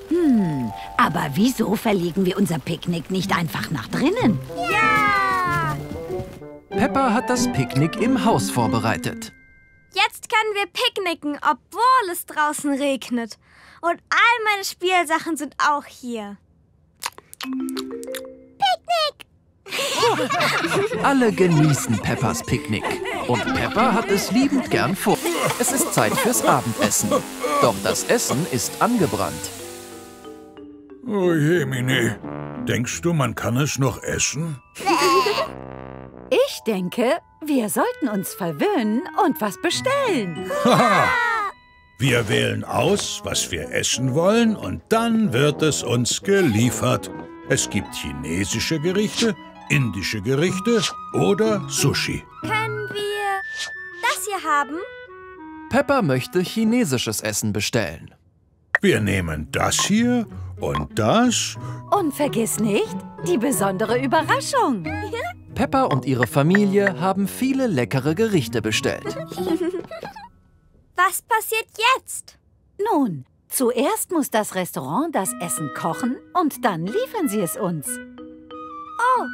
Speaker 4: Hm, aber wieso verlegen wir unser Picknick nicht einfach nach drinnen?
Speaker 1: ja!
Speaker 3: Peppa hat das Picknick im Haus vorbereitet.
Speaker 1: Jetzt können wir picknicken, obwohl es draußen regnet. Und all meine Spielsachen sind auch hier.
Speaker 3: Alle genießen Peppas Picknick. Und Peppa hat es liebend gern vor. Es ist Zeit fürs Abendessen. Doch das Essen ist angebrannt.
Speaker 5: Oh je, Mine. Denkst du, man kann es noch essen?
Speaker 6: Ich denke, wir sollten uns verwöhnen und was bestellen.
Speaker 5: Haha! Wir wählen aus, was wir essen wollen, und dann wird es uns geliefert. Es gibt chinesische Gerichte, indische Gerichte oder Sushi.
Speaker 1: Können wir das hier haben?
Speaker 3: Peppa möchte chinesisches Essen bestellen.
Speaker 5: Wir nehmen das hier und das.
Speaker 6: Und vergiss nicht, die besondere Überraschung.
Speaker 3: Peppa und ihre Familie haben viele leckere Gerichte bestellt.
Speaker 1: Was passiert jetzt?
Speaker 6: Nun, zuerst muss das Restaurant das Essen kochen und dann liefern sie es uns.
Speaker 1: Oh,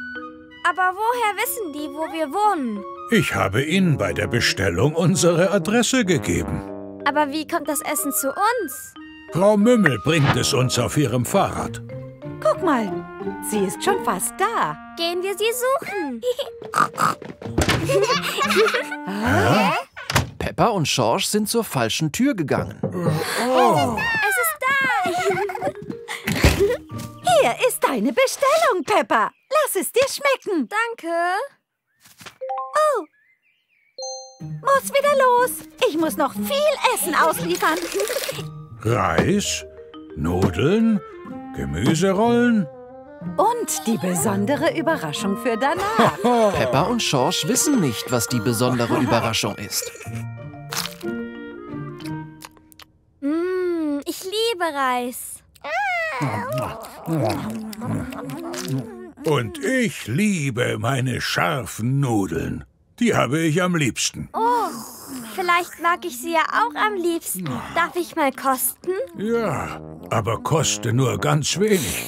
Speaker 1: aber woher wissen die, wo wir wohnen?
Speaker 5: Ich habe Ihnen bei der Bestellung unsere Adresse gegeben.
Speaker 1: Aber wie kommt das Essen zu uns?
Speaker 5: Frau Mümmel bringt es uns auf ihrem Fahrrad.
Speaker 6: Guck mal, sie ist schon fast da.
Speaker 1: Gehen wir sie suchen.
Speaker 3: Peppa und Schorsch sind zur falschen Tür gegangen.
Speaker 1: Es ist da.
Speaker 6: Hier ist deine Bestellung, Peppa. Lass es dir schmecken.
Speaker 1: Danke. Oh.
Speaker 6: Muss wieder los. Ich muss noch viel Essen ausliefern.
Speaker 5: Reis, Nudeln, Gemüserollen.
Speaker 6: Und die besondere Überraschung für danach.
Speaker 3: Peppa und Schorsch wissen nicht, was die besondere Überraschung ist.
Speaker 1: Mmh, ich liebe Reis. Ah.
Speaker 5: Und ich liebe meine scharfen Nudeln. Die habe ich am liebsten.
Speaker 1: Oh, vielleicht mag ich sie ja auch am liebsten. Darf ich mal kosten?
Speaker 5: Ja, aber koste nur ganz wenig.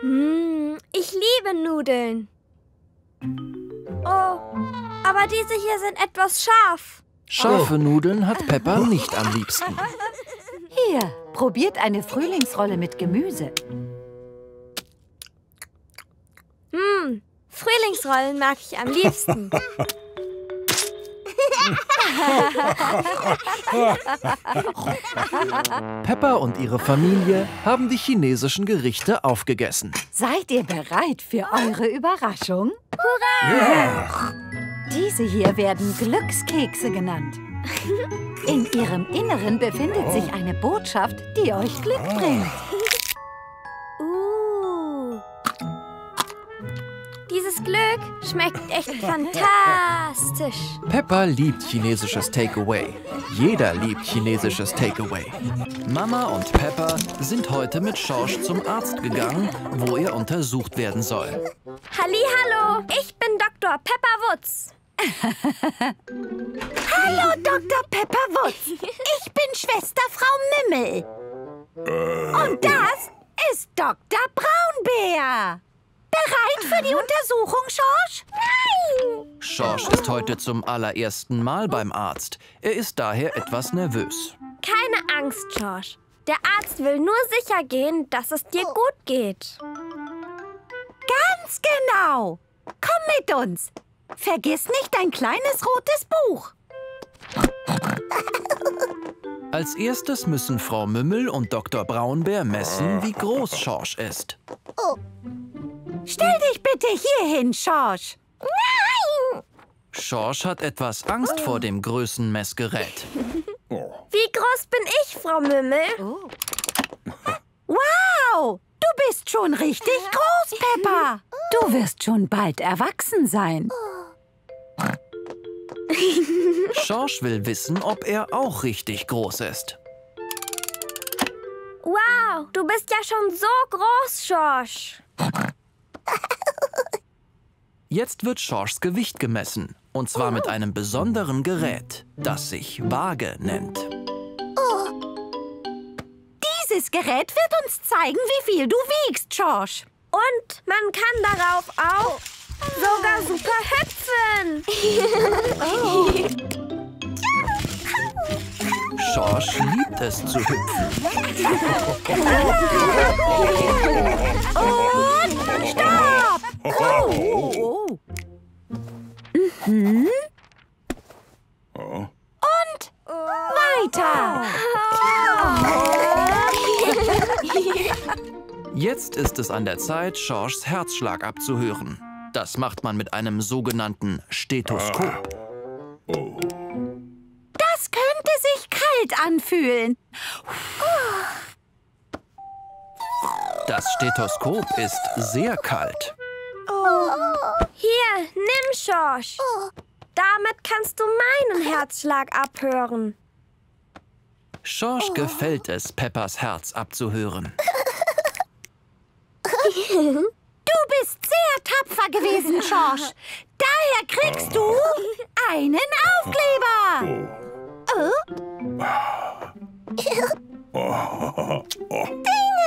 Speaker 1: Hm, ich liebe Nudeln. Oh, aber diese hier sind etwas scharf.
Speaker 3: Scharfe Nudeln hat Peppa nicht am liebsten.
Speaker 13: Hier, probiert eine Frühlingsrolle mit Gemüse.
Speaker 1: Hm, Frühlingsrollen mag ich am liebsten.
Speaker 3: Peppa und ihre Familie haben die chinesischen Gerichte aufgegessen.
Speaker 13: Seid ihr bereit für eure Überraschung?
Speaker 5: Ja.
Speaker 13: Diese hier werden Glückskekse genannt. In ihrem Inneren befindet sich eine Botschaft, die euch Glück bringt.
Speaker 1: Dieses Glück schmeckt echt fantastisch.
Speaker 3: Peppa liebt chinesisches Takeaway. Jeder liebt chinesisches Takeaway. Mama und Peppa sind heute mit Schorsch zum Arzt gegangen, wo er untersucht werden soll.
Speaker 1: Hallo, ich bin Dr. Pepper Wutz.
Speaker 4: Hallo, Dr. Pepperwutz. Ich bin Schwester Frau Mimmel. Und das ist Dr. Braunbär. Bereit für die Untersuchung, Schorsch? Nein!
Speaker 3: Schorsch ist heute zum allerersten Mal beim Arzt. Er ist daher etwas nervös.
Speaker 1: Keine Angst, George. Der Arzt will nur sicher gehen, dass es dir gut geht.
Speaker 4: Ganz genau. Komm mit uns. Vergiss nicht dein kleines rotes Buch.
Speaker 3: Als erstes müssen Frau Mümmel und Dr. Braunbär messen, wie groß Schorsch ist.
Speaker 4: Stell dich bitte hier hin, Schorsch.
Speaker 3: Schorsch hat etwas Angst vor dem Größenmessgerät.
Speaker 1: Wie groß bin ich, Frau Mümmel?
Speaker 4: Wow, du bist schon richtig groß, Peppa.
Speaker 13: Du wirst schon bald erwachsen sein.
Speaker 3: Schorsch will wissen, ob er auch richtig groß ist.
Speaker 1: Wow, du bist ja schon so groß, Schorsch.
Speaker 3: Jetzt wird Schorschs Gewicht gemessen. Und zwar mit einem besonderen Gerät, das sich Waage nennt.
Speaker 4: Dieses Gerät wird uns zeigen, wie viel du wiegst, Schorsch.
Speaker 1: Und man kann darauf auch sogar super hüpfen.
Speaker 3: Schorsch liebt es zu hüpfen.
Speaker 4: Und stopp! Oh. Mhm. Und weiter.
Speaker 3: Jetzt ist es an der Zeit, Schorschs Herzschlag abzuhören. Das macht man mit einem sogenannten Stethoskop.
Speaker 4: Das könnte sich kalt anfühlen.
Speaker 3: Das Stethoskop ist sehr kalt.
Speaker 1: Hier, nimm Schorsch. Damit kannst du meinen Herzschlag abhören.
Speaker 3: Schorsch gefällt es, Peppas Herz abzuhören.
Speaker 4: Du bist sehr tapfer gewesen, Schorsch. Daher kriegst du einen Aufkleber.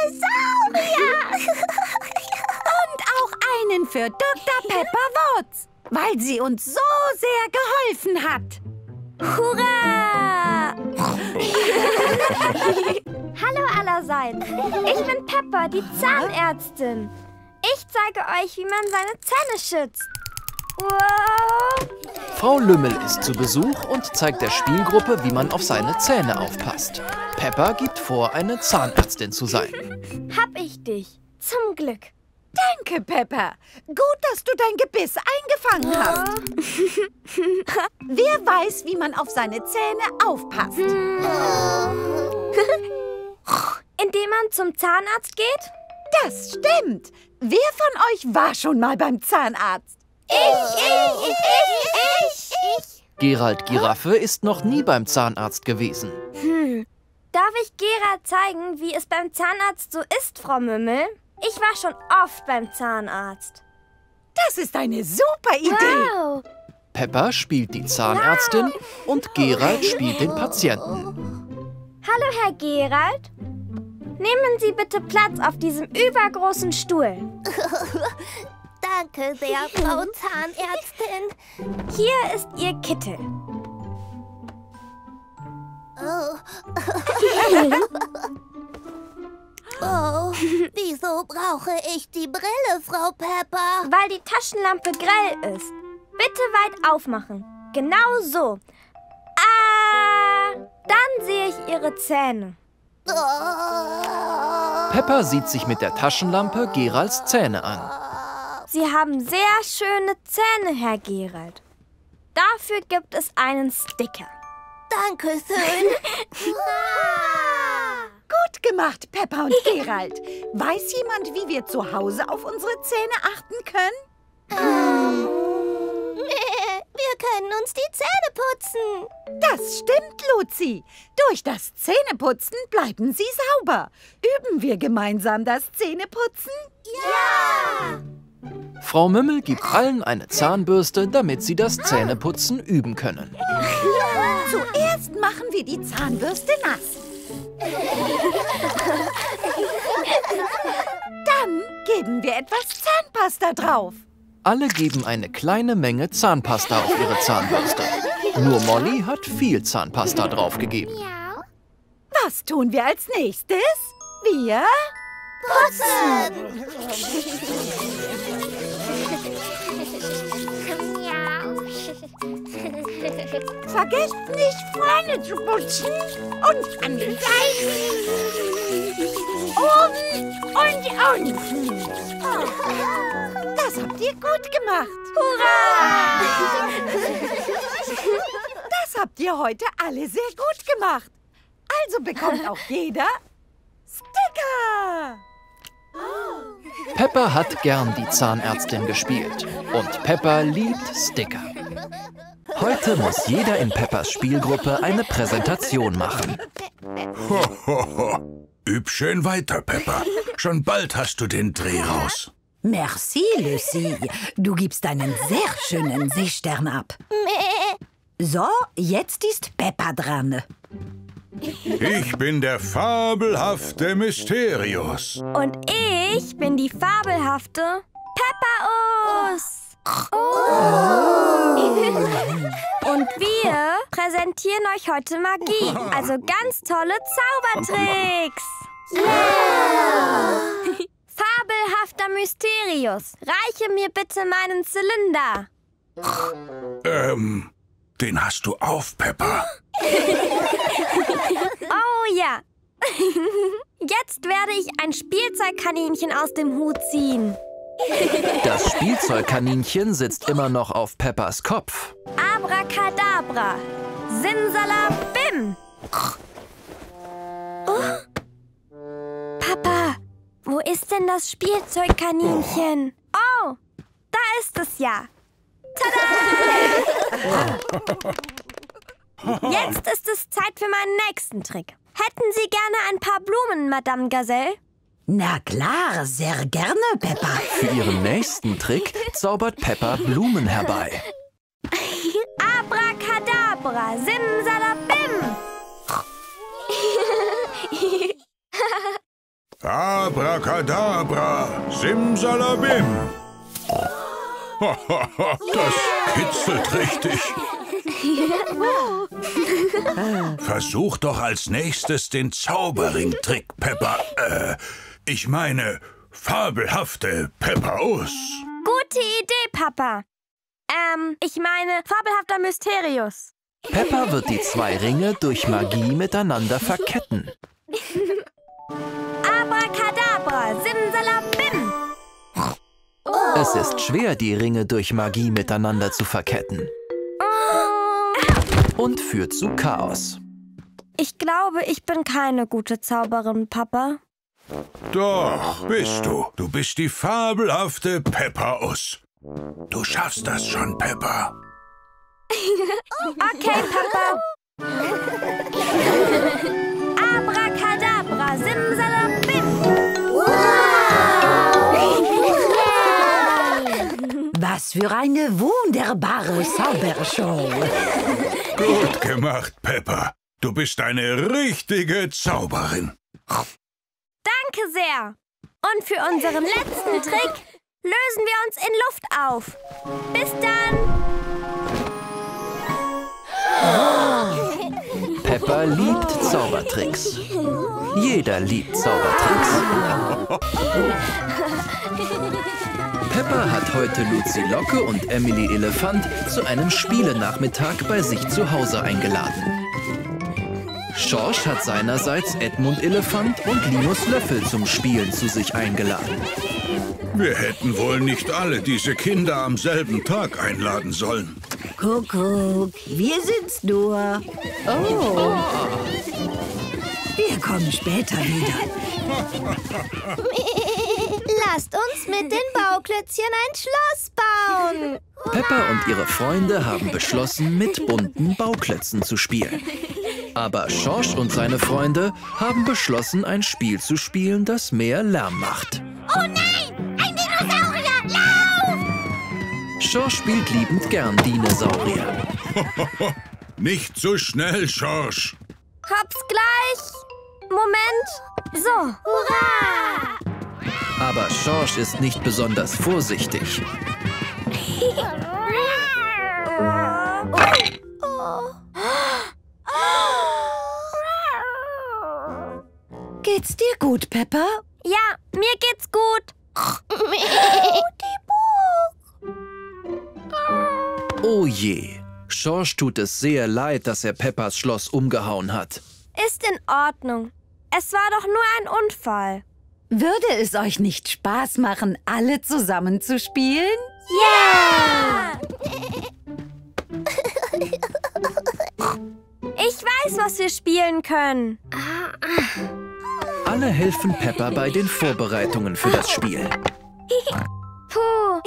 Speaker 4: Dinosaurier! Einen für Dr. Pepper Woods, weil sie uns so sehr geholfen hat.
Speaker 1: Hurra! Hallo allerseits. Ich bin Pepper, die Zahnärztin. Ich zeige euch, wie man seine Zähne schützt. Wow!
Speaker 3: Frau Lümmel ist zu Besuch und zeigt der Spielgruppe, wie man auf seine Zähne aufpasst. Peppa gibt vor, eine Zahnärztin zu sein.
Speaker 1: Hab ich dich. Zum Glück.
Speaker 4: Danke, Pepper. Gut, dass du dein Gebiss eingefangen hast. Wer weiß, wie man auf seine Zähne aufpasst?
Speaker 1: Indem man zum Zahnarzt geht?
Speaker 4: Das stimmt. Wer von euch war schon mal beim Zahnarzt?
Speaker 1: Ich, ich, ich, ich, ich.
Speaker 3: Gerald Giraffe ist noch nie beim Zahnarzt gewesen.
Speaker 1: Hm. Darf ich Gerald zeigen, wie es beim Zahnarzt so ist, Frau Mümmel? Ich war schon oft beim Zahnarzt.
Speaker 4: Das ist eine super Idee.
Speaker 1: Wow!
Speaker 3: Peppa spielt die Zahnärztin und Gerald spielt den Patienten.
Speaker 1: Hallo, Herr Gerald. Nehmen Sie bitte Platz auf diesem übergroßen Stuhl.
Speaker 2: Danke sehr, Frau Zahnärztin.
Speaker 1: Hier ist Ihr Kittel.
Speaker 2: Oh. oh, wieso brauche ich die Brille, Frau Pepper?
Speaker 1: Weil die Taschenlampe grell ist. Bitte weit aufmachen. Genau so. Ah, dann sehe ich Ihre Zähne.
Speaker 2: Oh.
Speaker 3: Peppa sieht sich mit der Taschenlampe Geralds Zähne an.
Speaker 1: Sie haben sehr schöne Zähne, Herr Gerald. Dafür gibt es einen Sticker.
Speaker 2: Dankeschön.
Speaker 4: Gut gemacht, Peppa und Gerald. Weiß jemand, wie wir zu Hause auf unsere Zähne achten können?
Speaker 2: Wir können uns die Zähne putzen.
Speaker 4: Das stimmt, Luzi. Durch das Zähneputzen bleiben sie sauber. Üben wir gemeinsam das Zähneputzen?
Speaker 3: Frau Mümmel gibt allen eine Zahnbürste, damit sie das Zähneputzen üben können.
Speaker 4: Zuerst machen wir die Zahnbürste nass. Dann geben wir etwas Zahnpasta drauf.
Speaker 3: Alle geben eine kleine Menge Zahnpasta auf ihre Zahnbürste. Nur Molly hat viel Zahnpasta draufgegeben.
Speaker 4: Was tun wir als nächstes? Wir vergesst nicht, vorne zu putzen und an den Seiten. Oben und unten. Das habt ihr gut gemacht. Hurra! Das habt ihr heute alle sehr gut gemacht. Also bekommt auch jeder Sticker.
Speaker 3: Peppa hat gern die Zahnärztin gespielt. Und Peppa liebt Sticker. Heute muss jeder in Peppas Spielgruppe eine Präsentation machen.
Speaker 5: Ho, ho, ho. Üb schön weiter, Peppa. Schon bald hast du den Dreh raus.
Speaker 14: Merci, Lucie. Du gibst einen sehr schönen Seestern ab. So, jetzt ist Peppa dran.
Speaker 5: Ich bin der fabelhafte Mysterius.
Speaker 1: Und ich bin die fabelhafte Pepperus. Und wir präsentieren euch heute Magie, also ganz tolle Zaubertricks. Fabelhafter Mysterius, reiche mir bitte meinen Zylinder.
Speaker 5: Ähm, den hast du auf, Peppa.
Speaker 1: Oh ja. Jetzt werde ich ein Spielzeugkaninchen aus dem Hut ziehen.
Speaker 3: Das Spielzeugkaninchen sitzt immer noch auf Peppas Kopf.
Speaker 1: Abracadabra. Simsalabim. Oh. Papa, wo ist denn das Spielzeugkaninchen? Oh, da ist es ja. Tada! Jetzt ist es Zeit für meinen nächsten Trick. Hätten Sie gerne ein paar Blumen, Madame Gazelle?
Speaker 14: Na klar, sehr gerne, Peppa.
Speaker 3: Für ihren nächsten Trick zaubert Peppa Blumen herbei.
Speaker 1: Abracadabra, simsalabim.
Speaker 5: Abracadabra, simsalabim. Das kitzelt richtig. Versuch doch als nächstes den Zauberring-Trick, Peppa. Äh, ich meine, fabelhafte Peppaus.
Speaker 1: Gute Idee, Papa. Ähm, ich meine, fabelhafter Mysterius.
Speaker 3: Peppa wird die zwei Ringe durch Magie miteinander verketten.
Speaker 1: Abracadabra, simsalabim.
Speaker 3: Es ist schwer, die Ringe durch Magie miteinander zu verketten. Und führt zu Chaos.
Speaker 1: Ich glaube, ich bin keine gute Zauberin, Papa.
Speaker 5: Doch, bist du. Du bist die fabelhafte Pepperus. Du schaffst das schon, Peppa.
Speaker 1: okay, Papa. Abracadabra, simsalabim. Wow!
Speaker 4: Was für eine wunderbare Zaubershow.
Speaker 5: Gut gemacht, Peppa. Du bist eine richtige Zauberin.
Speaker 1: Danke sehr. Und für unseren letzten Trick lösen wir uns in Luft auf. Bis dann.
Speaker 3: Peppa liebt Zaubertricks. Jeder liebt Zaubertricks. Peppa hat heute Lucy Locke und Emily Elefant zu einem Spielenachmittag bei sich zu Hause eingeladen. Schorsch hat seinerseits Edmund Elefant und Linus Löffel zum Spielen zu sich eingeladen.
Speaker 5: Wir hätten wohl nicht alle diese Kinder am selben Tag einladen sollen.
Speaker 4: Kuckuck, wir sind's nur. Oh. Wir kommen später wieder.
Speaker 1: Lasst uns mit den Bauklötzchen ein Schloss bauen.
Speaker 3: Peppa und ihre Freunde haben beschlossen, mit bunten Bauklötzen zu spielen. Aber Schorsch und seine Freunde haben beschlossen, ein Spiel zu spielen, das mehr Lärm macht.
Speaker 9: Oh nein! Ein Dinosaurier! Lauf!
Speaker 3: Schorsch spielt liebend gern Dinosaurier.
Speaker 5: Nicht so schnell, Schorsch.
Speaker 1: Hab's gleich. Moment. So.
Speaker 9: Hurra!
Speaker 3: Aber Schorsch ist nicht besonders vorsichtig.
Speaker 4: Geht's dir gut, Peppa?
Speaker 1: Ja, mir geht's gut.
Speaker 3: Oh je. Schorsch tut es sehr leid, dass er Peppas Schloss umgehauen hat.
Speaker 1: Ist in Ordnung. Es war doch nur ein Unfall.
Speaker 4: Würde es euch nicht Spaß machen, alle zusammen zu spielen?
Speaker 1: Ja! Ich weiß, was wir spielen können.
Speaker 3: Alle helfen Peppa bei den Vorbereitungen für das Spiel.
Speaker 1: Puh.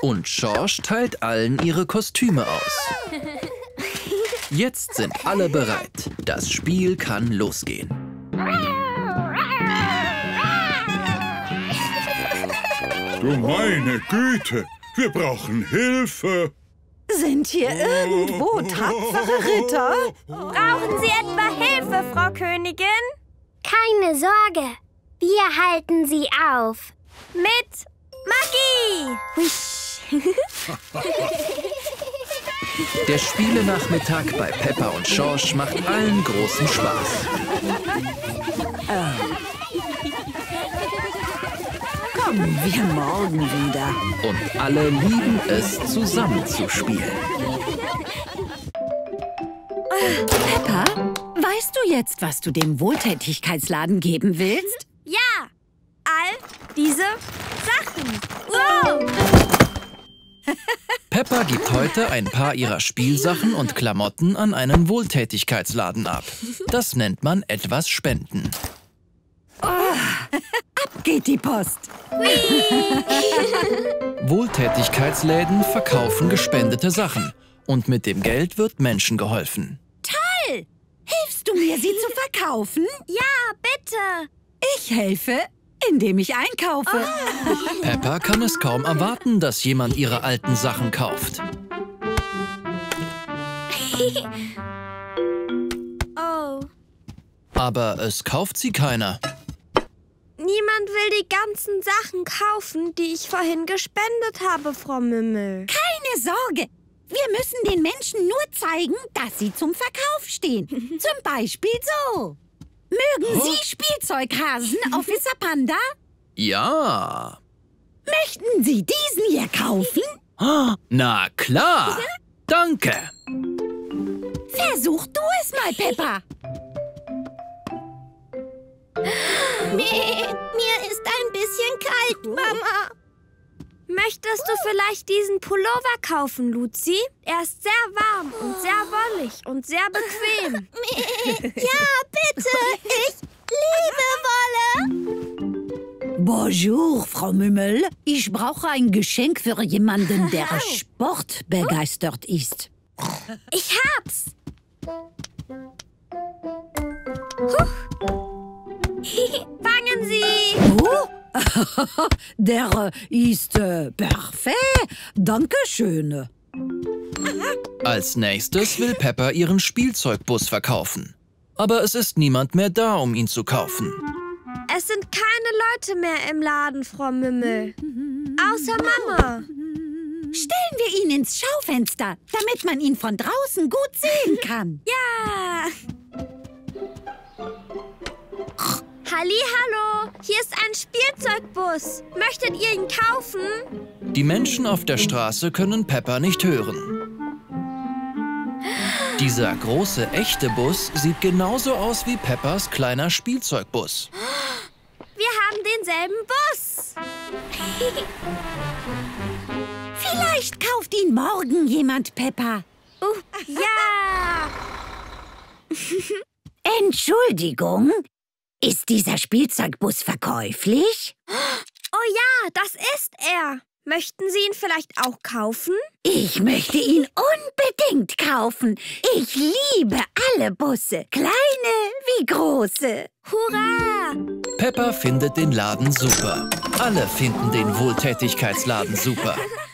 Speaker 3: Und Schorsch teilt allen ihre Kostüme aus. Jetzt sind alle bereit. Das Spiel kann losgehen.
Speaker 5: Du meine Güte, wir brauchen Hilfe.
Speaker 4: Sind hier irgendwo tapfere Ritter?
Speaker 1: Brauchen Sie etwa Hilfe, Frau Königin?
Speaker 9: Keine Sorge. Wir halten sie auf.
Speaker 1: Mit Magie!
Speaker 3: Der Spielenachmittag bei Peppa und Schorsch macht allen großen Spaß.
Speaker 4: Kommen wir morgen wieder.
Speaker 3: Und alle lieben es, zusammen zu spielen.
Speaker 4: Peppa, weißt du jetzt, was du dem Wohltätigkeitsladen geben willst?
Speaker 1: Ja, all diese Sachen. Wow!
Speaker 3: Peppa gibt heute ein paar ihrer Spielsachen und Klamotten an einen Wohltätigkeitsladen ab. Das nennt man etwas Spenden.
Speaker 4: Geht die Post.
Speaker 3: Wohltätigkeitsläden verkaufen gespendete Sachen und mit dem Geld wird Menschen geholfen.
Speaker 4: Hilfst du mir, sie zu verkaufen?
Speaker 1: Ja, bitte.
Speaker 4: Ich helfe, indem ich einkaufe.
Speaker 3: Peppa kann es kaum erwarten, dass jemand ihre alten Sachen kauft.
Speaker 1: Oh,
Speaker 3: Aber es kauft sie keiner.
Speaker 1: niemand will die ganzen Sachen kaufen, die ich vorhin gespendet habe, Frau Mümmel.
Speaker 4: Keine Sorge. Wir müssen den Menschen nur zeigen, dass sie zum Verkauf stehen. Zum Beispiel so. Mögen Sie Spielzeughasen, Officer Panda?
Speaker 3: Ja.
Speaker 4: Möchten Sie diesen hier kaufen?
Speaker 3: Na klar. Danke.
Speaker 4: Versuch du es mal, Peppa.
Speaker 1: Mir, mir ist ein bisschen kalt, Mama. Möchtest du vielleicht diesen Pullover kaufen, Luzi? Er ist sehr warm und sehr wollig und sehr bequem. ja, bitte. Ich liebe Wolle.
Speaker 4: Bonjour, Frau Mümmel. Ich brauche ein Geschenk für jemanden, der sportbegeistert ist.
Speaker 1: Ich hab's. Fangen Sie!
Speaker 15: Oh, der ist äh, perfekt. Dankeschön.
Speaker 3: Als nächstes will Peppa ihren Spielzeugbus verkaufen. Aber es ist niemand mehr da, um ihn zu kaufen.
Speaker 1: Es sind keine Leute mehr im Laden, Frau Mümmel. Außer Mama.
Speaker 4: Stellen wir ihn ins Schaufenster, damit man ihn von draußen gut sehen kann.
Speaker 1: Ja. Hallo. Hier ist ein Spielzeugbus. Möchtet ihr ihn kaufen?
Speaker 3: Die Menschen auf der Straße können Peppa nicht hören. Dieser große, echte Bus sieht genauso aus wie Peppas kleiner Spielzeugbus.
Speaker 1: Wir haben denselben Bus.
Speaker 4: Vielleicht kauft ihn morgen jemand, Peppa.
Speaker 1: Uh, ja.
Speaker 4: Entschuldigung, ist dieser Spielzeugbus verkäuflich?
Speaker 1: Oh ja, das ist er. Möchten Sie ihn vielleicht auch kaufen?
Speaker 4: Ich möchte ihn unbedingt kaufen. Ich liebe alle Busse, kleine wie große.
Speaker 1: Hurra!
Speaker 3: Peppa findet den Laden super. Alle finden den Wohltätigkeitsladen super.